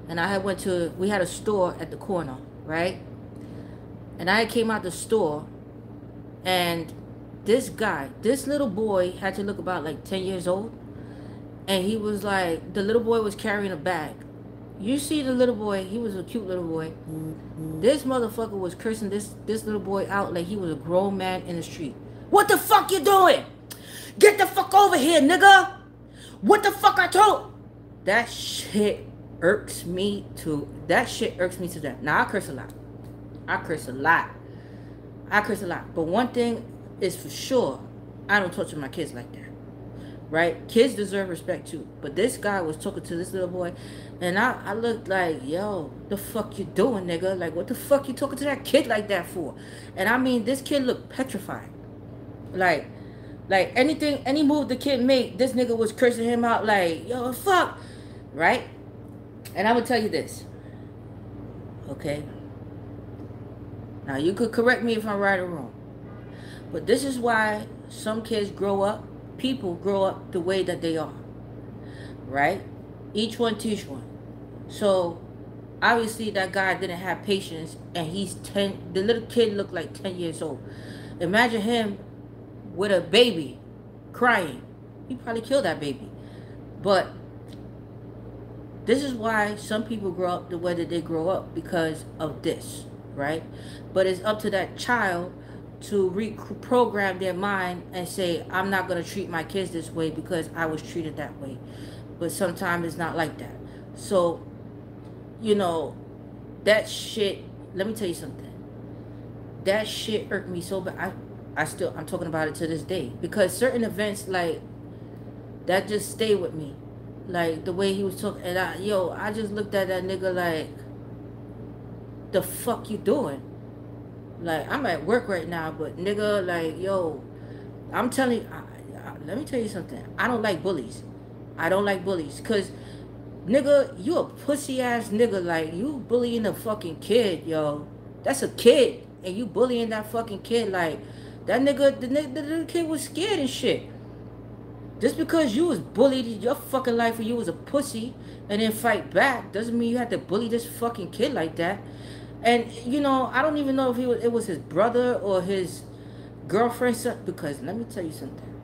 and I had went to we had a store at the corner, right? And I came out the store, and this guy, this little boy, had to look about like ten years old, and he was like, the little boy was carrying a bag. You see the little boy, he was a cute little boy. This motherfucker was cursing this this little boy out like he was a grown man in the street. What the fuck you doing? Get the fuck over here, nigga. What the fuck I told? That shit irks me to that shit irks me to death. Now I curse a lot. I curse a lot. I curse a lot. But one thing is for sure, I don't talk to my kids like that right? Kids deserve respect too. But this guy was talking to this little boy, and I, I looked like, yo, the fuck you doing, nigga? Like, what the fuck you talking to that kid like that for? And I mean, this kid looked petrified. Like, like anything, any move the kid made, this nigga was cursing him out like, yo, fuck, right? And I would tell you this, okay? Now, you could correct me if I'm right or wrong. But this is why some kids grow up people grow up the way that they are. Right? Each one teach one. So obviously that guy didn't have patience and he's 10 the little kid looked like 10 years old. Imagine him with a baby crying. He probably killed that baby. But this is why some people grow up the way that they grow up because of this, right? But it's up to that child to reprogram their mind and say, I'm not going to treat my kids this way because I was treated that way. But sometimes it's not like that. So, you know, that shit, let me tell you something. That shit irked me so bad. I, I still, I'm talking about it to this day. Because certain events, like, that just stay with me. Like, the way he was talking. And I, yo, I just looked at that nigga like, the fuck you doing? Like I'm at work right now, but nigga, like yo, I'm telling. I, I, let me tell you something. I don't like bullies. I don't like bullies, cause nigga, you a pussy ass nigga. Like you bullying a fucking kid, yo. That's a kid, and you bullying that fucking kid. Like that nigga, the the, the kid was scared and shit. Just because you was bullied your fucking life or you was a pussy and then fight back doesn't mean you have to bully this fucking kid like that. And you know, I don't even know if he was, it was his brother or his girlfriend. Because let me tell you something.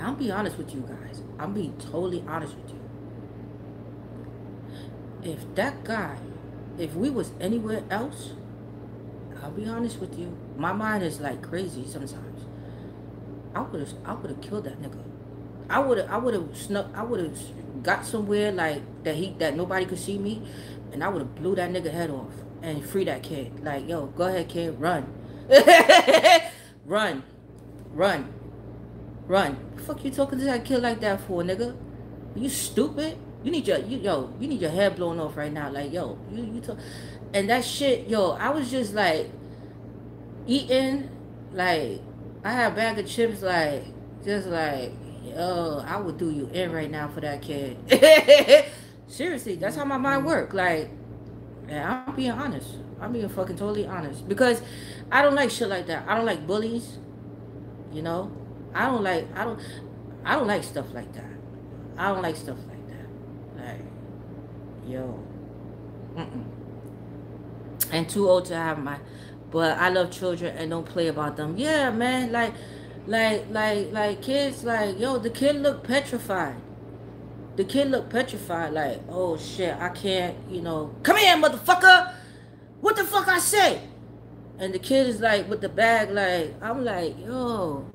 I'll be honest with you guys. I'm being totally honest with you. If that guy, if we was anywhere else, I'll be honest with you. My mind is like crazy sometimes. I would have, I would have killed that nigga. I would have I would have snuck I would have got somewhere like that he that nobody could see me and I would have blew that nigga head off and free that kid. Like, yo, go ahead, kid, run. run. Run. Run. The fuck you talking to that kid like that for, nigga? You stupid? You need your you yo, you need your head blown off right now. Like, yo, you you talk and that shit, yo, I was just like eating, like I had a bag of chips, like just like, yo, I would do you in right now for that kid. Seriously, that's how my mind work. Like, yeah, I'm being honest. I'm being fucking totally honest because I don't like shit like that. I don't like bullies. You know, I don't like I don't I don't like stuff like that. I don't like stuff like that. Like, yo, mm-mm. and too old to have my. But I love children and don't play about them. Yeah, man. Like, like, like, like kids. Like, yo, the kid look petrified the kid looked petrified, like, oh shit, I can't, you know, come here, motherfucker. What the fuck I say? And the kid is like with the bag, like, I'm like, yo,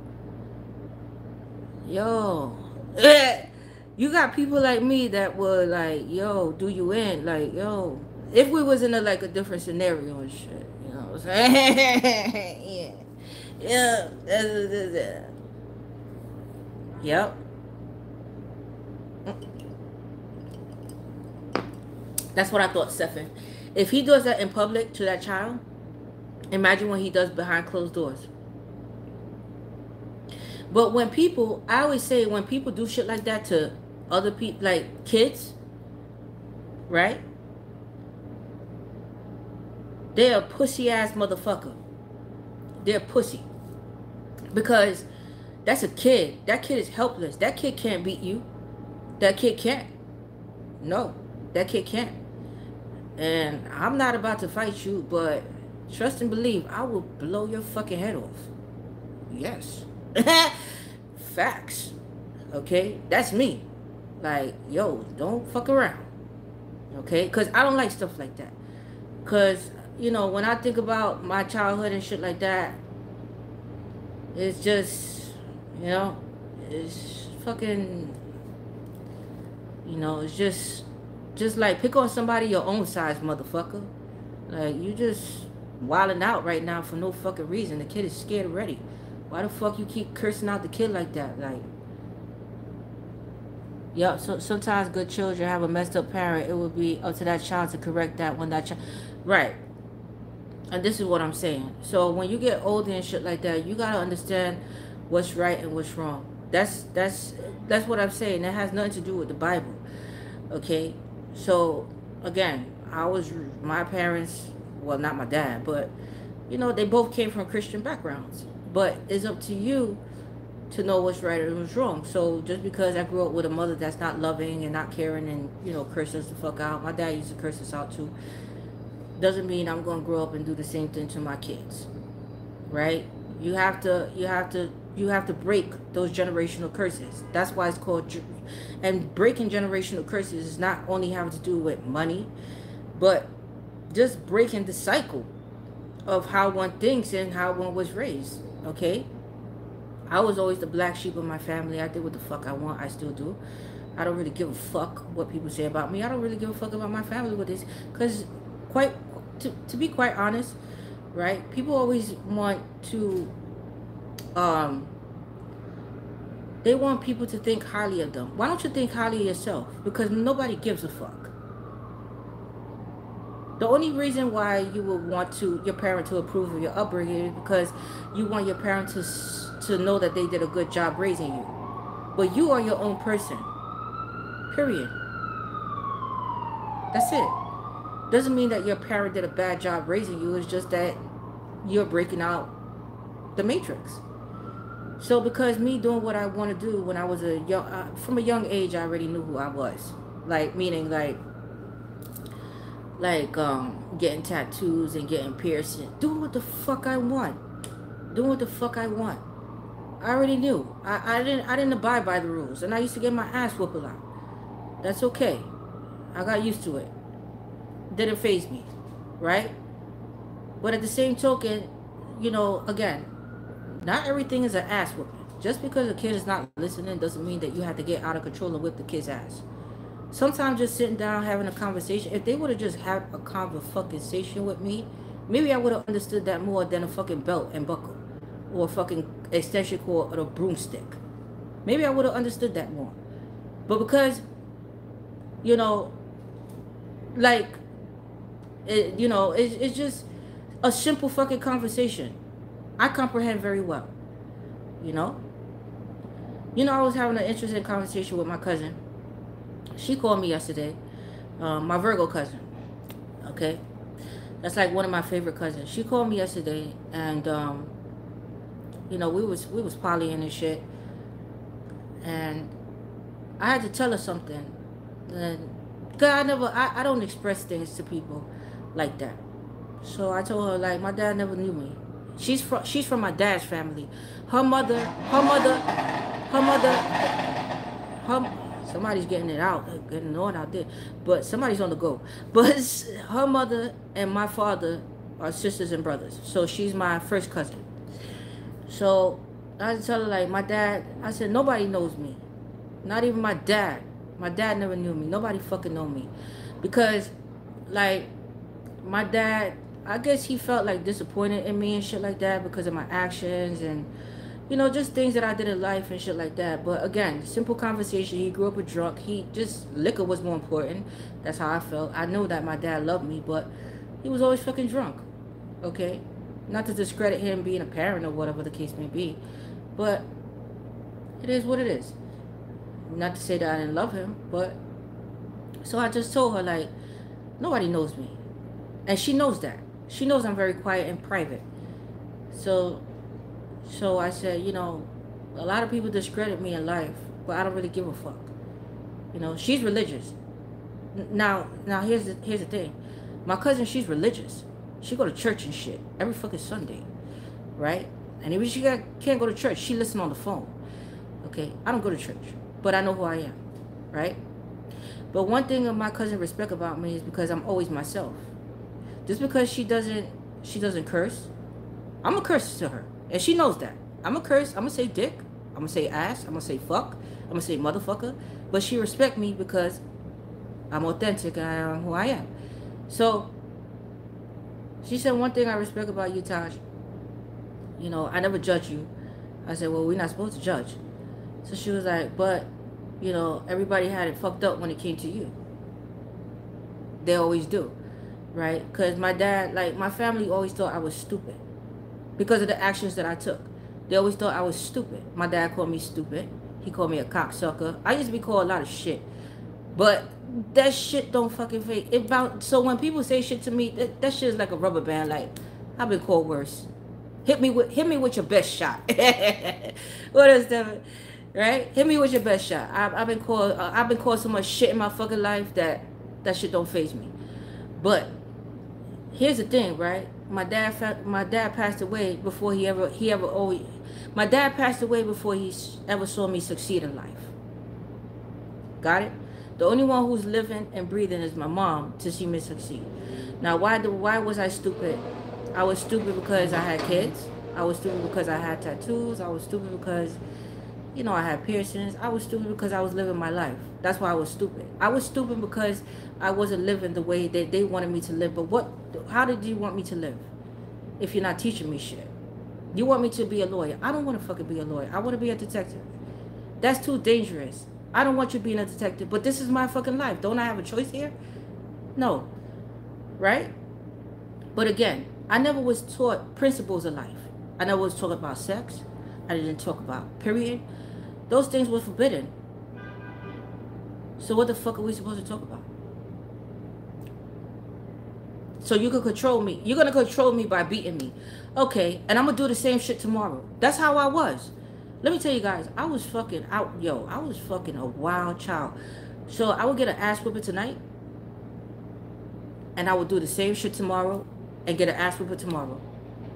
yo. you got people like me that would like, yo, do you in? Like, yo, if we was in a like a different scenario and shit, you know what I'm saying? yeah. Yeah. Yep. That's what I thought, Stephen. If he does that in public to that child, imagine what he does behind closed doors. But when people, I always say, when people do shit like that to other people, like kids, right? They're a pussy ass motherfucker. They're pussy. Because that's a kid. That kid is helpless. That kid can't beat you. That kid can't. No, that kid can't. And I'm not about to fight you, but trust and believe, I will blow your fucking head off. Yes. Facts. Okay? That's me. Like, yo, don't fuck around. Okay? Because I don't like stuff like that. Because, you know, when I think about my childhood and shit like that, it's just, you know, it's fucking, you know, it's just just like pick on somebody your own size, motherfucker. Like you just wilding out right now for no fucking reason. The kid is scared already. Why the fuck you keep cursing out the kid like that? Like, yeah. So sometimes good children have a messed up parent. It would be up to that child to correct that when that child, right. And this is what I'm saying. So when you get older and shit like that, you gotta understand what's right and what's wrong. That's that's that's what I'm saying. That has nothing to do with the Bible. Okay, so again, I was my parents, well, not my dad, but you know, they both came from Christian backgrounds. But it's up to you to know what's right and what's wrong. So just because I grew up with a mother that's not loving and not caring and you know curses the fuck out, my dad used to curse us out too. Doesn't mean I'm gonna grow up and do the same thing to my kids, right? You have to, you have to, you have to break those generational curses. That's why it's called and breaking generational curses is not only having to do with money, but just breaking the cycle of how one thinks and how one was raised. Okay? I was always the black sheep of my family. I did what the fuck I want. I still do. I don't really give a fuck what people say about me. I don't really give a fuck about my family with this. Because, quite, to, to be quite honest, right? People always want to um, they want people to think highly of them. Why don't you think highly of yourself? Because nobody gives a fuck. The only reason why you would want to your parent to approve of your upbringing is because you want your parent to to know that they did a good job raising you. But you are your own person. Period. That's it. Doesn't mean that your parent did a bad job raising you. It's just that you're breaking out the matrix. So because me doing what I want to do when I was a young, uh, from a young age, I already knew who I was. Like meaning like, like um, getting tattoos and getting piercing, doing what the fuck I want, doing what the fuck I want. I already knew. I, I didn't I didn't abide by the rules, and I used to get my ass whooped a lot. That's okay. I got used to it. Didn't faze me, right? But at the same token, you know, again, not everything is an ass whooping. just because a kid is not listening doesn't mean that you have to get out of control and whip the kid's ass. Sometimes just sitting down having a conversation, if they would have just had a conversation with me, maybe I would have understood that more than a fucking belt and buckle or a fucking extension cord or a broomstick. Maybe I would have understood that more. But because, you know, like, it, you know, it, it's just a simple fucking conversation. I comprehend very well. You know? You know, I was having an interesting conversation with my cousin. She called me yesterday. Um, my Virgo cousin. Okay? That's like one of my favorite cousins. She called me yesterday and um, you know, we was we was polying and shit. And I had to tell her something. And cause I never I, I don't express things to people like that. So I told her like my dad never knew me. She's from she's from my dad's family. Her mother, her mother, her mother, her somebody's getting it out, uh, getting on out there. But somebody's on the go. But her mother and my father are sisters and brothers. So she's my first cousin. So I tell her like my dad, I said nobody knows me. Not even my dad. My dad never knew me. Nobody fucking know me. Because like my dad I guess he felt like disappointed in me and shit like that because of my actions and you know just things that I did in life and shit like that. But again, simple conversation. He grew up a drunk. He just liquor was more important. That's how I felt. I know that my dad loved me, but he was always fucking drunk. Okay, not to discredit him being a parent or whatever the case may be, but it is what it is. Not to say that I didn't love him, but so I just told her like nobody knows me, and she knows that she knows I'm very quiet and private. So, so I said, you know, a lot of people discredit me in life, but I don't really give a fuck. You know, she's religious. Now, now here's the here's the thing. My cousin, she's religious. She go to church and shit every fucking Sunday, right? And if she got, can't go to church, she listen on the phone. Okay, I don't go to church, but I know who I am, right? But one thing of my cousin respect about me is because I'm always myself. Just because she doesn't she doesn't curse, I'm a curse to her. And she knows that. I'm a curse. I'm gonna say dick. I'm gonna say ass. I'm gonna say fuck. I'm gonna say motherfucker. But she respect me because I'm authentic and I am who I am. So she said one thing I respect about you, Taj. You know, I never judge you. I said, well, we're not supposed to judge. So she was like, but, you know, everybody had it fucked up when it came to you. They always do right? Because my dad, like my family always thought I was stupid because of the actions that I took. They always thought I was stupid. My dad called me stupid. He called me a cocksucker. I used to be called a lot of shit. But that shit don't fucking fake. It bound, so when people say shit to me, that, that shit is like a rubber band. Like, I've been called worse. Hit me with hit me with your best shot. what is that? Right? Hit me with your best shot. I've, I've been called uh, I've been called so much shit in my fucking life that that shit don't faze me. But here's the thing, right? My dad, my dad passed away before he ever, he ever, oh, my dad passed away before he ever saw me succeed in life. Got it? The only one who's living and breathing is my mom to see me succeed. Now, why do, why was I stupid? I was stupid because I had kids. I was stupid because I had tattoos. I was stupid because, you know, I had piercings. I was stupid because I was living my life. That's why I was stupid. I was stupid because I wasn't living the way that they wanted me to live. But what? How did you want me to live? If you're not teaching me shit, you want me to be a lawyer. I don't want to fucking be a lawyer. I want to be a detective. That's too dangerous. I don't want you being a detective. But this is my fucking life. Don't I have a choice here? No. Right? But again, I never was taught principles of life. I never was taught about sex. I didn't talk about period. Those things were forbidden. So what the fuck are we supposed to talk about? So you can control me. You're gonna control me by beating me. Okay, and I'm gonna do the same shit tomorrow. That's how I was. Let me tell you guys, I was fucking out, yo. I was fucking a wild child. So I would get an ass whipping tonight, and I would do the same shit tomorrow, and get an ass whipping tomorrow.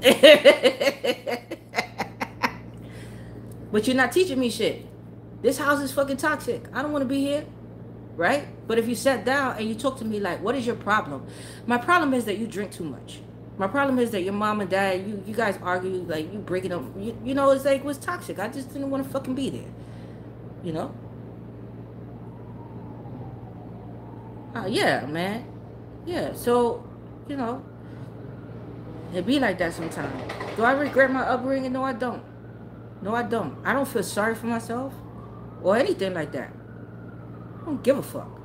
but you're not teaching me shit. This house is fucking toxic. I don't want to be here right? But if you sat down and you talk to me like, what is your problem? My problem is that you drink too much. My problem is that your mom and dad, you you guys argue like you breaking up. You, you know, it's like it was toxic. I just didn't want to fucking be there. You know. Uh, yeah, man. Yeah. So, you know, it be like that sometimes. Do I regret my upbringing? No, I don't. No, I don't. I don't feel sorry for myself or anything like that. I don't give a fuck.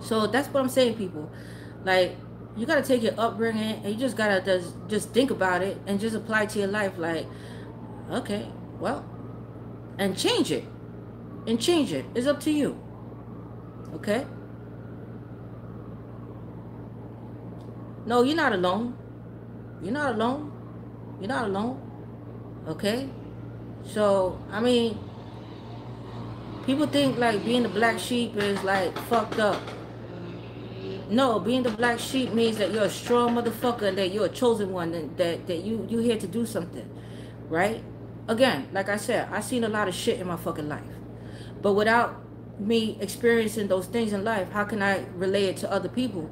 So that's what I'm saying, people. Like, you gotta take your upbringing and you just gotta just, just think about it and just apply to your life. Like, okay, well, and change it. And change it. It's up to you. Okay? No, you're not alone. You're not alone. You're not alone. Okay? So, I mean, people think like being the black sheep is like fucked up. No, being the black sheep means that you're a strong motherfucker and that you're a chosen one and that, that you, you're here to do something. Right? Again, like I said, I've seen a lot of shit in my fucking life. But without me experiencing those things in life, how can I relay it to other people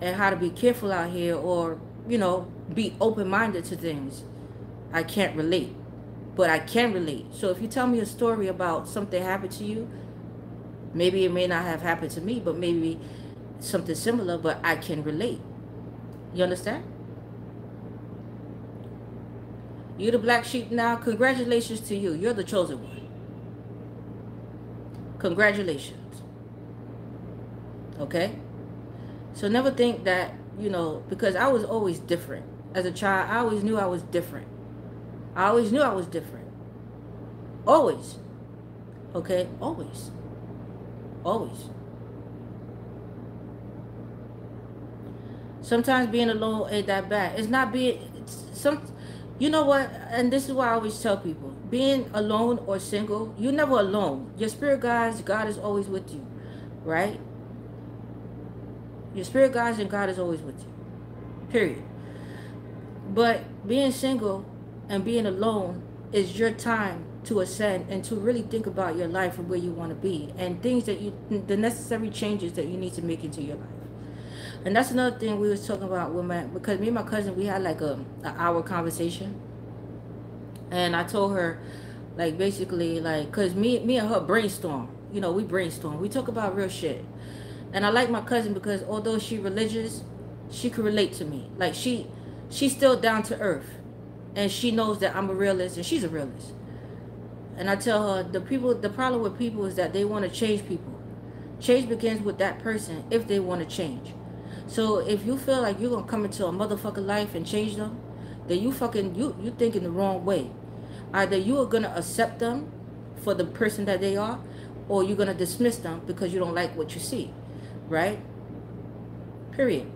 and how to be careful out here or, you know, be open-minded to things? I can't relate but I can relate. So if you tell me a story about something happened to you, maybe it may not have happened to me, but maybe something similar, but I can relate. You understand? You're the black sheep now. Congratulations to you. You're the chosen one. Congratulations. Okay? So never think that, you know, because I was always different. As a child, I always knew I was different. I always knew I was different. Always. Okay? Always. Always. Sometimes being alone ain't that bad. It's not being some you know what? And this is why I always tell people. Being alone or single, you're never alone. Your spirit guides, God is always with you. Right? Your spirit guides and God is always with you. Period. But being single and being alone is your time to ascend and to really think about your life and where you want to be and things that you the necessary changes that you need to make into your life. And that's another thing we was talking about with my because me and my cousin we had like a an hour conversation. And i told her like basically like because me me and her brainstorm you know we brainstorm. We talk about real shit. And i like my cousin because although she religious she could relate to me. Like she she's still down to earth and she knows that I'm a realist and she's a realist. And I tell her the people the problem with people is that they want to change people. Change begins with that person if they want to change. So if you feel like you're gonna come into a motherfucking life and change them, then you fucking you you thinking the wrong way. Either you are gonna accept them for the person that they are, or you're gonna dismiss them because you don't like what you see. Right? Period.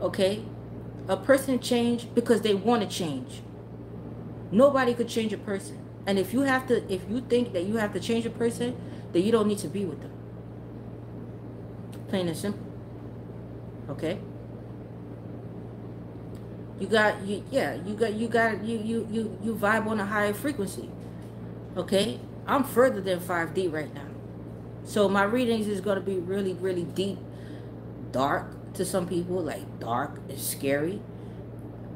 Okay? A person change because they want to change. Nobody could change a person. And if you have to, if you think that you have to change a person, then you don't need to be with them. Plain and simple. Okay? You got you yeah, you got you got you you you you vibe on a higher frequency. Okay? I'm further than 5D right now. So my readings is gonna be really, really deep, dark to some people, like dark and scary.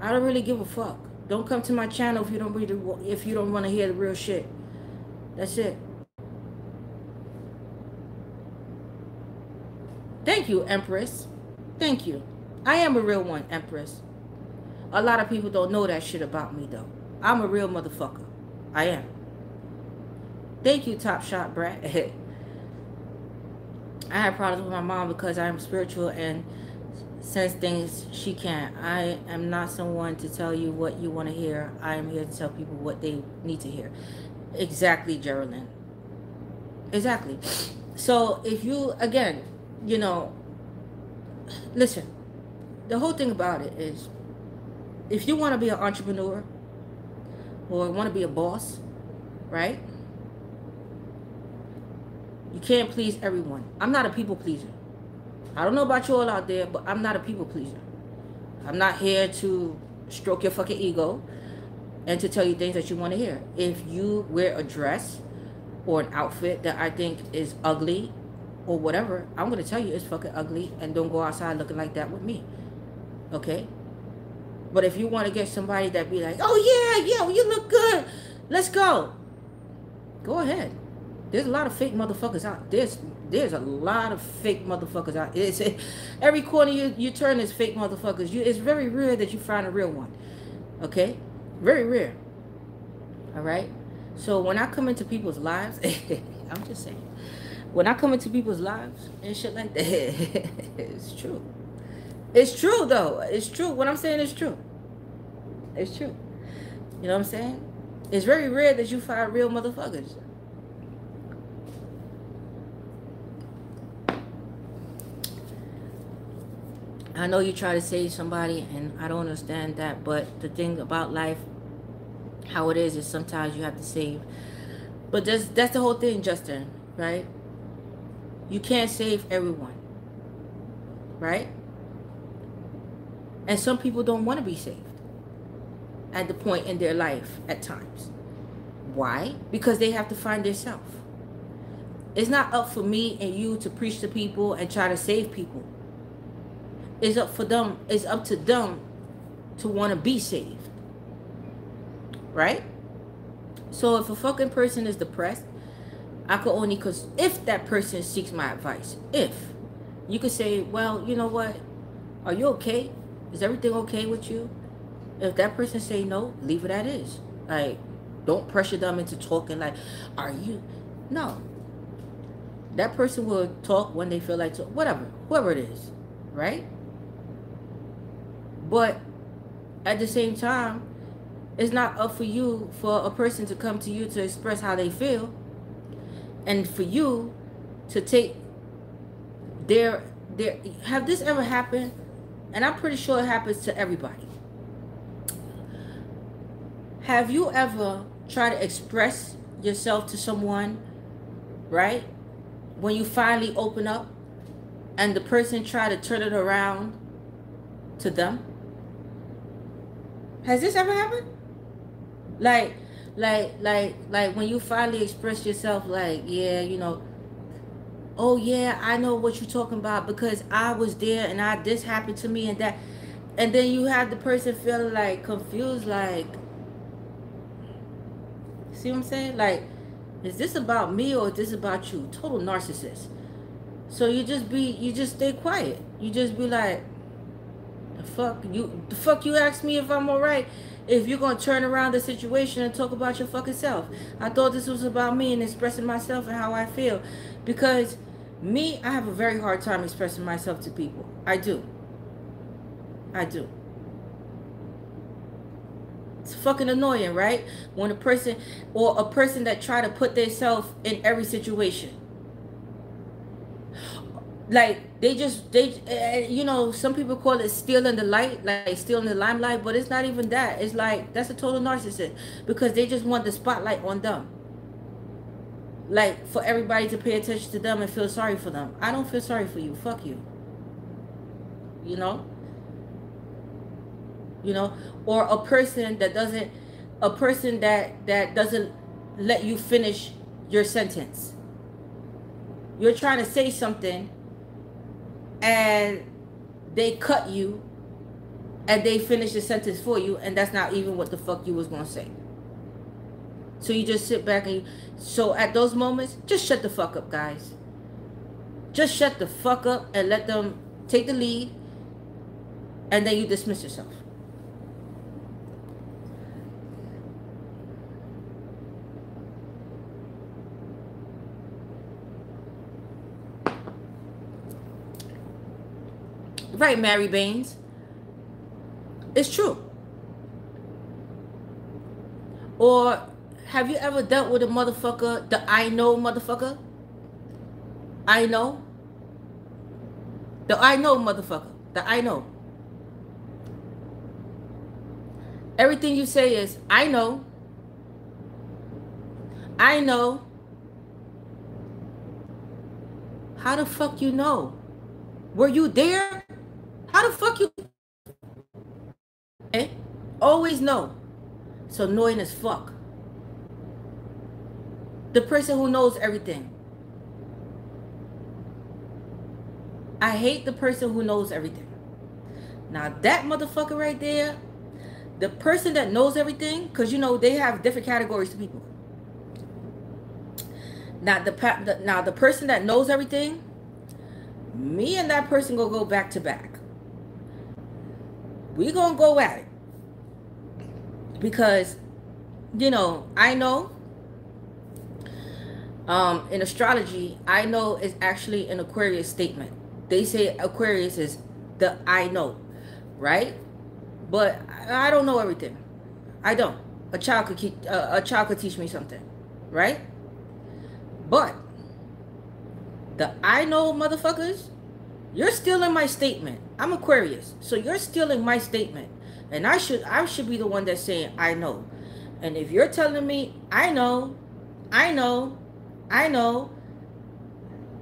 I don't really give a fuck. Don't come to my channel if you don't really if you don't want to hear the real shit. That's it. Thank you, Empress. Thank you. I am a real one, Empress. A lot of people don't know that shit about me, though. I'm a real motherfucker. I am. Thank you, Top Shot Brat. I have problems with my mom because I am spiritual and says things she can't. I am not someone to tell you what you want to hear. I am here to tell people what they need to hear. Exactly, Geraldine. Exactly. So if you, again, you know, listen, the whole thing about it is if you want to be an entrepreneur or want to be a boss, right? You can't please everyone. I'm not a people pleaser. I don't know about you all out there, but I'm not a people pleaser. I'm not here to stroke your fucking ego and to tell you things that you want to hear. If you wear a dress or an outfit that I think is ugly or whatever, I'm going to tell you it's fucking ugly and don't go outside looking like that with me. Okay? But if you want to get somebody that be like, oh yeah, yeah, you look good, let's go. Go ahead. There's a lot of fake motherfuckers out. There's there's a lot of fake motherfuckers out. It's every corner you, you turn is fake motherfuckers. You it's very rare that you find a real one. Okay? Very rare. All right? So when I come into people's lives, I'm just saying, when I come into people's lives and shit like that, it's true. It's true though. It's true. What I'm saying is true. It's true. You know what I'm saying? It's very rare that you find real motherfuckers. I know you try to save somebody, and I don't understand that. But the thing about life, how it is, is sometimes you have to save. But that's that's the whole thing, Justin. Right? You can't save everyone. Right? And some people don't want to be saved at the point in their life at times. Why? Because they have to find themselves. It's not up for me and you to preach to people and try to save people. It's up for them, it's up to them to want to be saved. Right? So if a fucking person is depressed, I could only cause if that person seeks my advice, if you could say, well, you know what? Are you okay? Is everything okay with you? If that person say no, leave it as is. Like, don't pressure them into talking like, are you? No. That person will talk when they feel like to, whatever, whoever it is, right? But at the same time, it's not up for you for a person to come to you to express how they feel and for you to take their their have this ever happened and I'm pretty sure it happens to everybody. Have you ever tried to express yourself to someone, right? When you finally open up and the person try to turn it around to them? Has this ever happened? Like, like, like, like when you finally express yourself, like, yeah, you know, oh yeah, I know what you're talking about because I was there and I this happened to me and that and then you have the person feeling like confused like see what I'm saying? Like, is this about me or is this about you? Total narcissist. So you just be you just stay quiet. You just be like the fuck you the fuck you ask me if I'm alright if you're gonna turn around the situation and talk about your fucking self. I thought this was about me and expressing myself and how I feel. Because me, I have a very hard time expressing myself to people. I do. I do. It's fucking annoying, right? When a person or a person that try to put themselves in every situation. Like they just they uh, you know some people call it stealing the light, like stealing the limelight, but it's not even that. It's like that's a total narcissist because they just want the spotlight on them like for everybody to pay attention to them and feel sorry for them. I don't feel sorry for you. Fuck you. You know? You know, or a person that doesn't a person that that doesn't let you finish your sentence. You're trying to say something and they cut you and they finish the sentence for you and that's not even what the fuck you was to say. So you just sit back and you, so at those moments, just shut the fuck up, guys. Just shut the fuck up and let them take the lead and then you dismiss yourself. Right, Mary Baines. It's true. Or have you ever dealt with a motherfucker, the I know motherfucker? I know. The I know motherfucker. The I know. Everything you say is, I know. I know. How the fuck you know? Were you there? How the fuck you? Eh? Always know. So annoying as fuck the person who knows everything. I hate the person who knows everything. Now that motherfucker right there, the person that knows everything, because you know they have different categories to people. Now the, now the person that knows everything, me and that person gonna go back to back. We gonna go at it because you know I know um, in astrology, I know is actually an Aquarius statement. They say Aquarius is the I know, right? But I don't know everything. I don't. A child could keep, uh, a child could teach me something, right? But the I know motherfuckers, you're stealing my statement. I'm Aquarius, so you're stealing my statement, and I should I should be the one that's saying I know. And if you're telling me I know, I know, I know,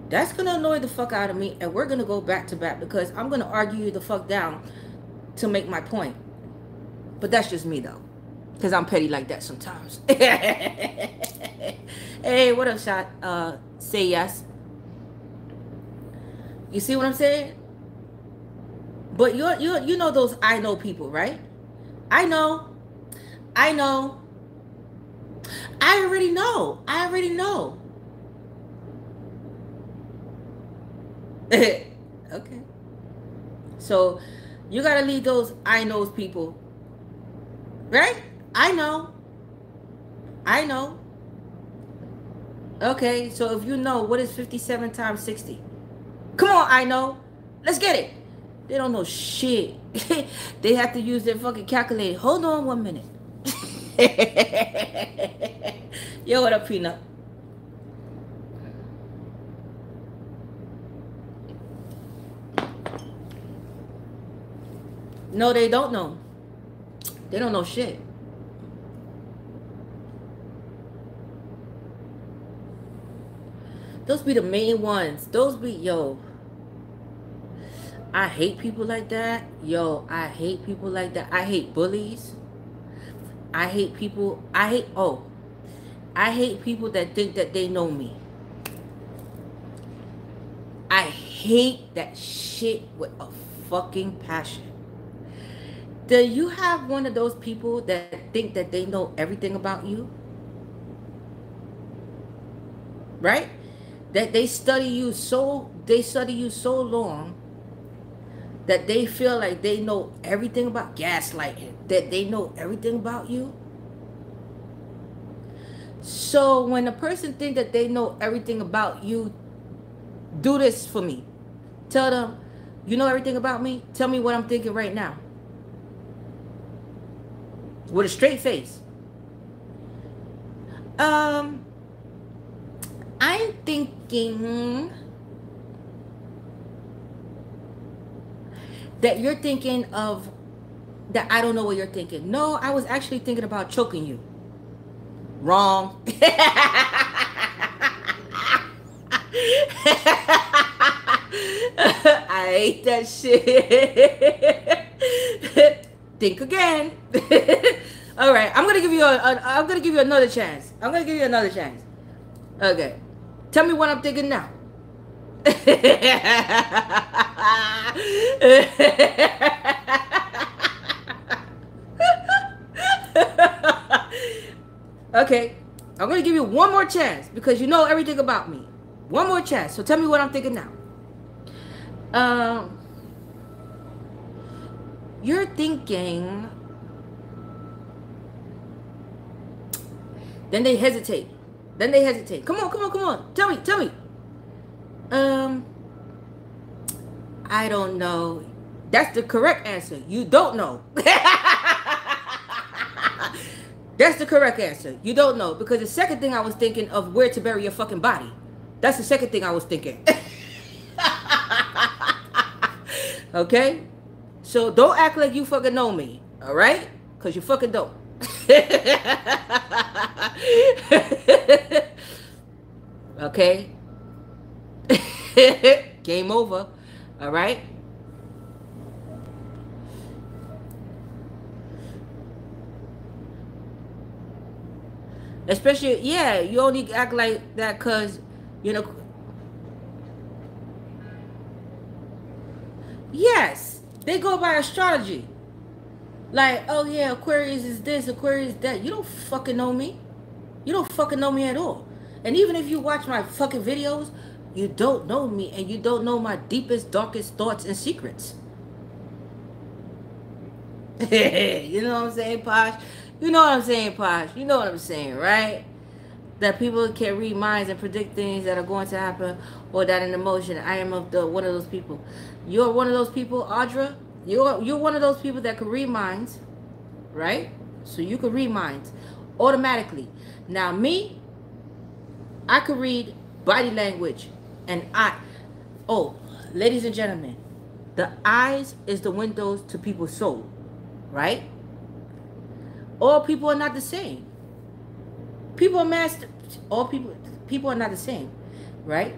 that's gonna annoy the fuck out of me, and we're gonna go back to back because I'm gonna argue you the fuck down to make my point. But that's just me though. Because I'm petty like that sometimes. hey, what up, shot? Uh, say yes. You see what I'm saying? But you you you know those I know people, right? I know. I know. I already know. I already know. okay. So you gotta leave those I knows people. Right? I know. I know. Okay, so if you know what is 57 times 60? Come on, I know. Let's get it. They don't know shit. they have to use their fucking calculator. Hold on one minute. Yo, what up, Peanut? No, they don't know. They don't know shit. Those be the main ones. Those be, yo. I hate people like that. Yo, I hate people like that. I hate bullies. I hate people. I hate, oh. I hate people that think that they know me. I hate that shit with a fucking passion do you have one of those people that think that they know everything about you? Right? That they study you so they study you so long that they feel like they know everything about gaslighting, that they know everything about you. So when a person think that they know everything about you, do this for me. Tell them, you know everything about me? Tell me what I'm thinking right now with a straight face. Um, I'm thinking that you're thinking of that I don't know what you're thinking. No, I was actually thinking about choking you. Wrong. I hate that shit. think again. All right, I'm gonna give you a, a. I'm gonna give you another chance. I'm gonna give you another chance. Okay, tell me what I'm thinking now. okay, I'm gonna give you one more chance because you know everything about me. One more chance. So tell me what I'm thinking now. Um you're thinking then they hesitate then they hesitate come on come on come on tell me tell me um i don't know. That's the correct answer. You don't know. That's the correct answer. You don't know. Because the second thing i was thinking of where to bury your fucking body. That's the second thing i was thinking. Okay? So don't act like you fucking know me, all right? Because you fucking don't. okay? Game over, all right? Especially, yeah, you only act like that because, you know. Yes, they go by astrology. Like, oh yeah, Aquarius is this, Aquarius that. You don't fucking know me. You don't fucking know me at all. And even if you watch my fucking videos, you don't know me and you don't know my deepest, darkest thoughts and secrets. you know what I'm saying, Posh? You know what I'm saying, Posh? You know what I'm saying, right? That people can read minds and predict things that are going to happen or that an emotion. I am of the one of those people. You're one of those people, Audra. You're you're one of those people that can read minds, right? So you can read minds automatically. Now me, I could read body language and I oh, ladies and gentlemen, the eyes is the windows to people's soul, right? All people are not the same. People are master all people people are not the same, right?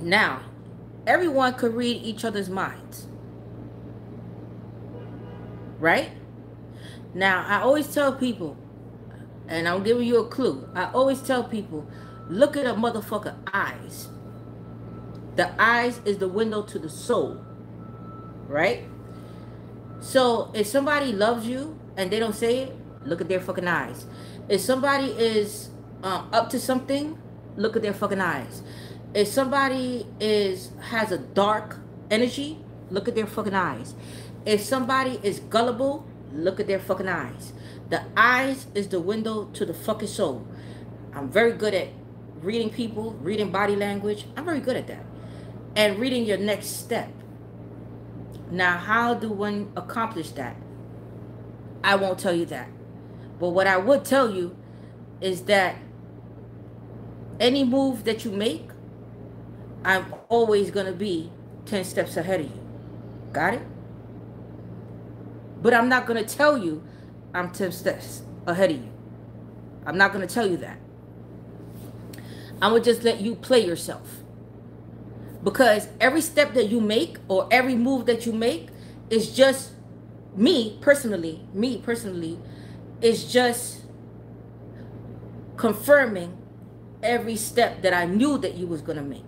Now, everyone could read each other's minds. Right? Now, I always tell people, and I'm giving you a clue. I always tell people, look at a motherfucker eyes. The eyes is the window to the soul. Right? So if somebody loves you and they don't say it, look at their fucking eyes. If somebody is um, up to something, look at their fucking eyes. If somebody is has a dark energy, look at their fucking eyes. If somebody is gullible, look at their fucking eyes. The eyes is the window to the fucking soul. I'm very good at reading people, reading body language. I'm very good at that. And reading your next step. Now, how do one accomplish that? I won't tell you that. But what I would tell you is that any move that you make, I'm always going to be 10 steps ahead of you. Got it? But I'm not going to tell you I'm 10 steps ahead of you. I'm not going to tell you that. I'm going to just let you play yourself. Because every step that you make or every move that you make is just me personally, me personally, is just confirming every step that I knew that you was to make.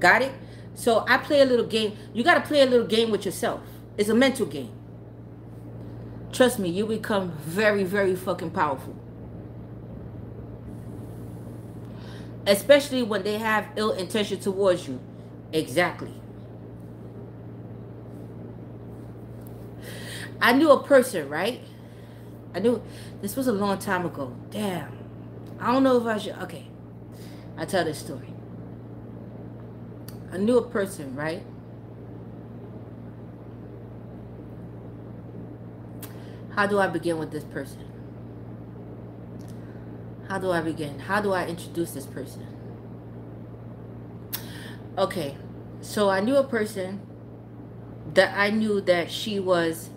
Got it? So I play a little game. You got to play a little game with yourself. It's a mental game. Trust me, you become very, very fucking powerful. Especially when they have ill intention towards you. Exactly. I knew a person, right? I knew this was a long time ago. Damn. I don't know if I should. Okay. I tell this story. I knew a person, right? How do I begin with this person? How do I begin? How do I introduce this person? Okay, so I knew a person that I knew that she was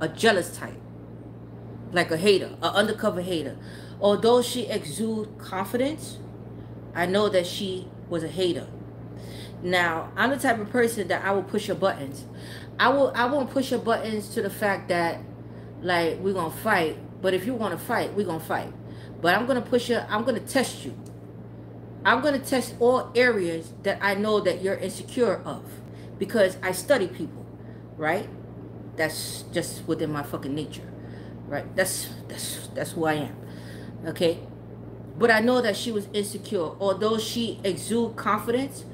a jealous type, like a hater, an undercover hater. Although she exuded confidence, I know that she was a hater. Now, I'm the type of person that I will push your buttons. I will I won't push your buttons to the fact that like we're gonna fight, but if you wanna fight, we're gonna fight. But I'm gonna push you, I'm gonna test you. I'm gonna test all areas that I know that you're insecure of. Because I study people, right? That's just within my fucking nature. Right? That's that's that's who I am. Okay? But I know that she was insecure. Although she exude confidence,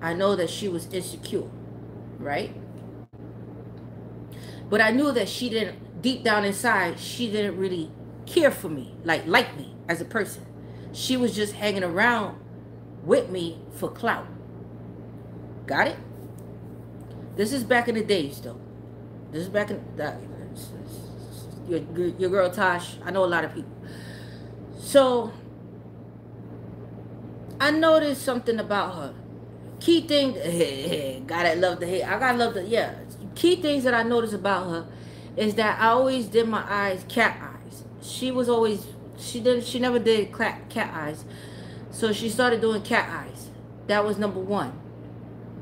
I know that she was insecure, right? But I knew that she didn't, deep down inside, she didn't really care for me, like like me as a person. She was just hanging around with me for clout. Got it? This is back in the days, though. This is back in uh, the, your, your girl Tosh. I know a lot of people. So I noticed something about her key thing God, I love the hate i gotta love the yeah key things that i noticed about her is that i always did my eyes cat eyes she was always she did she never did cat, cat eyes. So she started doing cat eyes. That was number one.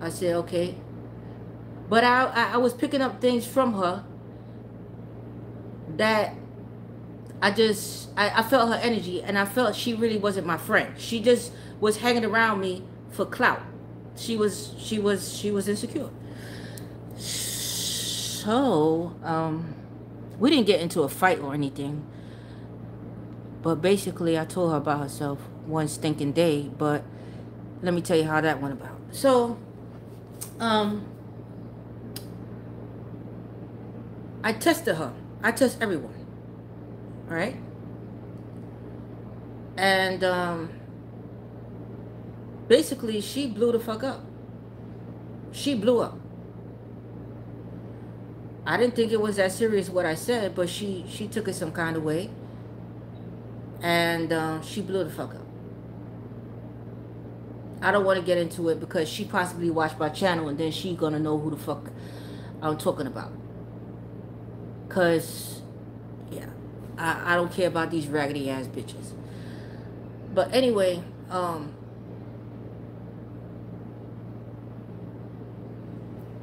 I said okay. But i i, I was picking up things from her that I just I, I felt her energy and I felt she really wasn't my friend. She just was hanging around me for clout. She was she was she was insecure. So um, we didn't get into a fight or anything. But basically, I told her about herself one stinking day. But let me tell you how that went about. So, um, I tested her. I test everyone. All right. And um, basically, she blew the fuck up. She blew up. I didn't think it was that serious what I said, but she she took it some kind of way, and uh, she blew the fuck up. I don't want to get into it because she possibly watched my channel and then she gonna know who the fuck I'm talking about. Cause yeah, I, I don't care about these raggedy ass bitches. But anyway, um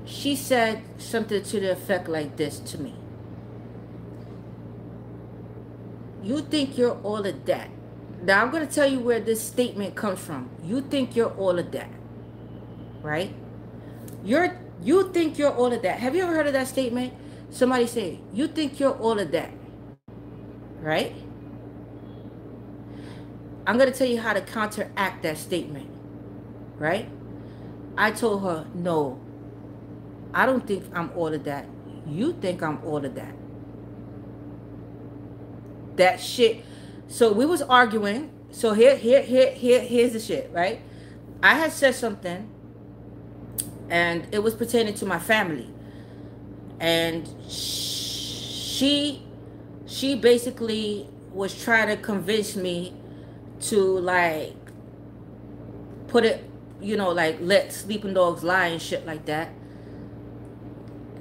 she said something to the effect like this to me. You think you're all of that. Now I'm going to tell you where this statement comes from. You think you're all of that. Right? You're you think you're all of that. Have you ever heard of that statement? Somebody say, "You think you're all of that." Right? I'm going to tell you how to counteract that statement. Right? I told her, "No, I don't think I'm all of that. You think I'm all of that. That shit. So we was arguing. So here, here, here, here, here's the shit, right? I had said something, and it was pertaining to my family, and she, she basically was trying to convince me to like put it, you know, like let sleeping dogs lie and shit like that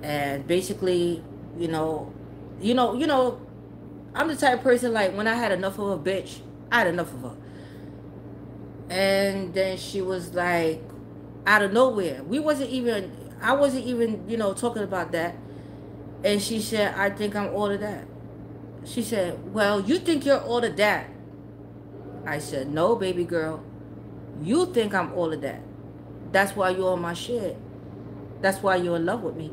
and basically, you know, you know, you know, I'm the type of person like when I had enough of a bitch, I had enough of her. And then she was like, out of nowhere. We wasn't even, I wasn't even, you know, talking about that. And she said, I think I'm all of that. She said, well, you think you're all of that. I said, no, baby girl. You think I'm all of that. That's why you're on my shit. That's why you're in love with me.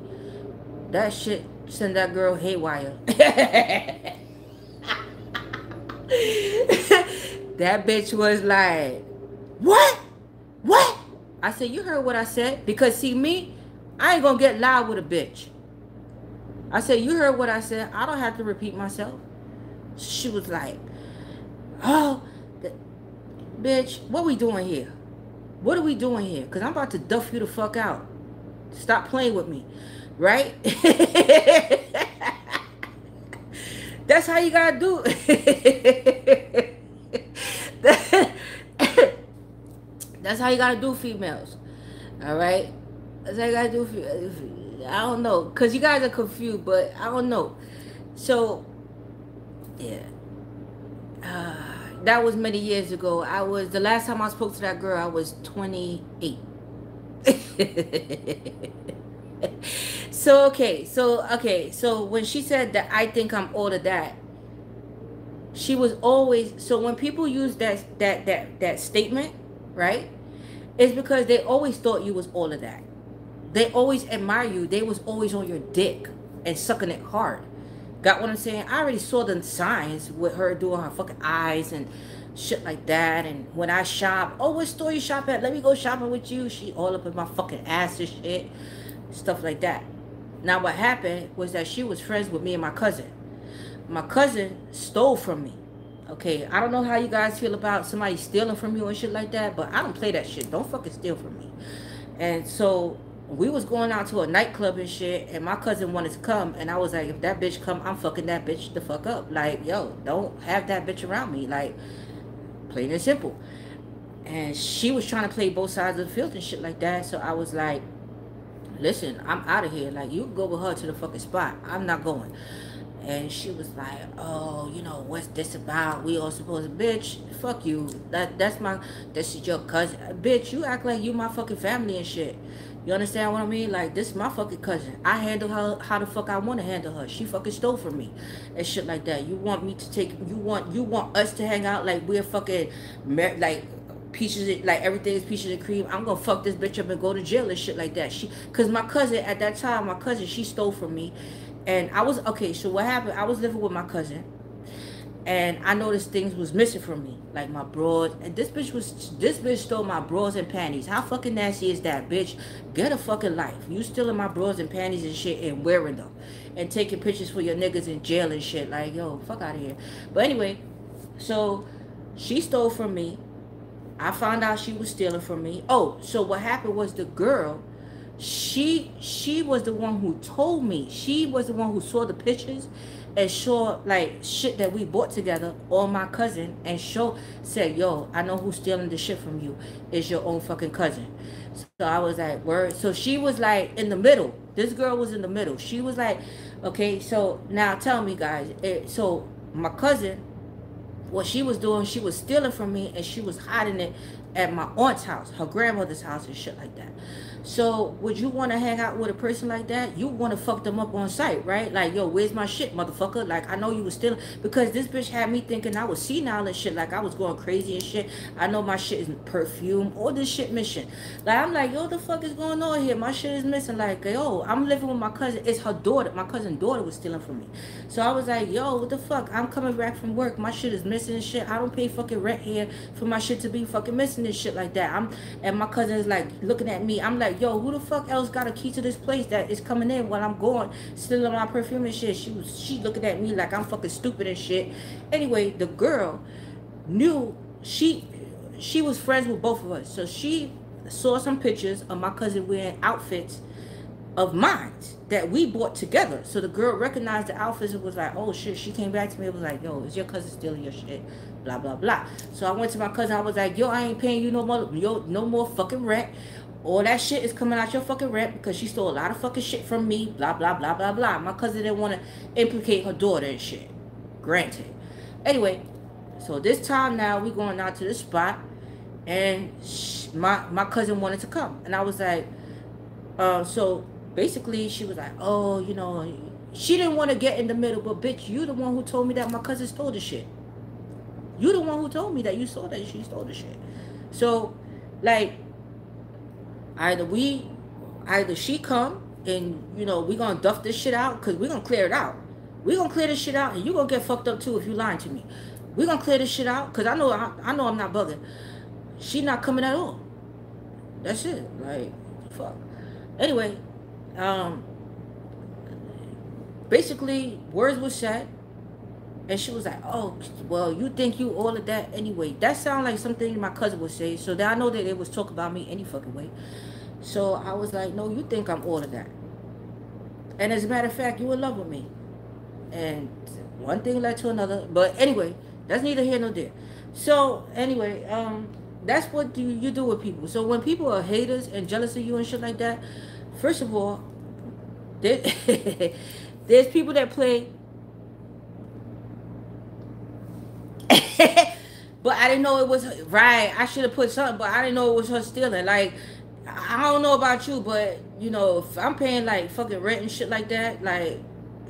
That shit send that girl haywire. that bitch was like, what? What? I said, you heard what I said? Because see me, I ain't gonna get loud with a bitch. I said, you heard what I said. I don't have to repeat myself. She was like, oh, bitch, what we doing here? What are we doing here? Because I'm about to duff you the fuck out. Stop playing with me right? That's how you gotta do. That's how you gotta do females. All right. That's how you gotta do. I don't know, cause you guys are confused, but I don't know. So, yeah. Uh, that was many years ago. I was the last time I spoke to that girl. I was 28. so okay, so okay, so when she said that I think I'm all of that, she was always so when people use that that that that statement, right? It's because they always thought you was all of that. They always admire you. They was always on your dick and sucking it hard. Got what I'm saying? I already saw the signs with her doing her fucking eyes and shit like that. And when I shop, oh, what store you shop at? Let me go shopping with you. She all up in my fucking ass and shit stuff like that. Now what happened was that she was friends with me and my cousin. My cousin stole from me. Okay, I don't know how you guys feel about somebody stealing from you and shit like that, but I don't play that shit. Don't fucking steal from me. And so we was going out to a nightclub and shit, and my cousin wanted to come, and I was like, if that bitch come, I'm fucking that bitch the fuck up. Like, yo, don't have that bitch around me. Like, plain and simple. And she was trying to play both sides of the field and shit like that. So I was like, listen, I'm out of here. Like, you go with her to the fucking spot. I'm not going. And she was like, oh, you know, what's this about? We all supposed to, bitch, fuck you. That That's my, this is your cousin. Bitch, you act like you my fucking family and shit. You understand what I mean? Like, this is my fucking cousin. I handle her how the fuck I want to handle her. She fucking stole from me and shit like that. You want me to take, you want, you want us to hang out like we're fucking, like, peaches and, like everything is peaches and cream. I'm gonna fuck this bitch up and go to jail and shit like that. She, cause my cousin at that time, my cousin she stole from me, and I was okay. So what happened? I was living with my cousin and I noticed things was missing from me, like my bras. And this bitch was, this bitch stole my bras and panties. How fucking nasty is that, bitch? Get a fucking life. You stealing my bras and panties and shit and wearing them, and taking pictures for your niggas in jail and shit. Like, yo, fuck out of here. But anyway, so she stole from me. I found out she was stealing from me. Oh, so what happened was the girl she she was the one who told me. She was the one who saw the pictures and show like shit that we bought together or my cousin and show said yo i know who's stealing the shit from you. It's your own fucking cousin. So i was like word. So she was like in the middle. This girl was in the middle. She was like okay so now tell me guys. So my cousin what she was doing she was stealing from me and she was hiding it at my aunt's house her grandmother's house and shit like that so would you want to hang out with a person like that? You want to fuck them up on sight, right? Like, yo, where's my shit, motherfucker? Like, I know you was still because this bitch had me thinking I was senile and shit. Like, I was going crazy and shit. I know my shit is perfume. All this shit missing. Like, I'm like, yo, the fuck is going on here? My shit is missing. Like, yo, I'm living with my cousin. It's her daughter. My cousin's daughter was stealing from me. So I was like, yo, what the fuck? I'm coming back from work. My shit is missing and shit. I don't pay fucking rent here for my shit to be fucking missing and shit like that. I'm and my cousin is like looking at me. I'm like, yo, who the fuck else got a key to this place that is coming in while I'm going, stealing my perfume and shit? She was she looking at me like I'm fucking stupid and shit. Anyway, the girl knew she she was friends with both of us. So she saw some pictures of my cousin wearing outfits of mine that we bought together. So the girl recognized the outfits and was like, oh shit, she came back to me and was like, yo, is your cousin stealing your shit? Blah, blah, blah. So I went to my cousin. I was like, yo, I ain't paying you no more, yo, no more fucking rent. All that shit is coming out your fucking rent because she stole a lot of fucking shit from me. Blah, blah, blah, blah, blah. My cousin didn't want to implicate her daughter and shit. Granted. Anyway, so this time now we going out to the spot and she, my, my cousin wanted to come. And I was like, uh, so basically she was like, oh, you know, she didn't want to get in the middle, but bitch, you the one who told me that my cousin stole the shit. You the one who told me that you saw that she stole the shit. So, like, either we, either she come and, you know, we gonna duff this shit out, because we gonna clear it out. we gonna clear this shit out, and you gonna get fucked up too if you lying to me. we gonna clear this shit out, because I know I, I know I'm not bugging. She not coming at all. That's it. Like, fuck. Anyway, um, basically words were said and she was like oh well you think you all of that anyway. That sounded like something my cousin would say so that i know that it was talk about me any fucking way. So i was like no you think i'm all of that. And as a matter of fact you in love with me. And one thing led to another but anyway that's neither here nor there. So anyway um that's what you, you do with people. So when people are haters and jealous of you and shit like that first of all there, there's people that play. but I didn't know it was right. I should have put something, but I didn't know it was her stealing. Like, I don't know about you, but you know, if I'm paying like fucking rent and shit like that, like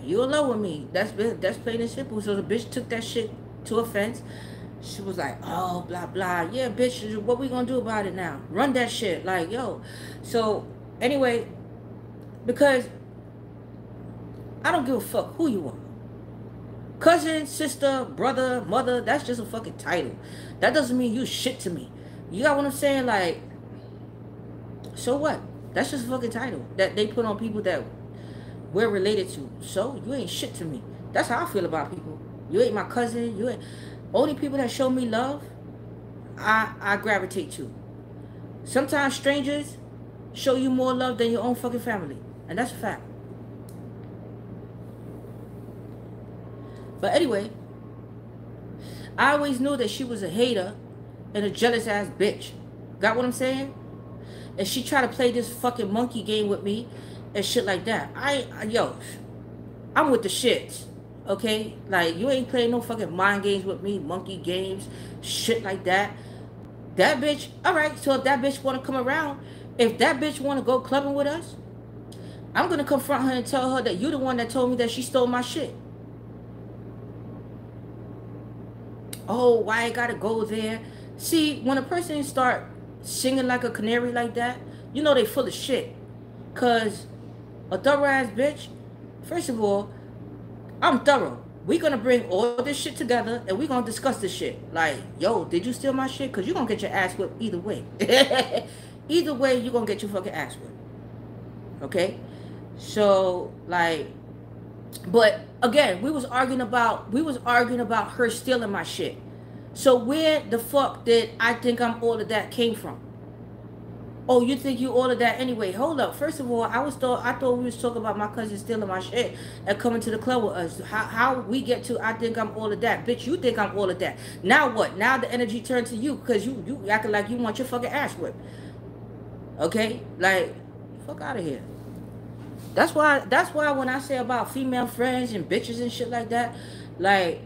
you alone with me. That's that's plain and simple. So the bitch took that shit to offense. She was like, oh, blah, blah. Yeah, bitch, what we gonna do about it now? Run that shit. Like, yo. So, anyway, because I don't give a fuck who you are. Cousin, sister, brother, mother, that's just a fucking title. That doesn't mean you shit to me. You got what I'm saying? Like, so what? That's just a fucking title that they put on people that we're related to. So you ain't shit to me. That's how I feel about people. You ain't my cousin. You ain't only people that show me love. I I gravitate to. Sometimes strangers show you more love than your own fucking family, and that's a fact. But anyway, I always knew that she was a hater and a jealous ass bitch. Got what I'm saying? And she tried to play this fucking monkey game with me and shit like that. I, I yo, I'm with the shits. Okay? Like, you ain't playing no fucking mind games with me, monkey games, shit like that. That bitch, alright, so if that bitch wanna come around, if that bitch wanna go clubbing with us, I'm gonna confront her and tell her that you the one that told me that she stole my shit. Oh, why I gotta go there? See, when a person start singing like a canary like that, you know they full of shit. Cause a thorough ass bitch, first of all, I'm thorough. We're gonna bring all this shit together and we're gonna discuss this shit. Like, yo, did you steal my shit? Cause you're gonna get your ass whipped either way. either way, you're gonna get your fucking ass whipped. Okay? So, like, but again, we was arguing about we was arguing about her stealing my shit. So where the fuck did I think I'm all of that came from? Oh, you think you all of that anyway? Hold up. First of all, I was thought I thought we was talking about my cousin stealing my shit and coming to the club with us. How how we get to I think I'm all of that. Bitch, you think I'm all of that. Now what? Now the energy turned to you because you you acting like you want your fucking ass whipped. Okay? Like, fuck out of here. That's why that's why when I say about female friends and bitches and shit like that, like,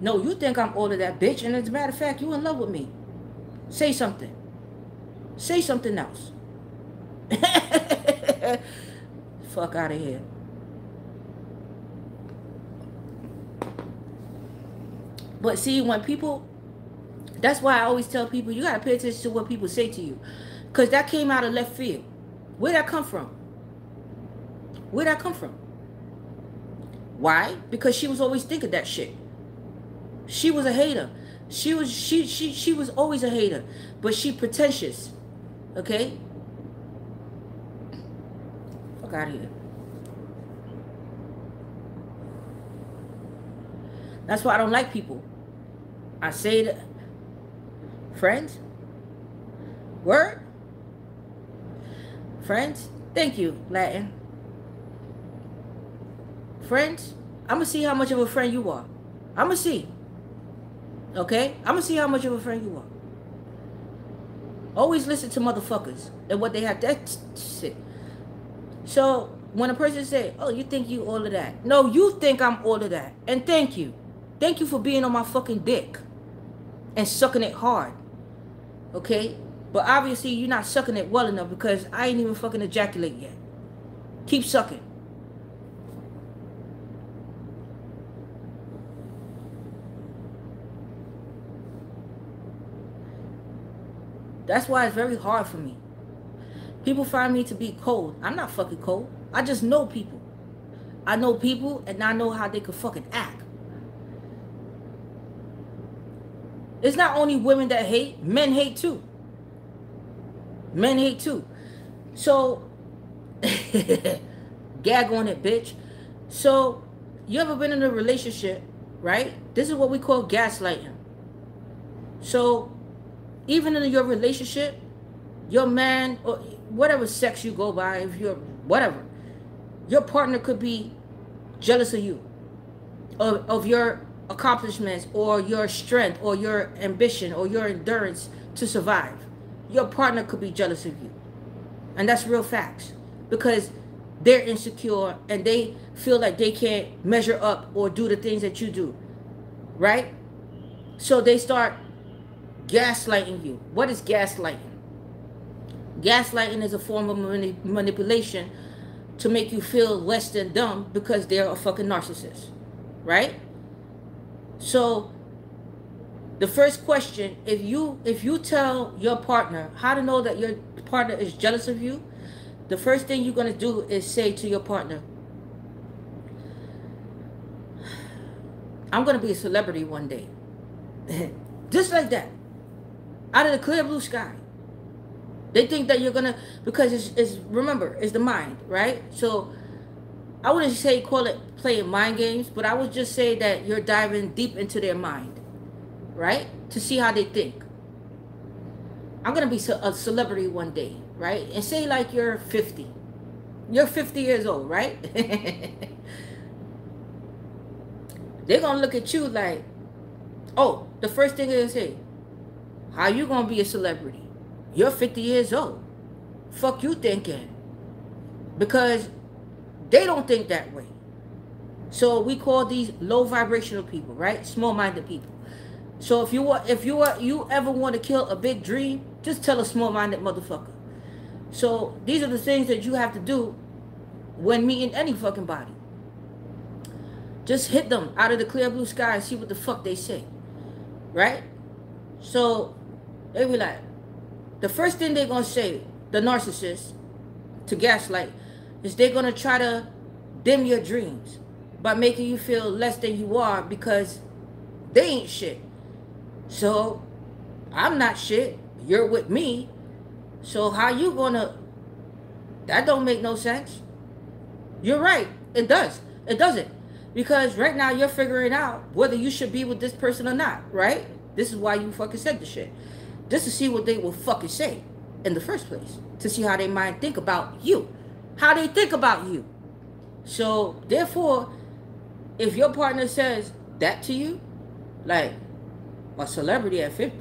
no, you think I'm of that bitch, and as a matter of fact, you in love with me. Say something. Say something else. Fuck out of here. But see, when people, that's why I always tell people, you got to pay attention to what people say to you. Because that came out of left field. Where'd that come from? Where'd that come from? Why? Because she was always thinking that shit. She was a hater. She was she she she was always a hater, but she pretentious. Okay? Fuck out of here. That's why I don't like people. I say that friends. Word? Friends? Thank you, Latin. Friends, I'm to see how much of a friend you are. I'm to see. Okay? I'm to see how much of a friend you are. Always listen to motherfuckers and what they have. That shit. So when a person say, "Oh, you think you all of that?" No, you think I'm all of that. And thank you, thank you for being on my fucking dick and sucking it hard. Okay, but obviously you're not sucking it well enough because I ain't even fucking ejaculate yet. Keep sucking. That's why it's very hard for me. People find me to be cold. I'm not fucking cold. I just know people. I know people and I know how they can fucking act. It's not only women that hate, men hate too. Men hate too. So, gag on it, bitch. So, you ever been in a relationship, right? This is what we call gaslighting. So, even in your relationship, your man or whatever sex you go by, if you're whatever, your partner could be jealous of you, of, of your accomplishments or your strength or your ambition or your endurance to survive. Your partner could be jealous of you. And that's real facts. Because they're insecure and they feel like they can't measure up or do the things that you do. Right? So they start gaslighting you. What is gaslighting? Gaslighting is a form of mani manipulation to make you feel less than dumb because they're a fucking narcissist. Right? So the first question, if you if you tell your partner how to know that your partner is jealous of you, the first thing you're going to do is say to your partner, I'm going to be a celebrity one day. Just like that out of the clear blue sky. They think that you're gonna because it's, it's remember it's the mind, right? So I wouldn't say call it playing mind games, but I would just say that you're diving deep into their mind, right? To see how they think. I'm gonna be a celebrity one day, right? And say like you're 50. You're 50 years old, right? They're gonna look at you like, oh, the first thing they say, how you gonna be a celebrity? You're 50 years old. Fuck you thinking. Because they don't think that way. So we call these low vibrational people, right? Small-minded people. So if you want, if you are, you ever want to kill a big dream, just tell a small-minded motherfucker. So these are the things that you have to do when meeting any fucking body. Just hit them out of the clear blue sky and see what the fuck they say. Right? So They be like, the first thing they're gonna say, the narcissist, to gaslight, is they're gonna try to dim your dreams by making you feel less than you are because they ain't shit. So I'm not shit. You're with me. So how you gonna that don't make no sense. You're right. It does. It doesn't. Because right now you're figuring out whether you should be with this person or not, right? This is why you fucking said the shit. Just to see what they will fucking say in the first place. To see how they might think about you. How they think about you. So therefore, if your partner says that to you, like a celebrity at 50,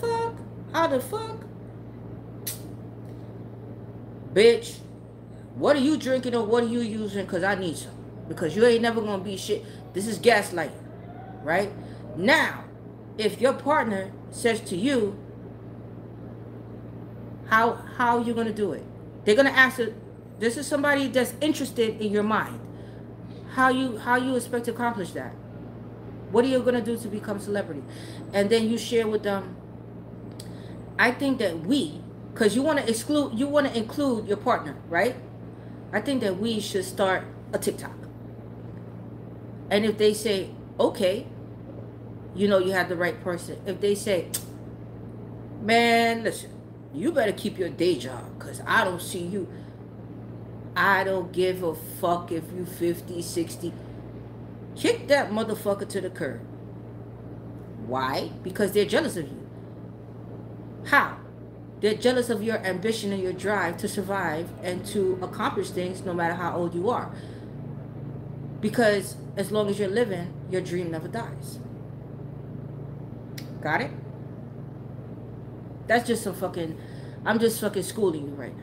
fuck, how the fuck? Bitch, what are you drinking or what are you using? Because I need some. Because you ain't never going to be shit. This is gaslighting, right? Now, if your partner says to you, how how are you going to do it? They're going to ask it. This is somebody that's interested in your mind. How you how you expect to accomplish that? What are you going to do to become celebrity? And then you share with them. I think that we, because you want to exclude, you want to include your partner, right? I think that we should start a TikTok. And if they say, okay, you know you have the right person. If they say, man, listen, you better keep your day job because I don't see you. I don't give a fuck if you 50, 60. Kick that motherfucker to the curb. Why? Because they're jealous of you. How? They're jealous of your ambition and your drive to survive and to accomplish things no matter how old you are. Because as long as you're living, your dream never dies. Got it? That's just some fucking, I'm just fucking schooling you right now.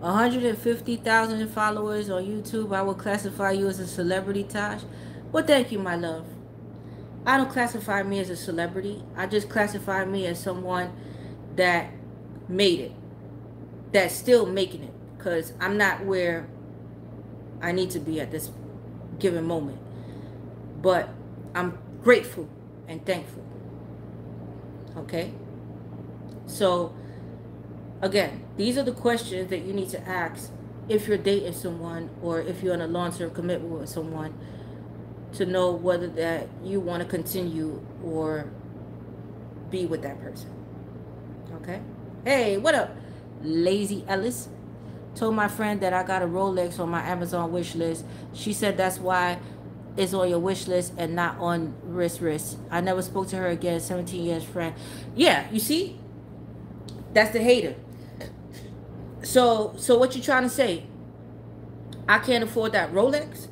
150,000 followers on YouTube, I will classify you as a celebrity, Tosh. Well, thank you, my love. I don't classify me as a celebrity. I just classify me as someone that made it, that's still making it, because I'm not where I need to be at this given moment. But I'm grateful and thankful. Okay? So, again, these are the questions that you need to ask if you're dating someone or if you're in a long-term commitment with someone to know whether that you want to continue or be with that person. Okay? Hey, what up? Lazy Ellis. Told my friend that I got a Rolex on my Amazon wish list. She said that's why it's on your wish list and not on wrist wrist. I never spoke to her again. 17 years friend. Yeah, you see? That's the hater. So so what you trying to say? I can't afford that Rolex?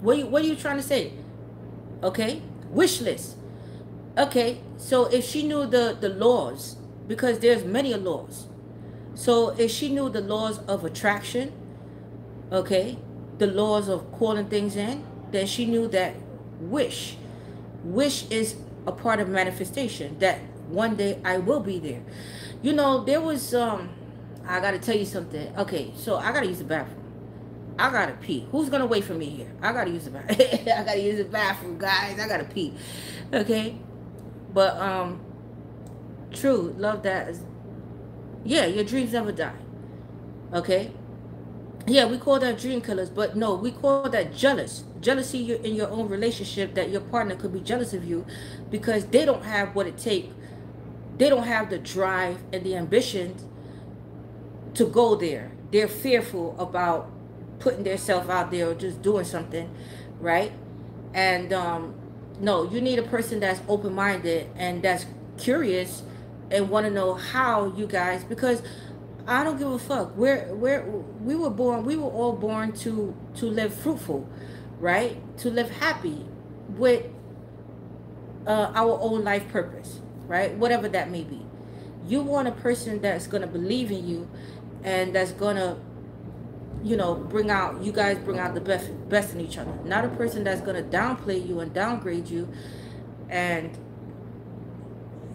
What you, what are you trying to say? Okay, wish list. Okay, so if she knew the the laws, because there's many laws. So if she knew the laws of attraction, okay, the laws of calling things in, then she knew that wish, wish is a part of manifestation. That one day I will be there. You know, there was um, I gotta tell you something. Okay, so I gotta use the bathroom. I gotta pee. Who's gonna wait for me here? I gotta use the bathroom. I gotta use the bathroom, guys. I gotta pee. Okay, but um, true. Love that. Yeah, your dreams never die. Okay. Yeah, we call that dream killers, but no, we call that jealous. Jealousy in your own relationship that your partner could be jealous of you because they don't have what it takes. They don't have the drive and the ambition to go there. They're fearful about putting themselves out there or just doing something, right? And um, no, you need a person that's open-minded and that's curious and want to know how you guys because I don't give a fuck. We're we're we were born. We were all born to to live fruitful, right? To live happy with uh, our own life purpose, right? Whatever that may be. You want a person that's gonna believe in you, and that's gonna you know, bring out, you guys bring out the best, best in each other. Not a person that's going to downplay you and downgrade you and,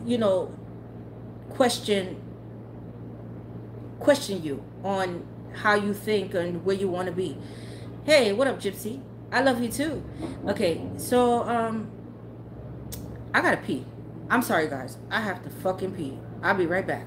you know, question, question you on how you think and where you want to be. Hey, what up, Gypsy? I love you too. Okay, so um I gotta pee. I'm sorry guys. I have to fucking pee. I'll be right back.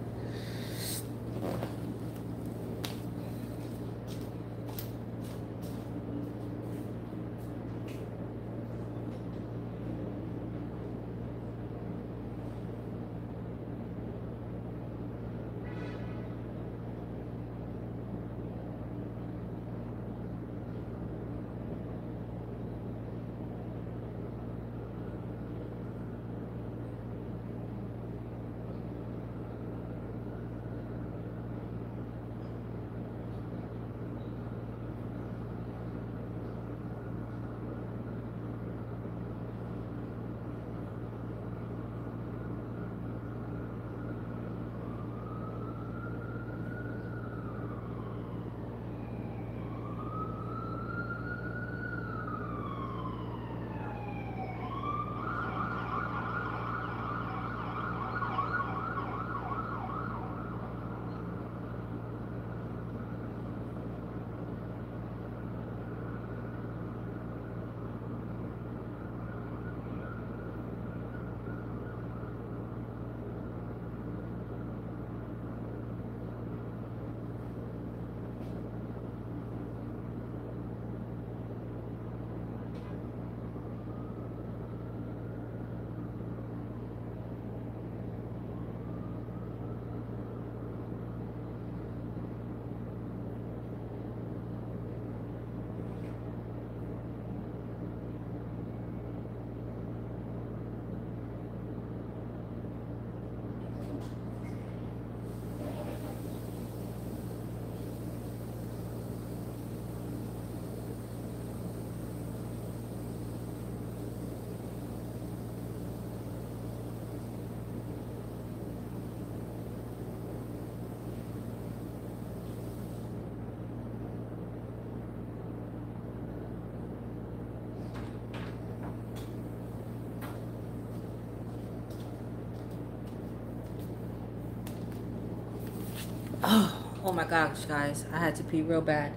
Gosh, guys. I had to pee real bad.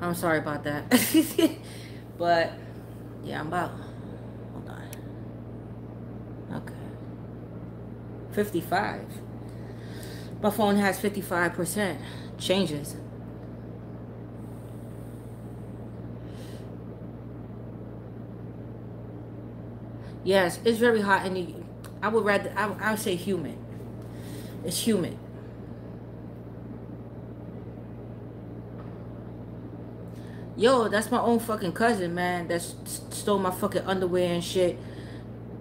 I'm sorry about that. but, yeah, I'm about... Hold on. Okay. 55. My phone has 55%. Changes. Yes, it's very hot in and I would rather I, I would say humid. It's humid. Yo, that's my own fucking cousin, man. That stole my fucking underwear and shit.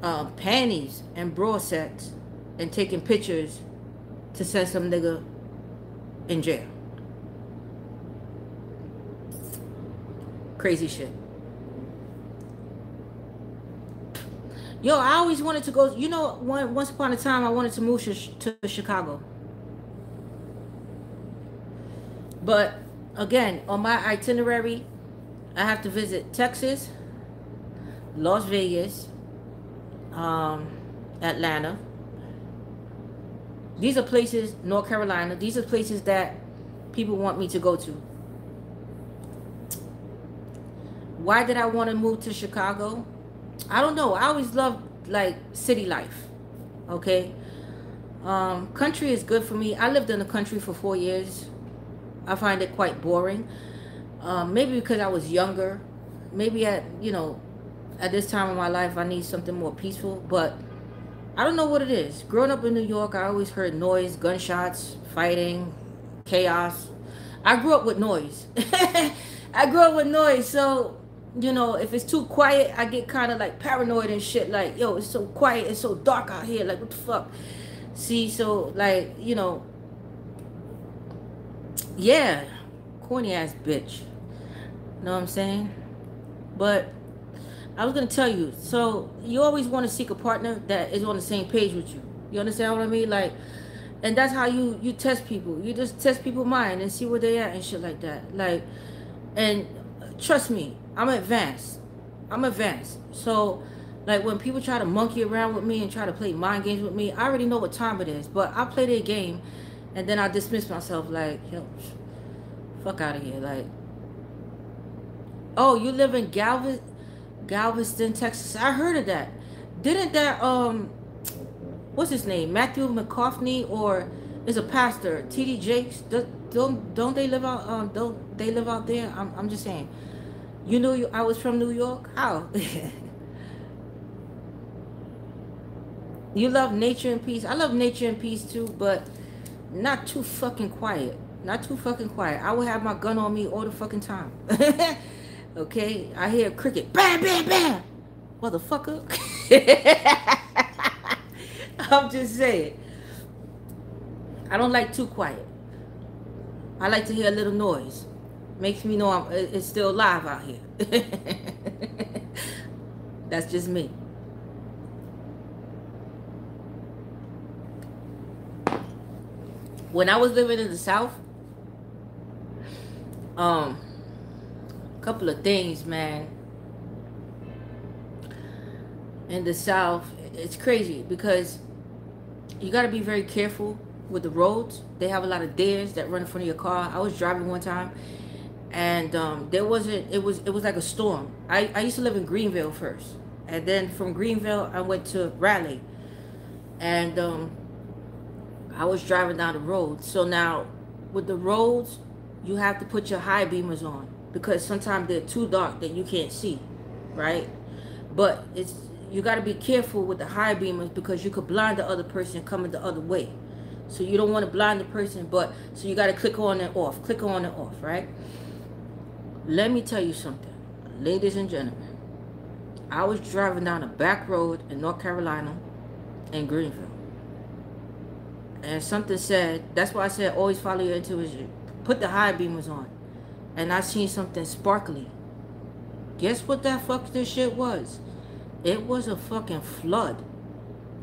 Uh, panties and bra sets. And taking pictures to send some nigga in jail. Crazy shit. Yo, I always wanted to go. You know, one, once upon a time, I wanted to move to, to Chicago. But again, on my itinerary, I have to visit Texas, Las Vegas, um, Atlanta. These are places, North Carolina, these are places that people want me to go to. Why did I want to move to Chicago? I don't know. I always loved like city life. Okay. Um, country is good for me. I lived in the country for four years. I find it quite boring. Um, maybe because I was younger. Maybe at, you know, at this time of my life, I need something more peaceful. But I don't know what it is. Growing up in New York, I always heard noise, gunshots, fighting, chaos. I grew up with noise. I grew up with noise. So, you know, if it's too quiet, I get kind of like paranoid and shit. Like, yo, it's so quiet. It's so dark out here. Like, what the fuck? See, so, like, you know, yeah, corny ass bitch. Know what I'm saying? But I was gonna tell you. So you always want to seek a partner that is on the same page with you. You understand what I mean? Like, and that's how you you test people. You just test people's mind and see where they at and shit like that. Like, and trust me, I'm advanced. I'm advanced. So, like when people try to monkey around with me and try to play mind games with me, I already know what time it is. But I play their game and then I dismiss myself like, yo, fuck out of here. Like, oh, you live in Galveston, Galveston, Texas. I heard of that. didn't that um what's his name Matthew McConaughey or is a pastor T.D. Jakes don't don't they live out um don't they live out there I'm I'm just saying you know you I was from New York how you love nature and peace I love nature and peace too but not too fucking quiet not too fucking quiet I will have my gun on me all the fucking time okay I hear a cricket bam bam bam motherfucker I'm just saying I don't like too quiet. I like to hear a little noise. Makes me know I'm, it's still alive out here. That's just me. When I was living in the South, um, a couple of things, man. In the South, it's crazy because you got to be very careful with the roads. They have a lot of dares that run in front of your car. I was driving one time and um, there wasn't, it was, it was like a storm. I, I used to live in Greenville first. And then from Greenville, I went to Raleigh. And um, I was driving down the road. So now with the roads, you have to put your high beamers on because sometimes they're too dark that you can't see, right? But it's you got to be careful with the high beamers because you could blind the other person coming the other way. So you don't want to blind the person, but so you got to click on and off, click on and off, right? Let me tell you something, ladies and gentlemen. I was driving down a back road in North Carolina in Greenville. And something said, that's why I said always follow your intuition. Put the high beamers on. And I seen something sparkly. Guess what that fuck this shit was? It was a fucking flood.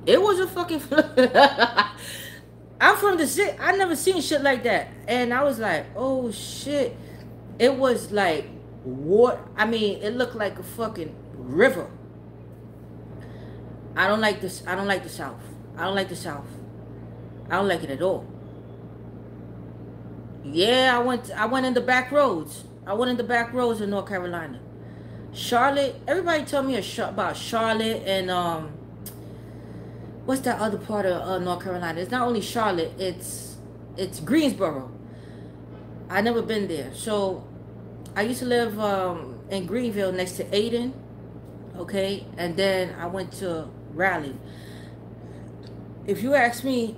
It was a fucking flood. I'm from the city. I never seen shit like that. And I was like, oh shit. It was like what I mean, it looked like a fucking river. I don't like this. I don't like the South. I don't like the South. I don't like it at all. Yeah, I went I went in the back roads. I went in the back roads in North Carolina. Charlotte, everybody tell me about Charlotte and um what's that other part of uh, North Carolina? It's not only Charlotte, it's it's Greensboro. I never been there. So I used to live um, in Greenville next to Ayden, okay? And then I went to Raleigh. If you ask me,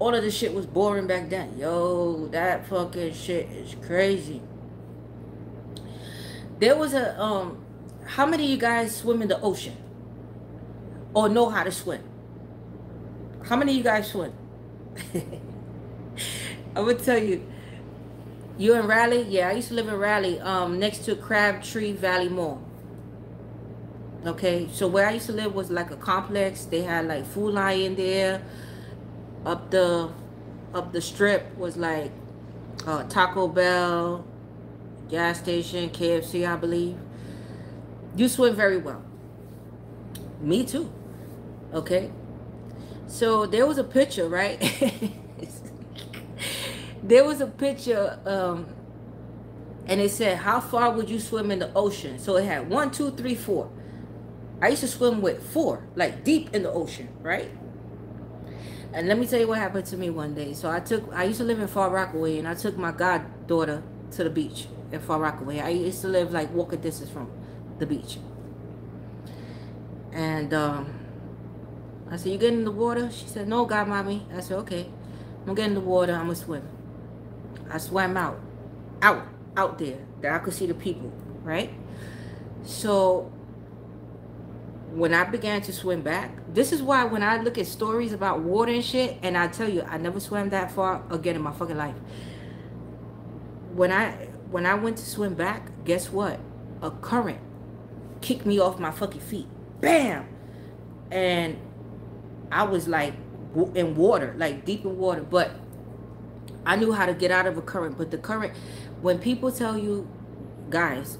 all of this shit was boring back then. Yo, that fucking shit is crazy. There was a, um, how many of you guys swim in the ocean? Or know how to swim? How many of you guys swim? I would tell you. You in Raleigh? Yeah, I used to live in Raleigh, um, next to Crabtree Valley Mall. Okay, so where I used to live was like a complex. They had like Food Lion there. Up the up the strip was like uh, Taco Bell, gas station, KFC, I believe. You swim very well. Me too. Okay. So there was a picture, right? there was a picture, um, and it said, how far would you swim in the ocean? So it had one, two, three, four. I used to swim with four, like deep in the ocean, right? And let me tell you what happened to me one day. So I took, I used to live in Far Rockaway, and I took my goddaughter to the beach in Far Rockaway. I used to live like walking distance from the beach. And um, I said, you get in the water? She said, no, God, mommy. I said, okay. I'm to get in the water. I'm to swim. I swam out. Out. Out there. That I could see the people. Right? So, when I began to swim back, this is why when I look at stories about water and shit, and I tell you, I never swam that far again in my fucking life. When I when I went to swim back, guess what? A current kicked me off my fucking feet. Bam! And I was like in water, like deep in water, but I knew how to get out of a current. But the current, when people tell you, guys,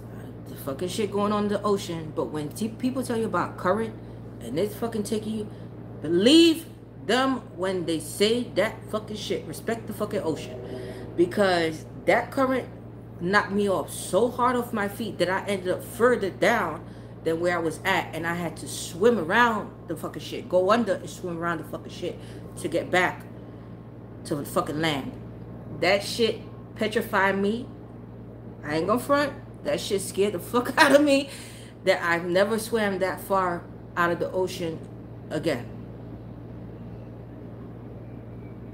the fucking shit going on in the ocean, but when people tell you about current and it's fucking taking you, believe them when they say that fucking shit. Respect the fucking ocean. Because that current knocked me off so hard off my feet that I ended up further down than where I was at, and I had to swim around the fucking shit, go under and swim around the fucking shit to get back to the fucking land. That shit petrified me. I ain't gonna front. That shit scared the fuck out of me. That I've never swam that far out of the ocean again.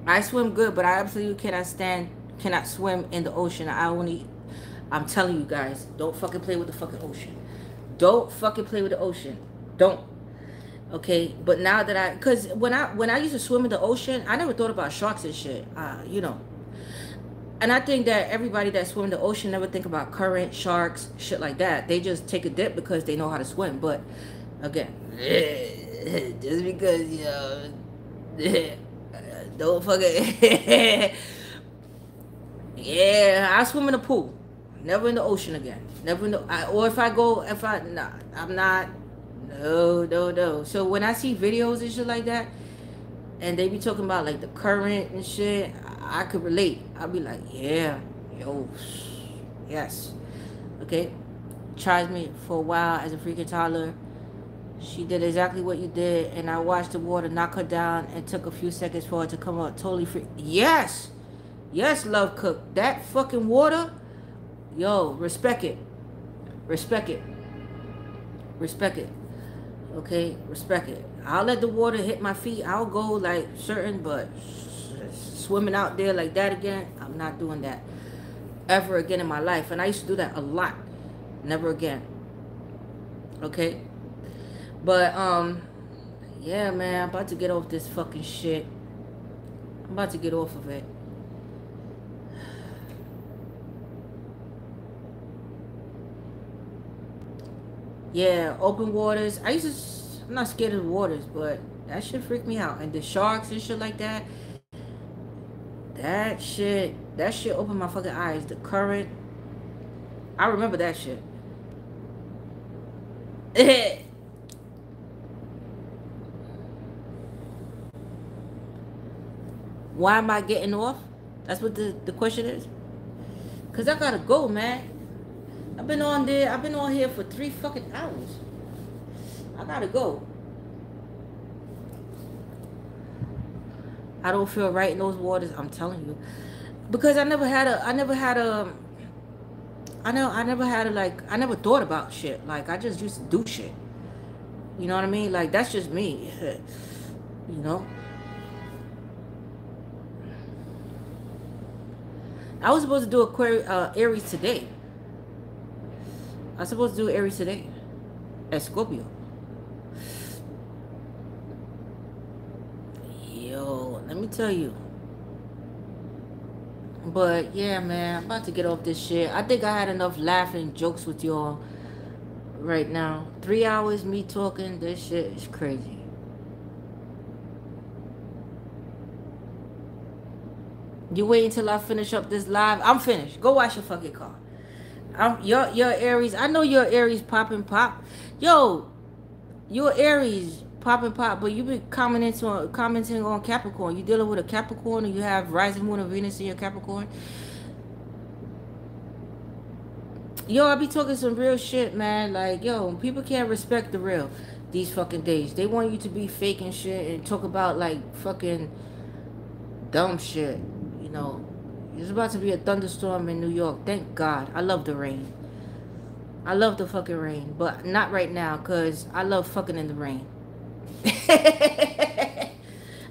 I swim good, but I absolutely cannot stand, cannot swim in the ocean. I only, I'm telling you guys, don't fucking play with the fucking ocean. Don't fucking play with the ocean. Don't. Okay, but now that I, cause when I when I used to swim in the ocean, I never thought about sharks and shit. Uh, you know. And I think that everybody that swim in the ocean never think about current, sharks, shit like that. They just take a dip because they know how to swim. But again, just because you know, don't fucking. yeah, I swim in the pool, never in the ocean again. Never know. I, or if I go, if I, nah, I'm not. No, no, no. So when I see videos and shit like that, and they be talking about like the current and shit, I, I could relate. I'll be like, yeah, yo, yes. Okay. Charged me for a while as a freaking toddler. She did exactly what you did, and I watched the water knock her down and took a few seconds for it to come up totally free. Yes! Yes, Love Cook. That fucking water, yo, respect it. Respect it. Respect it. Okay? Respect it. I'll let the water hit my feet. I'll go like certain, but swimming out there like that again, I'm not doing that ever again in my life. And I used to do that a lot. Never again. Okay? But, um, yeah, man, I'm about to get off this fucking shit. I'm about to get off of it. Yeah, open waters. I used to, I'm not scared of the waters, but that shit freaked me out. And the sharks and shit like that. That shit, that shit opened my fucking eyes. The current. I remember that shit. Why am I getting off? That's what the, the question is. Cause I gotta go, man. I've been on there. I've been on here for three fucking hours. I gotta go. I don't feel right in those waters. I'm telling you, because I never had a. I never had a. I know. I never had a like. I never thought about shit. Like I just used to do shit. You know what I mean? Like that's just me. you know. I was supposed to do Aquarius, uh, Aries today. I was supposed to do Aries today at Scorpio. Yo, let me tell you. But yeah, man, I'm about to get off this shit. I think I had enough laughing jokes with y'all right now. Three hours me talking, this shit is crazy. You wait until I finish up this live. I'm finished. Go wash your fucking car. I'm your your Aries. I know your Aries popping pop. Yo, your Aries popping pop, but you be commenting on commenting on Capricorn. You dealing with a Capricorn, and you have rising moon of Venus in your Capricorn. Yo, I be talking some real shit, man. Like, yo, people can't respect the real these fucking days. They want you to be fake and shit and talk about like fucking dumb shit. There's about to be a thunderstorm in New York. Thank God. I love the rain. I love the fucking rain. But not right now because I love fucking in the rain.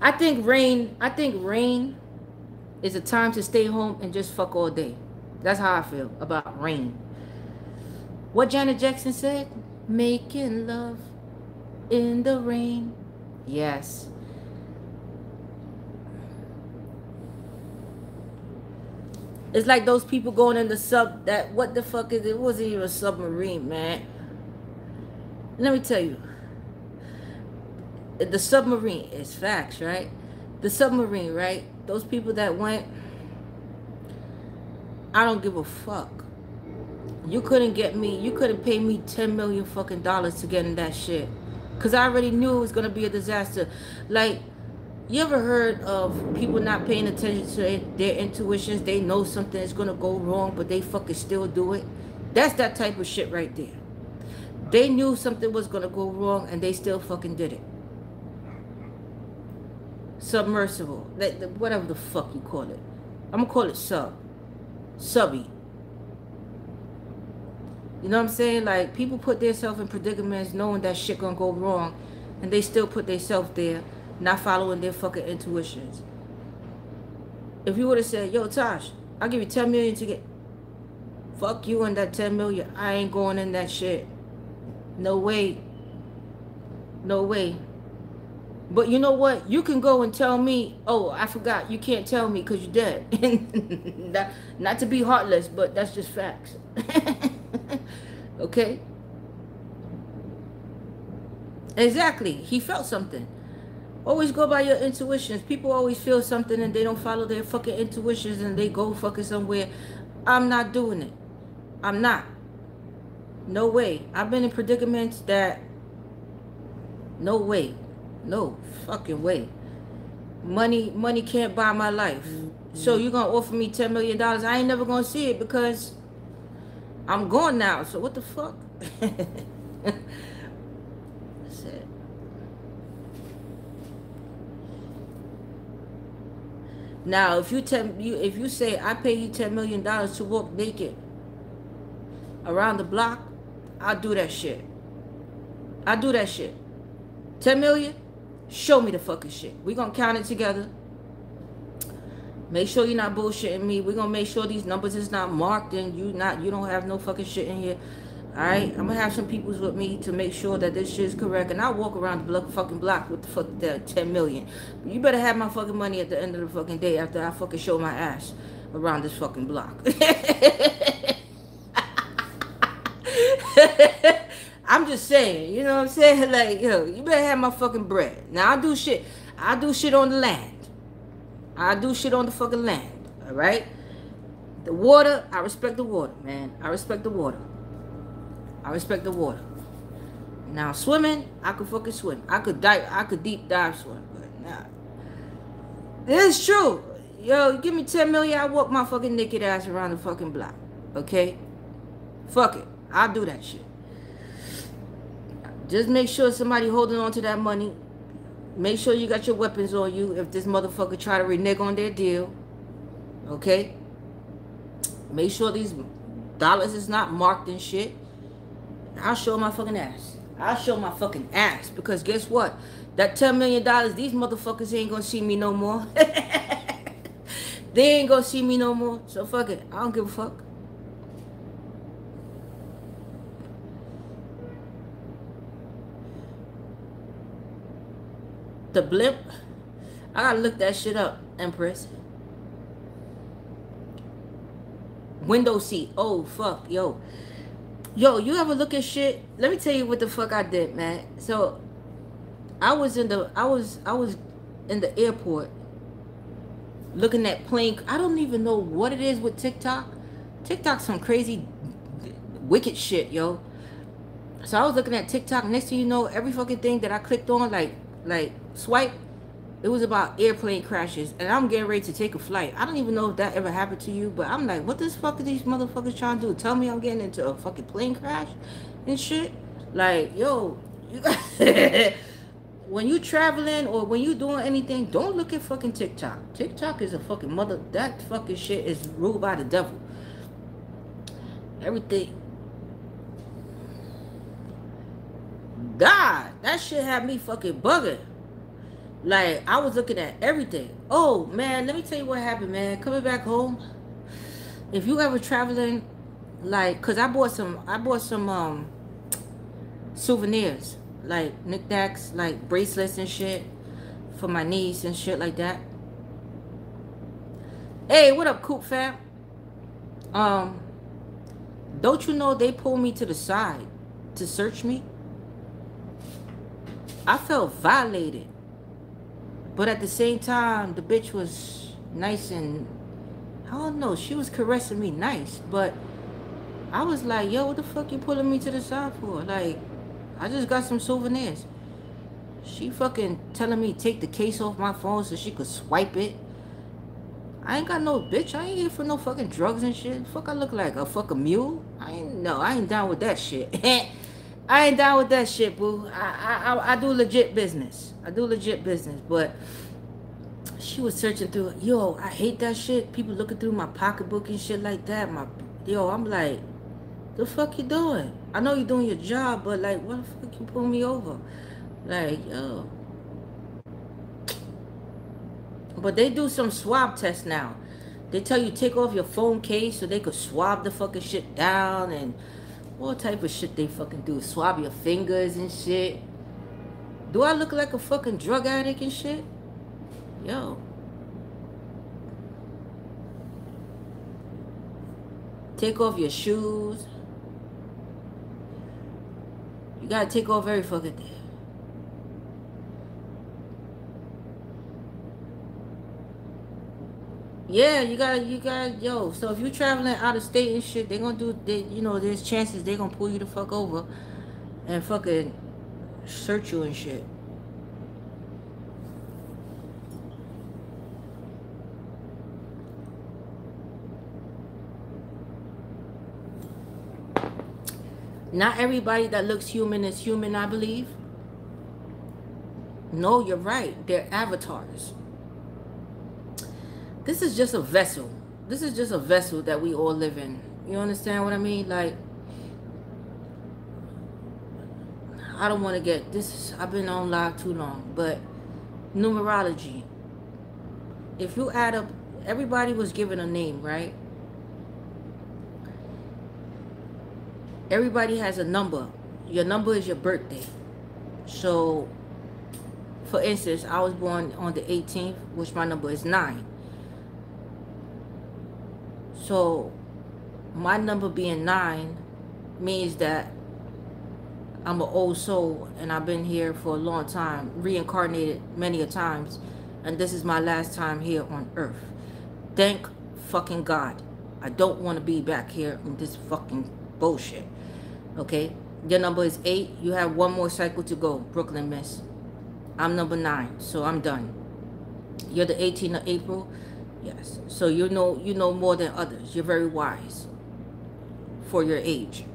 I think rain, I think rain is a time to stay home and just fuck all day. That's how I feel about rain. What Janet Jackson said? Making love in the rain. Yes. It's like those people going in the sub that what the fuck is it? it wasn't even a submarine, man. Let me tell you. The submarine is facts, right? The submarine, right? Those people that went I don't give a fuck. You couldn't get me, you couldn't pay me 10 million fucking dollars to get in that shit. Cause I already knew it was gonna be a disaster. Like you ever heard of people not paying attention to their intuitions? They know something is going to go wrong, but they fucking still do it. That's that type of shit right there. They knew something was gonna go wrong and they still fucking did it. Submersible. Whatever the fuck you call it. I'm gonna call it sub. Subby. You know what I'm saying? Like people put themselves in predicaments knowing that shit gonna go wrong and they still put themselves there, not following their fucking intuitions. If you would have said, yo, Tosh, I'll give you 10 million to get fuck you and that 10 million. I ain't going in that shit. No way. No way. But you know what? You can go and tell me, oh, I forgot. You can't tell me because you're dead. not, not to be heartless, but that's just facts. okay? Exactly. He felt something. Always go by your intuitions. People always feel something and they don't follow their fucking intuitions and they go fucking somewhere. I'm not doing it. I'm not. No way. I've been in predicaments that no way. No fucking way. Money money can't buy my life. Mm-hmm. So you're gonna offer me ten million dollars. I ain't never gonna see it because I'm gone now. So what the fuck? That's it. Now if you tell you if you say I pay you ten million dollars to walk naked around the block, I'll do that shit. I'll do that shit. 10 million? Show me the fucking shit. we gonna count it together. Make sure you're not bullshitting me. We're gonna make sure these numbers is not marked and you not you don't have no fucking shit in here. Alright? I'm gonna have some peoples with me to make sure that this shit is correct. And I'll walk around the block, fucking block with the fuck the 10 million. You better have my fucking money at the end of the fucking day after I fucking show my ass around this fucking block. I'm just saying, you know what I'm saying? Like, yo, you better have my fucking bread. Now I do shit. I do shit on the land. I do shit on the fucking land. All right. The water, I respect the water, man. I respect the water. I respect the water. Now swimming, I could fucking swim. I could dive. I could deep dive swim. But nah, it's true. Yo, give me 10 million, I walk my fucking naked ass around the fucking block. Okay? Fuck it. I'll do that shit. Just make sure somebody holding on to that money. Make sure you got your weapons on you if this motherfucker try to renege on their deal. Okay? Make sure these dollars is not marked and shit. I'll show my fucking ass. I'll show my fucking ass. Because guess what? That $10 million, these motherfuckers ain't gonna see me no more. they ain't gonna see me no more. So fuck it. I don't give a fuck. The blimp. I gotta look that shit up, Empress. Window seat. Oh, fuck. Yo. Yo, you ever look at shit? Let me tell you what the fuck I did, man. So, I was in the, I was, I was in the airport looking at plane. I don't even know what it is with TikTok. TikTok's some crazy, wicked shit, yo. So I was looking at TikTok. Next thing you know, every fucking thing that I clicked on, like, like swipe, it was about airplane crashes, and I'm getting ready to take a flight. I don't even know if that ever happened to you, but I'm like, what this fuck are these motherfuckers trying to do? Tell me I'm getting into a fucking plane crash and shit? Like, yo, you when you traveling or when you doing anything, don't look at fucking TikTok. TikTok is a fucking mother. That fucking shit is ruled by the devil. Everything. God, that shit had me fucking bugging. Like I was looking at everything. Oh man, let me tell you what happened, man. Coming back home, if you ever traveling, like, cause I bought some, I bought some um souvenirs, like knickknacks, like bracelets and shit, for my niece and shit like that. Hey, what up, Coop fam? Um, don't you know they pulled me to the side to search me? I felt violated. But at the same time, the bitch was nice and I don't know, she was caressing me nice, but I was like, yo, what the fuck you pulling me to the side for? Like, I just got some souvenirs. She fucking telling me take the case off my phone so she could swipe it. I ain't got no bitch. I ain't here for no fucking drugs and shit. Fuck, I look like a fucking mule. I ain't no. I ain't down with that shit. I ain't down with that shit, boo. I, I I do legit business. I do legit business, but she was searching through. Yo, I hate that shit. People looking through my pocketbook and shit like that. My yo, I'm like, the fuck you doing? I know you're doing your job, but like, what the fuck you pull me over? Like, yo. But they do some swab tests now. They tell you take off your phone case so they could swab the fucking shit down and what type of shit they fucking do. Swab your fingers and shit. Do I look like a fucking drug addict and shit? Yo. Take off your shoes. You gotta take off every fucking thing. Yeah, you got you got yo. So if you're traveling out of state and shit, they gonna do. They, you know, there's chances they gonna pull you the fuck over, and fucking search you and shit. Not everybody that looks human is human, I believe. No, you're right. They're avatars. This is just a vessel. This is just a vessel that we all live in. You understand what I mean? Like, I don't want to get this. I've been on live too long, but numerology. If you add up, everybody was given a name, right? everybody has a number. Your number is your birthday. So, for instance, I was born on the 18th, which my number is 9. So, my number being 9 means that I'm an old soul and I've been here for a long time, reincarnated many a times, and this is my last time here on earth. Thank fucking God. I don't want to be back here in this fucking bullshit. Okay? Your number is 8. You have one more cycle to go, Brooklyn Miss. I'm number 9, so I'm done. You're the 18th of April. Yes. So you know you know more than others. You're very wise for your age.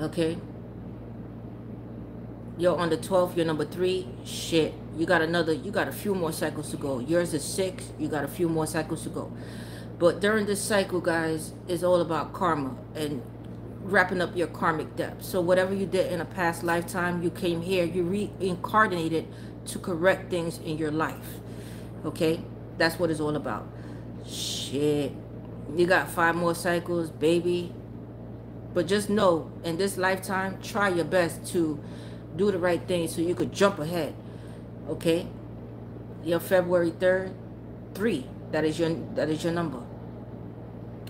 Okay? You're on the 12th, you're number 3. Shit. You got another you got a few more cycles to go. Yours is 6. You got a few more cycles to go. But during this cycle, guys, it's all about karma and wrapping up your karmic debt. So whatever you did in a past lifetime, you came here, you reincarnated to correct things in your life. Okay? That's what it's all about. Shit. You got five more cycles, baby. But just know, in this lifetime, try your best to do the right thing so you could jump ahead. Okay? Your February 3rd, 3. That is your that is your number.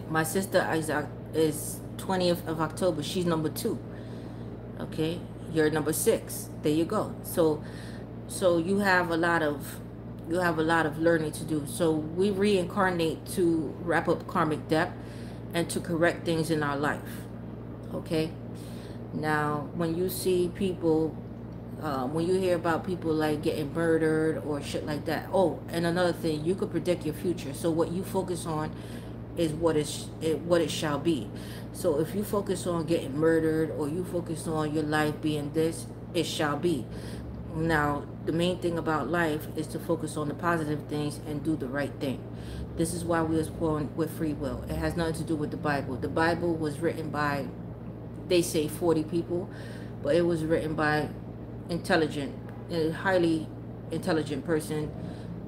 My sister Isaac is 20th of October, she's number two. Okay, you're number six. There you go. So, so you have a lot of, you have a lot of learning to do. So we reincarnate to wrap up karmic debt and to correct things in our life. Okay. Now, when you see people, uh, when you hear about people like getting murdered or shit like that. Oh, and another thing, you could predict your future. So what you focus on is what is it, what it shall be. So if you focus on getting murdered or you focus on your life being this, it shall be. Now, the main thing about life is to focus on the positive things and do the right thing. This is why we was born with free will. It has nothing to do with the Bible. The Bible was written by, they say 40 people, but it was written by intelligent, a highly intelligent person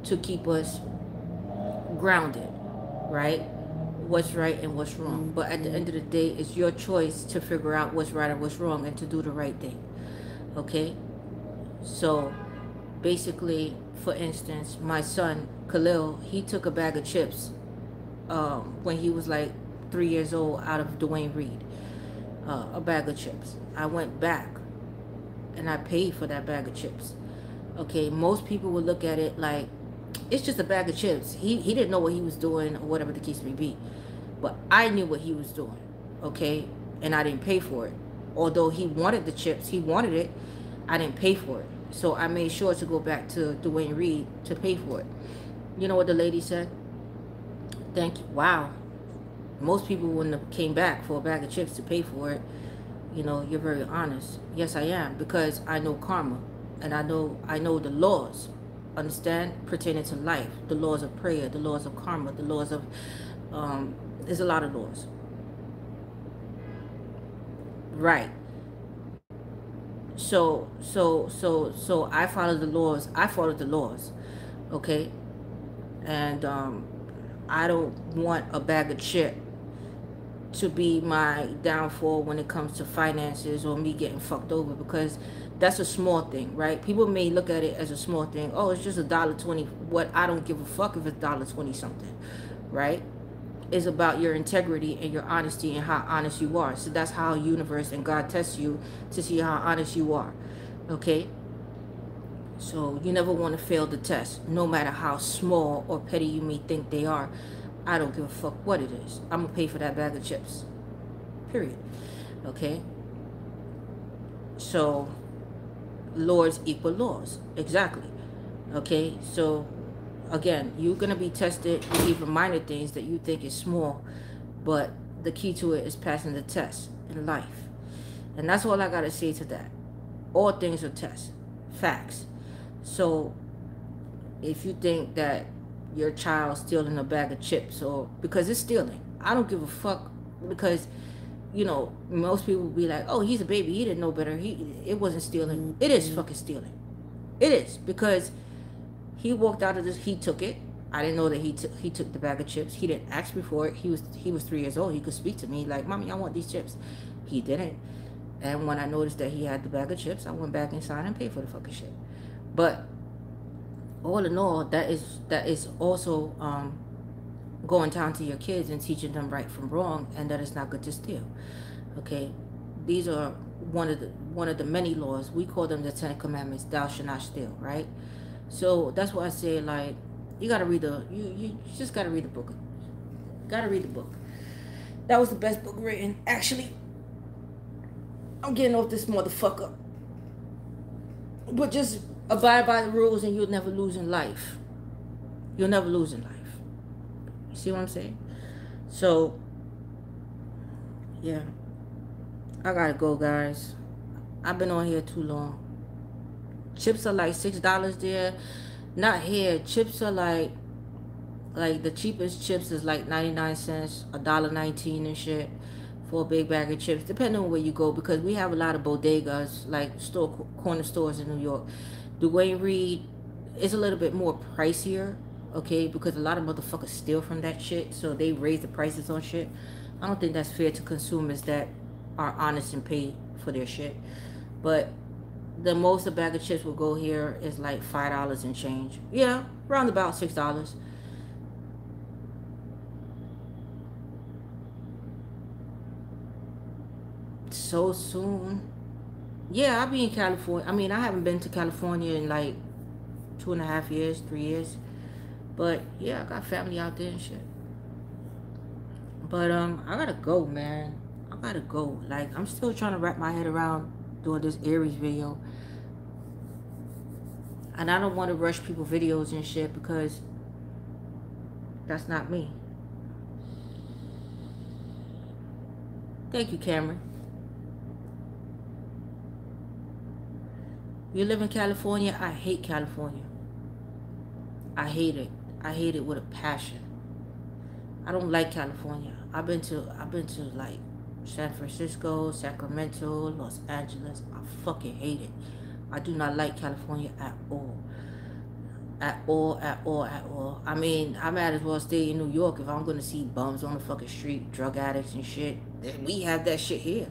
to keep us grounded, right? what's right and what's wrong. But at the end of the day, it's your choice to figure out what's right and what's wrong and to do the right thing. Okay? So basically, for instance, my son, Khalil, he took a bag of chips um, when he was like three years old out of Duane Reade, Uh, a bag of chips. I went back and I paid for that bag of chips. Okay, most people would look at it like it's just a bag of chips. He he didn't know what he was doing or whatever the case may be. But I knew what he was doing, okay? And I didn't pay for it. Although he wanted the chips, he wanted it, I didn't pay for it. So I made sure to go back to Duane Reade to pay for it. You know what the lady said? Thank you. Wow. Most people wouldn't have came back for a bag of chips to pay for it. you know, you're very honest. Yes, I am because I know karma and I know I know the laws. Understand? Pertaining to life, the laws of prayer, the laws of karma, the laws of um there's a lot of laws. Right. So so so so I follow the laws. I follow the laws. Okay? And um I don't want a bag of shit to be my downfall when it comes to finances or me getting fucked over because that's a small thing, right? People may look at it as a small thing. Oh, it's just a dollar twenty. What I don't give a fuck if it's dollar twenty something, right? Is about your integrity and your honesty and how honest you are. So that's how universe and God tests you to see how honest you are. Okay? So you never want to fail the test, no matter how small or petty you may think they are. I don't give a fuck what it is. I'm gonna pay for that bag of chips. Period. Okay. So, laws equal laws. Exactly. Okay. So, again, you're gonna be tested with even minor things that you think is small, but the key to it is passing the test in life, and that's all I gotta say to that. All things are tests, facts. So, if you think that your child stealing a bag of chips or because it's stealing. I don't give a fuck because you know most people will be like, "Oh, he's a baby. He didn't know better. He it wasn't stealing. It is mm-hmm. fucking stealing. It is because he walked out of this. He took it. I didn't know that he took he took the bag of chips. He didn't ask me for it. He was he was three years old. He could speak to me like, "Mommy, I want these chips." He didn't. And when I noticed that he had the bag of chips, I went back inside and paid for the fucking shit. But all in all, that is that is also um, going down to your kids and teaching them right from wrong, and that it's not good to steal. Okay, these are one of the one of the many laws. We call them the Ten Commandments. Thou shalt not steal. Right. So that's why I say like you gotta read the you you just gotta read the book. Gotta read the book. That was the best book written. Actually, I'm getting off this motherfucker. But just abide by the rules and you'll never lose in life. You'll never lose in life. You see what I'm saying? So, yeah. I gotta go, guys. I've been on here too long. Chips are like $6 there. Not here. Chips are like, like the cheapest chips is like 99 cents, a dollar 19 and shit for a big bag of chips, depending on where you go, because we have a lot of bodegas, like store corner stores in New York. Duane Reade is a little bit more pricier, okay, because a lot of motherfuckers steal from that shit, so they raise the prices on shit. I don't think that's fair to consumers that are honest and pay for their shit. But the most a bag of chips will go here is like five dollars and change. Yeah, around about six dollars. So soon. Yeah, I'll be in California. I mean, I haven't been to California in like two and a half years, three years. But yeah, I got family out there and shit. But um, I gotta go, man. I gotta go. Like, I'm still trying to wrap my head around doing this Aries video. And I don't want to rush people videos and shit because that's not me. Thank you, Cameron. You live in California? I hate California. I hate it. I hate it with a passion. I don't like California. I've been to I've been to like San Francisco, Sacramento, Los Angeles. I fucking hate it. I do not like California at all. At all, at all, at all. I mean, I might as well stay in New York if I'm gonna see bums on the fucking street, drug addicts and shit. We have that shit here.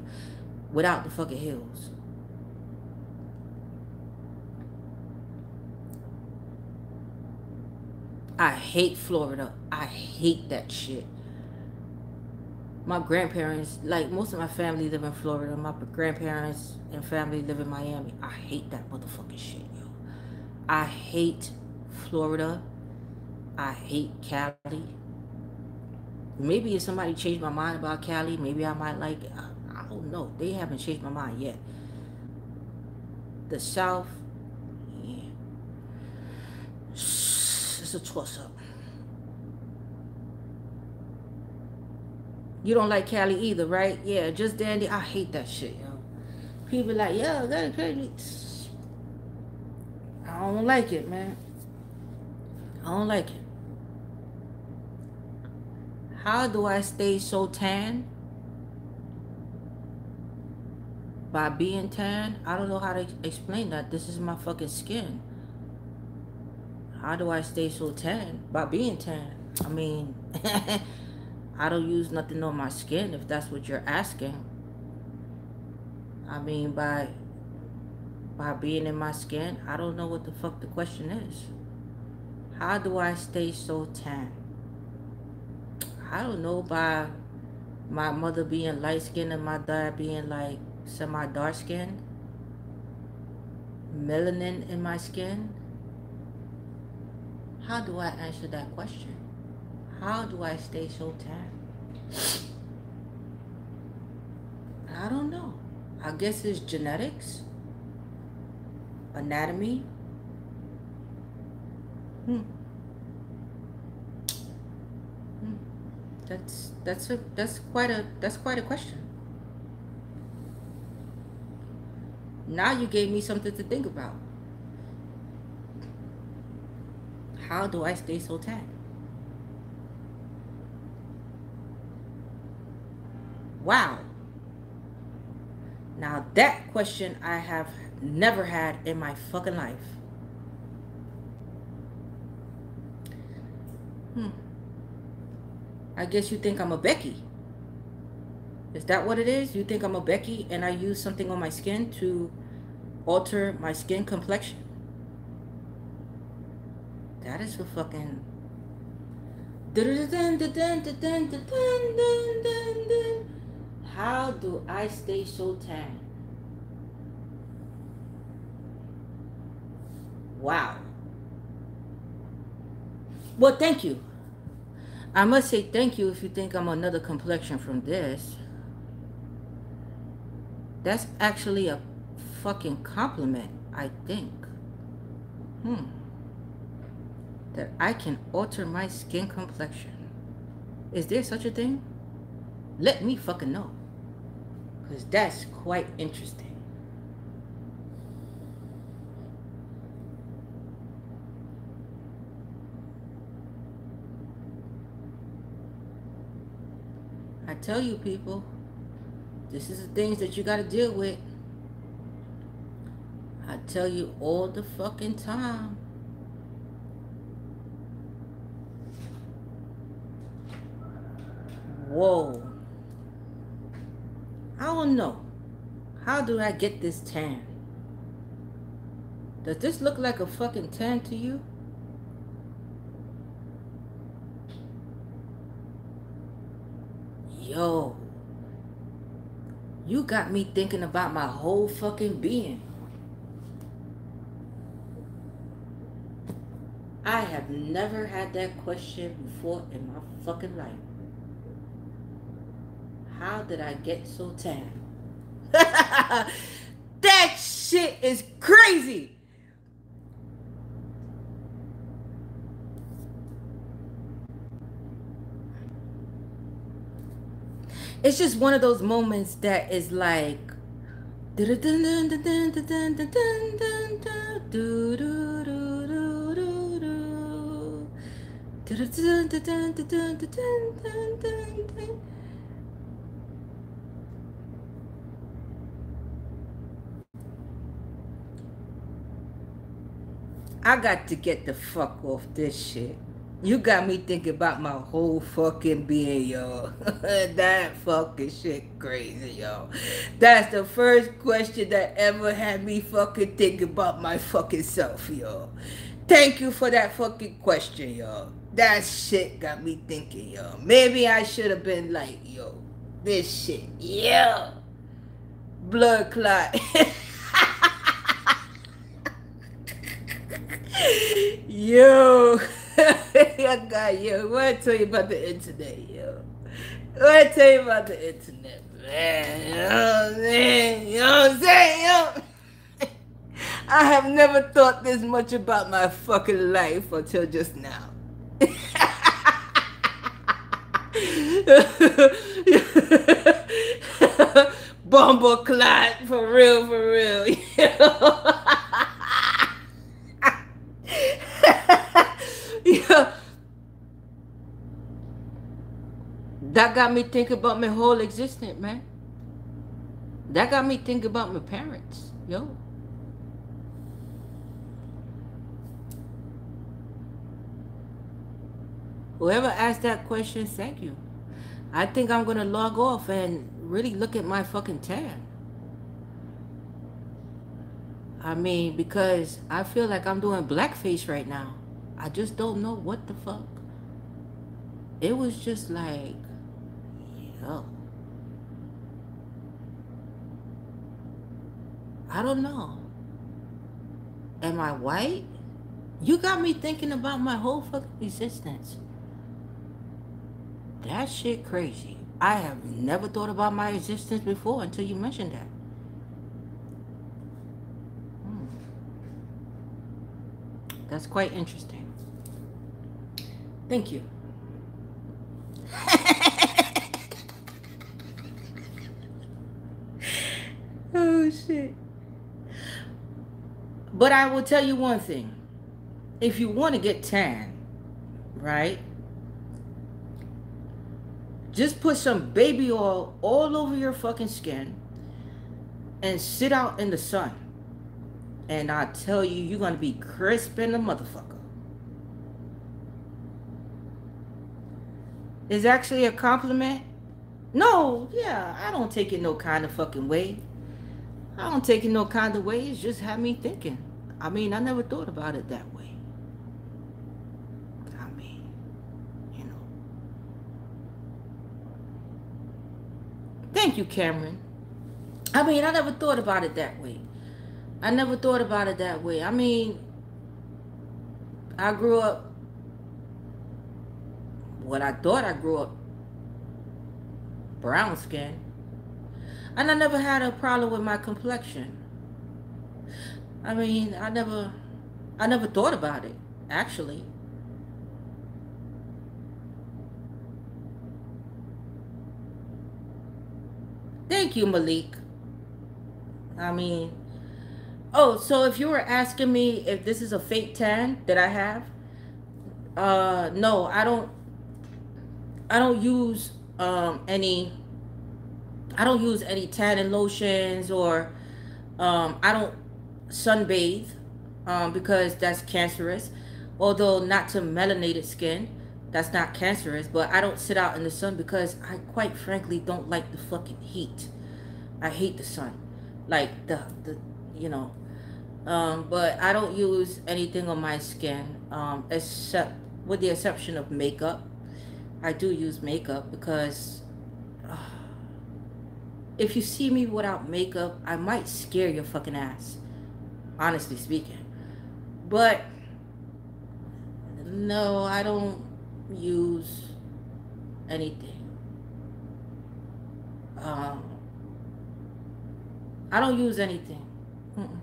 Without the fucking hills. I hate Florida. I hate that shit. My grandparents, like most of my family live in Florida. My grandparents and family live in Miami. I hate that motherfucking shit, yo. I hate Florida. I hate Cali. Maybe if somebody changed my mind about Cali, maybe I might like it. I, I don't know. They haven't changed my mind yet. The South, it's a toss up. You don't like Cali either, right? Yeah, just dandy. I hate that shit, yo. People like, yo, that's crazy. I don't like it, man. I don't like it. How do I stay so tan? By being tan? I don't know how to explain that. This is my fucking skin. How do I stay so tan? By being tan. I mean, I don't use nothing on my skin if that's what you're asking. I mean, by by being in my skin, I don't know what the fuck the question is. How do I stay so tan? I don't know by my mother being light skinned and my dad being like semi dark skinned. Melanin in my skin. How do I answer that question? How do I stay so tan? I don't know. I guess it's genetics, anatomy. Hmm. hmm. That's that's a that's quite a that's quite a question. Now you gave me something to think about. How do I stay so tan? Wow. Now that question I have never had in my fucking life. Hmm. I guess you think I'm a Becky. Is that what it is? You think I'm a Becky and I use something on my skin to alter my skin complexion? That is a fucking how do I stay so tan? Wow. Well, thank you. I must say thank you if you think I'm another complexion from this. That's actually a fucking compliment, I think. Hmm. That I can alter my skin complexion. Is there such a thing? Let me fucking know. Because that's quite interesting. I tell you people, this is the things that you got to deal with. I tell you all the fucking time. Whoa. I don't know. How do I get this tan? Does this look like a fucking tan to you? Yo. You got me thinking about my whole fucking being. I have never had that question before in my fucking life. How did I get so tan? that shit is crazy. It's just one of those moments that is like I got to get the fuck off this shit. You got me thinking about my whole fucking being, y'all. that fucking shit crazy, y'all. That's the first question that ever had me fucking think about my fucking self, y'all. Thank you for that fucking question, y'all. That shit got me thinking, y'all. Maybe I should have been like, yo, this shit, yeah. Blood clot. yo, I got yo. What I tell you about the internet, yo? What I tell you about the internet, man? You know what I'm saying? You know what I'm saying, yo? I have never thought this much about my fucking life until just now. Bumble clot for real, got me thinking about my whole existence, man. That got me thinking about my parents, yo. Whoever asked that question, thank you. I think I'm gonna log off and really look at my fucking tan. I mean, because I feel like I'm doing blackface right now. I just don't know what the fuck. It was just like, yo. I don't know. Am I white? You got me thinking about my whole fucking existence. That shit crazy. I have never thought about my existence before until you mentioned that. Hmm. That's quite interesting. Thank you. shit. But I will tell you one thing. If you want to get tan, right? Just put some baby oil all over your fucking skin and sit out in the sun. And I tell you, you're going to be crisp in the motherfucker. Is actually a compliment? No, yeah, I don't take it no kind of fucking way. I don't take it no kind of way. It's just had me thinking. I mean, I never thought about it that way. I mean, you know. Thank you, Cameron. I mean, I never thought about it that way. I never thought about it that way. I mean, I grew up what I thought I grew up brown skin. And I never had a problem with my complexion. I mean, I never, I never thought about it, actually. Thank you, Malik. I mean, oh, so if you were asking me if this is a fake tan that I have, uh, no, I don't, I don't use um, any I don't use any tanning lotions or um, I don't sunbathe um, because that's cancerous. Although not to melanated skin, that's not cancerous. But I don't sit out in the sun because I quite frankly don't like the fucking heat. I hate the sun, like the the you know. Um, but I don't use anything on my skin um, except with the exception of makeup. I do use makeup because. If you see me without makeup, I might scare your fucking ass. Honestly speaking. But no, I don't use anything. Um, I don't use anything. Mm-mm.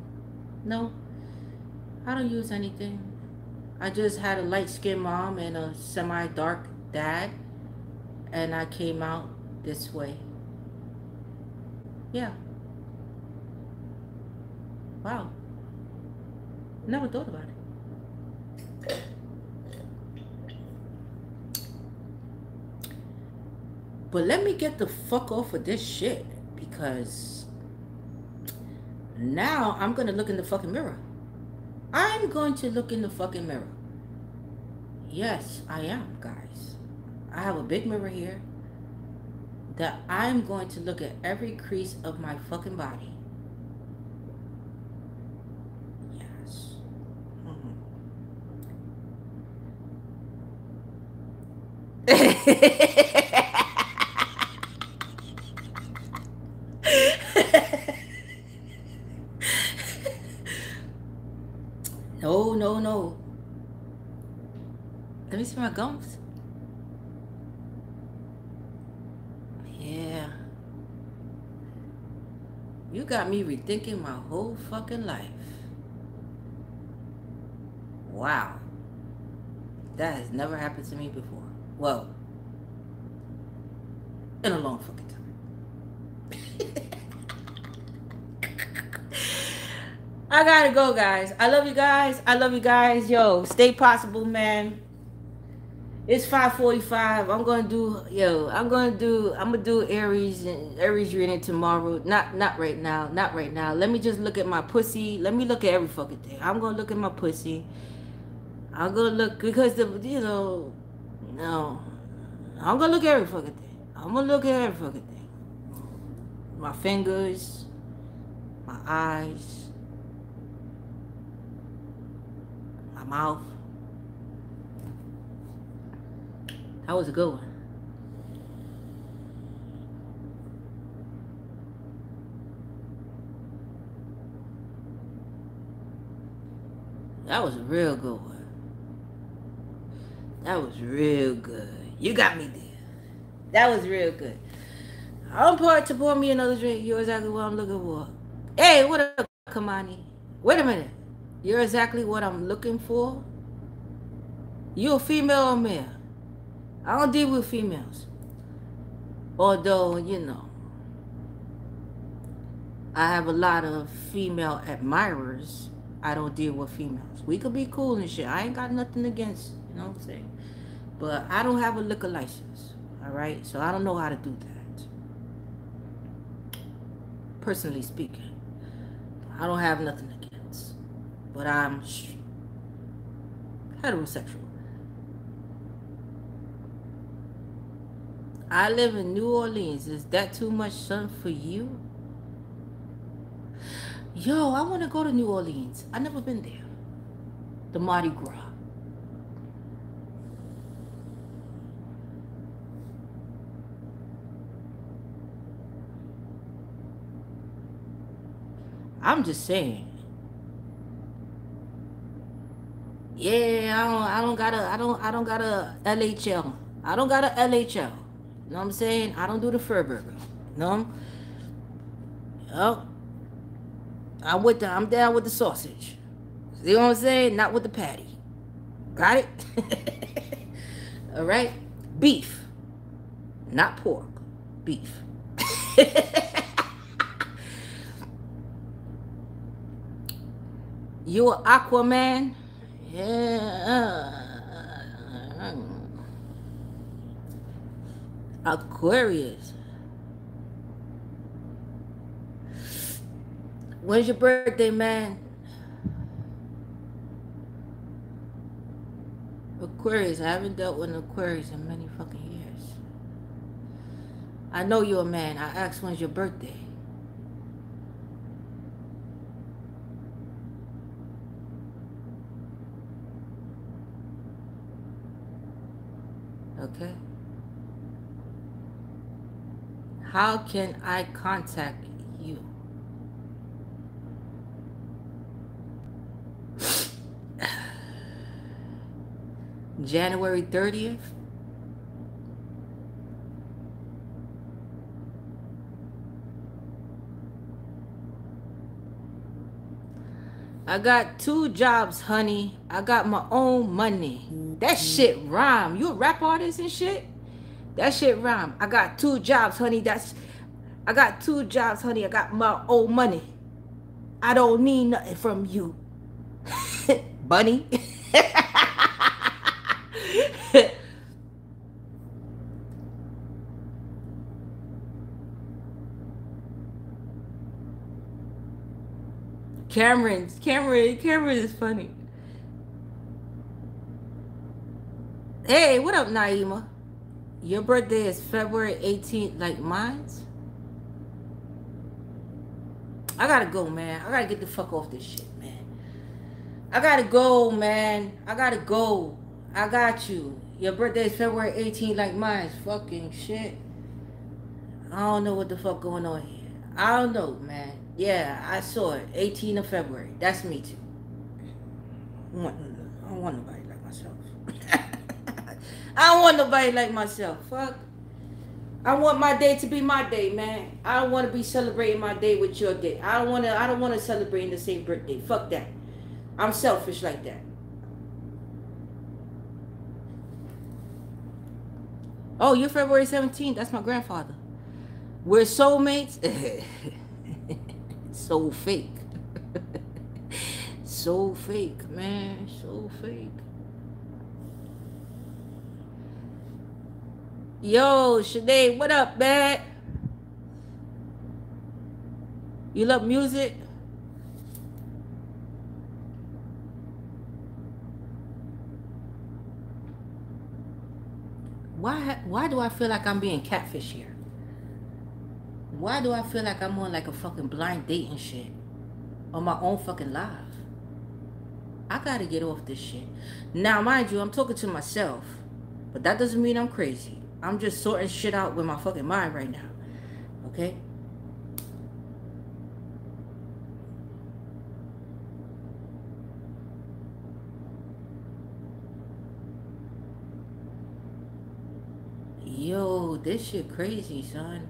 No, I don't use anything. I just had a light skinned mom and a semi dark dad, and I came out this way. Yeah. Wow. Never thought about it. But let me get the fuck off of this shit because now I'm gonna look in the fucking mirror. I'm going to look in the fucking mirror. Yes, I am, guys. I have a big mirror here that I'm going to look at every crease of my fucking body. Yes. no, no, no. Let me see my gums. You got me rethinking my whole fucking life. Wow. That has never happened to me before. Well, in a long fucking time. I gotta go, guys. I love you guys. I love you guys. Yo, stay possible, man. It's 5:45. I'm gonna do yo. I'm gonna do. I'm gonna do Aries and Aries reading tomorrow. Not not right now. Not right now. Let me just look at my pussy. Let me look at every fucking thing. I'm gonna look at my pussy. I'm gonna look because the you know no. I'm gonna look at every fucking thing. I'm gonna look at every fucking thing. My fingers, my eyes, my mouth. That was a good one. That was a real good one. That was real good. You got me there. That was real good. I'm part to pour me another drink. You're exactly what I'm looking for. Hey, what up, Kamani? Wait a minute. You're exactly what I'm looking for? You a female or male? I don't deal with females. Although, you know, I have a lot of female admirers. I don't deal with females. We could be cool and shit. I ain't got nothing against, you know what I'm saying? But I don't have a liquor license. All right? So I don't know how to do that. Personally speaking. I don't have nothing against. But I'm heterosexual. I live in New Orleans. Is that too much sun for you? Yo, I want to go to New Orleans. i never been there. The Mardi Gras. I'm just saying. Yeah, I don't I don't got a I don't I don't got a LHL. I don't got a LHL. You know what I'm saying? I don't do the fur burger. No. Oh. I'm with the I'm down with the sausage. See what I'm saying? Not with the patty. Got it? All right. Beef. Not pork. Beef. you an Aquaman? Yeah. Aquarius. When's your birthday, man? Aquarius. I haven't dealt with an Aquarius in many fucking years. I know you're a man. I asked when's your birthday. Okay. How can I contact you? January 30th? I got two jobs, honey. I got my own money. That shit rhyme. You a rap artist and shit? That shit rhyme. I got two jobs, honey. That's I got two jobs, honey. I got my own money. I don't need nothing from you. Bunny. Cameron's Cameron, Cameron is funny. Hey, what up, Naima? Your birthday is February 18th, like mine's? I gotta go, man. I gotta get the fuck off this shit, man. I gotta go, man. I gotta go. I got you. Your birthday is February 18th, like mine's. Fucking shit. I don't know what the fuck going on here. I don't know, man. Yeah, I saw it. 18th of February. That's me too. I don't want nobody. I don't want nobody like myself. Fuck. I want my day to be my day, man. I don't want to be celebrating my day with your day. I don't want to. I don't want to celebrate in the same birthday. Fuck that. I'm selfish like that. Oh, you're February 17th. That's my grandfather. We're soulmates. so fake. so fake, man. So fake. Yo, Sinead, what up, man? You love music? Why why do I feel like I'm being catfish here? Why do I feel like I'm on like a fucking blind date and shit? On my own fucking live. I gotta get off this shit. Now, mind you, I'm talking to myself. But that doesn't mean I'm crazy. I'm just sorting shit out with my fucking mind right now. Okay? Yo, this shit crazy, son.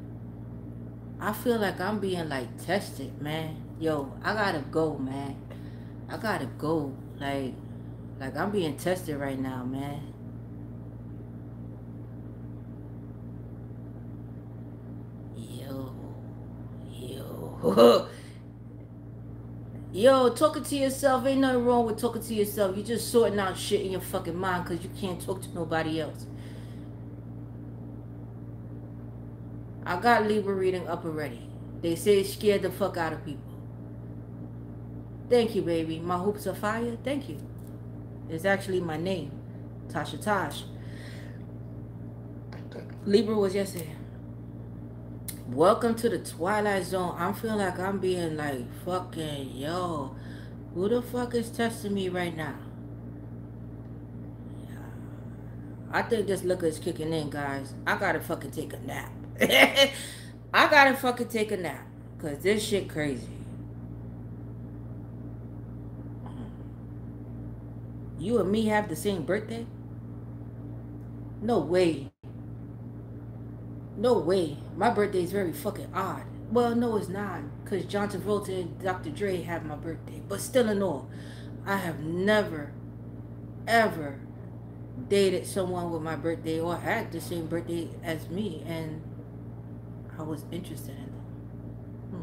I feel like I'm being like tested, man. Yo, I gotta go, man. I gotta go. Like, like I'm being tested right now, man. Yo, yo. Yo, talking to yourself ain't nothing wrong with talking to yourself. You're just sorting out shit in your fucking mind because you can't talk to nobody else. I got Libra reading up already. They say it scared the fuck out of people. Thank you, baby. My hoops are fire. Thank you. It's actually my name. Tasha Tosh. Libra was yesterday. Welcome to the Twilight Zone. I'm feeling like I'm being like fucking yo. Who the fuck is testing me right now? I think this liquor is kicking in, guys. I gotta fucking take a nap. I gotta fucking take a nap. Cause this shit crazy. You and me have the same birthday? No way. No way. My birthday is very fucking odd. Well, no, it's not. Because John Travolta and Dr. Dre have my birthday. But still in all, I have never, ever dated someone with my birthday or had the same birthday as me. And I was interested in them.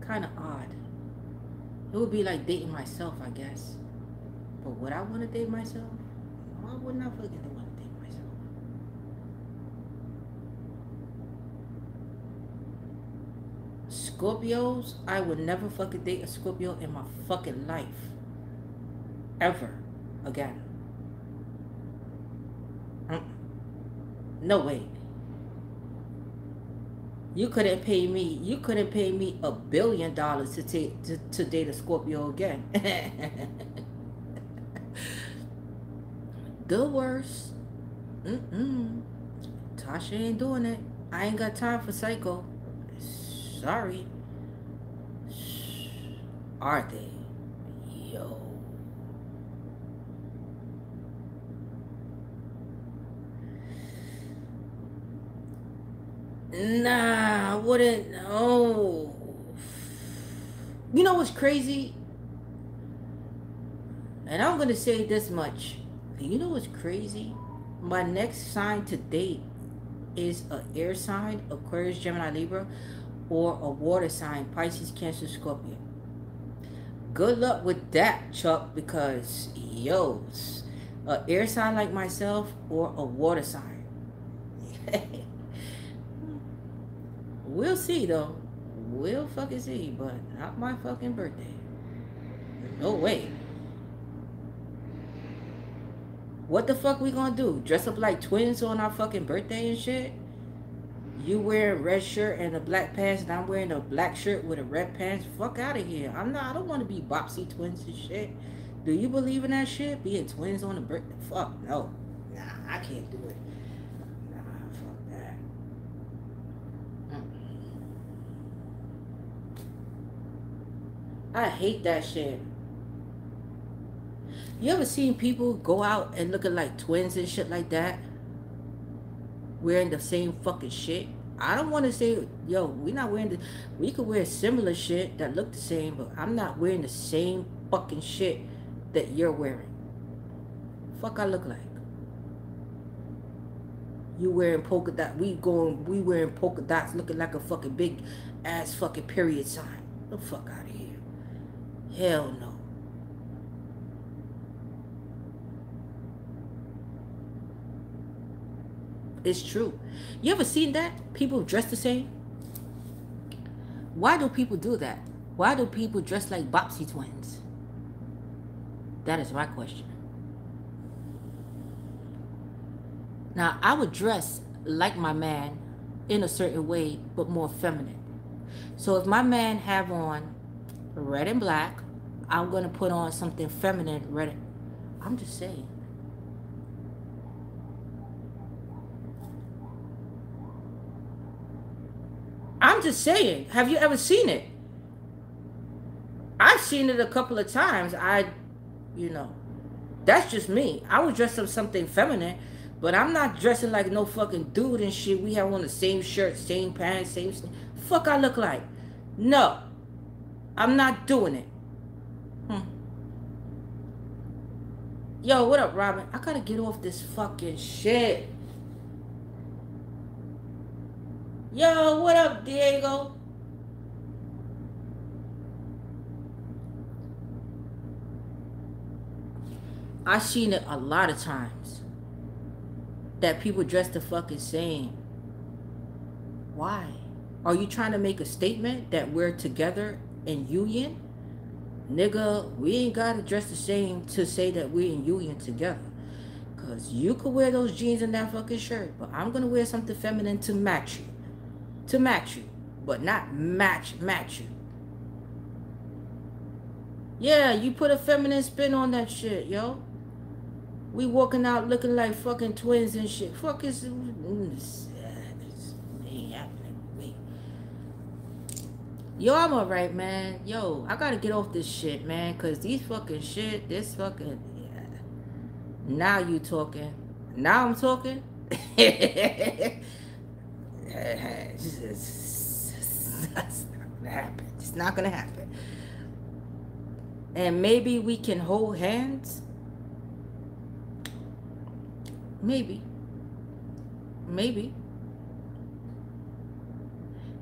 Hmm. Kind of odd. It would be like dating myself, I guess. But would I want to date myself? Why wouldn't I fucking want to date myself? Scorpios, I would never fucking date a Scorpio in my fucking life. Ever. Again. Mm. No way. You couldn't pay me. You couldn't pay me a billion dollars to take to, to date a Scorpio again. Good worse. Mm-mm. Tasha ain't doing it. I ain't got time for psycho. Sorry. Are they? Yo. Nah, I wouldn't. No. You know what's crazy? And I'm going to say this much. You know what's crazy? My next sign to date is a air sign, Aquarius, Gemini, Libra, or a water sign, Pisces, Cancer, Scorpio. Good luck with that, Chuck, because yo, a air sign like myself or a water sign. we'll see though. We'll fucking see, but not my fucking birthday. No way. What the fuck we gonna do? Dress up like twins on our fucking birthday and shit? You wearing red shirt and a black pants, and I'm wearing a black shirt with a red pants. Fuck out of here. I'm not. I don't want to be Bobbsey twins and shit. Do you believe in that shit? Being twins on the brick? Fuck no. Nah, I can't do it. Nah, fuck that. Mm. I hate that shit. You ever seen people go out and looking like twins and shit like that? Wearing the same fucking shit? I don't want to say, yo, we're not wearing the, we could wear similar shit that look the same, but I'm not wearing the same fucking shit that you're wearing. Fuck I look like. You wearing polka dot, we going, we wearing polka dots looking like a fucking big ass fucking period sign. The fuck out of here. Hell no. It's true. You ever seen that? People dress the same? Why do people do that? Why do people dress like Bobbsey twins? That is my question. Now, I would dress like my man in a certain way, but more feminine. So if my man have on red and black, I'm going to put on something feminine, red. I'm just saying. Just saying. Have you ever seen it? I've seen it a couple of times. I, you know, that's just me. I would dress up something feminine, but I'm not dressing like no fucking dude and shit. We have on the same shirt, same pants, same. Fuck, I look like. No, I'm not doing it. Hmm. Yo, what up, Robin? I gotta get off this fucking shit. Yo, what up, Diego? I've seen it a lot of times that people dress the fucking same. Why? Are you trying to make a statement that we're together in union? Nigga, we ain't gotta dress the same to say that we're in union together. Cause you could wear those jeans and that fucking shirt, but I'm gonna wear something feminine to match you to match you, but not match match you. Yeah, you put a feminine spin on that shit, yo. We walking out looking like fucking twins and shit. Fuck is Yo, I'm alright, man. Yo, I gotta get off this shit, man. Cause these fucking shit, this fucking yeah. Now you talking. Now I'm talking. It's not gonna happen. It's not gonna happen. And maybe we can hold hands. Maybe. Maybe.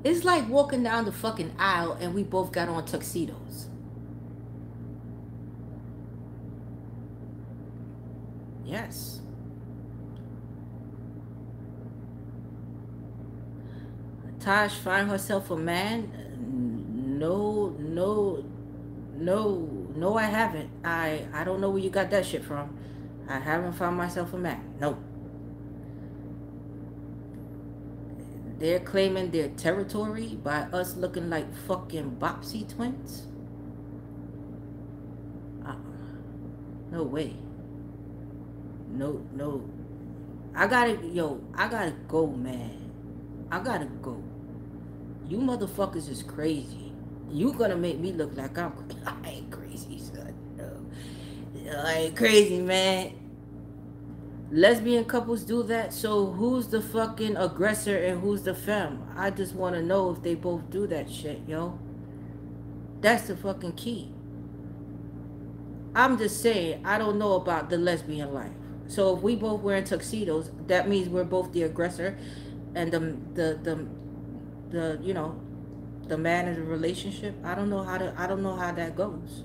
It's like walking down the fucking aisle and we both got on tuxedos. Yes. Tosh find herself a man? No, no, no, no, I haven't. I, I don't know where you got that shit from. I haven't found myself a man. No. They're claiming their territory by us looking like fucking Bobbsey twins? Uh, no way. No, no. I gotta, yo, I gotta go, man. I gotta go you motherfuckers is crazy. You gonna make me look like I'm I ain't crazy, son. No. I ain't crazy, man. Lesbian couples do that, so who's the fucking aggressor and who's the femme? I just want to know if they both do that shit, yo. That's the fucking key. I'm just saying, I don't know about the lesbian life. So if we both wearing tuxedos, that means we're both the aggressor and the the the the you know the man in the relationship i don't know how to i don't know how that goes.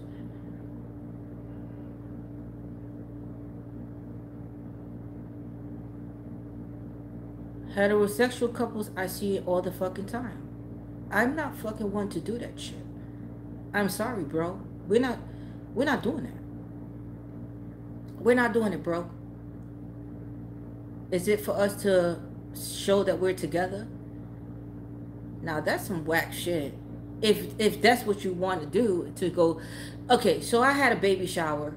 Heterosexual couples i see it all the fucking time. I'm not fucking one to do that shit. I'm sorry bro. We're not we're not doing that. We're not doing it bro. Is it for us to show that we're together now that's some whack shit. If if that's what you want to do to go, okay. So I had a baby shower,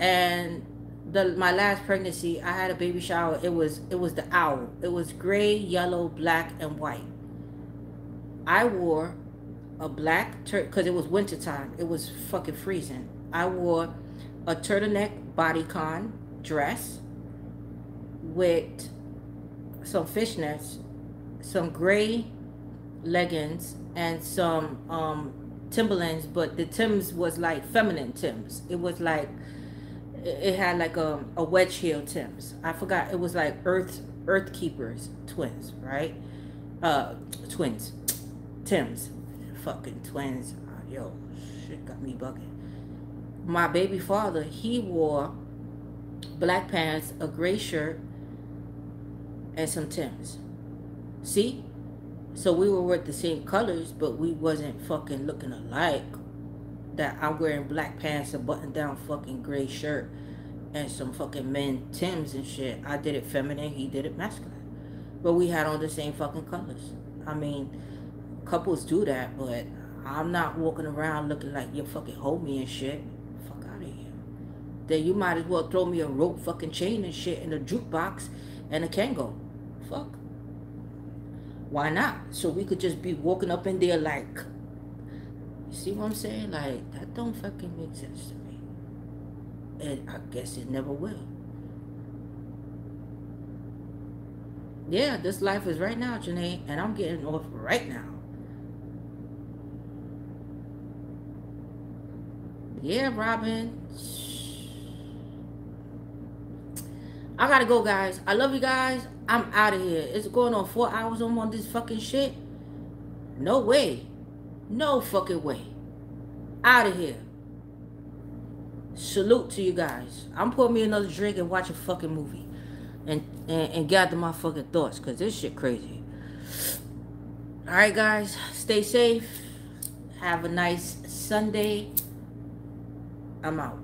and the my last pregnancy, I had a baby shower. It was it was the owl. It was gray, yellow, black, and white. I wore a black tur because it was winter time. It was fucking freezing. I wore a turtleneck bodycon dress with some fishnets, some gray leggings and some um Timberlands, but the Tims was like feminine Tims. It was like it had like a, a wedge heel Tims. I forgot it was like Earth Earth Keepers twins, right? Uh, twins, Tims, fucking twins. Yo, shit got me bugging. My baby father, he wore black pants, a gray shirt, and some Tims. See? So we were with the same colors, but we wasn't fucking looking alike. That I'm wearing black pants, a button down fucking gray shirt, and some fucking men Tims and shit. I did it feminine, he did it masculine. But we had on the same fucking colors. I mean, couples do that, but I'm not walking around looking like your fucking hold me and shit. Fuck out of here. Then you might as well throw me a rope fucking chain and shit in a jukebox and a Kangol. Fuck. Why not? So we could just be walking up in there like, you see what I'm saying? Like, that don't fucking make sense to me. And I guess it never will. Yeah, this life is right now, Janae, and I'm getting off right now. Yeah, Robin. I gotta go, guys. I love you guys. I'm out of here. It's going on four hours on this fucking shit. No way. No fucking way. Out of here. Salute to you guys. I'm pouring me another drink and watch a fucking movie. And, and, and gather my fucking thoughts. Because this shit crazy. Alright, guys. Stay safe. Have a nice Sunday. I'm out.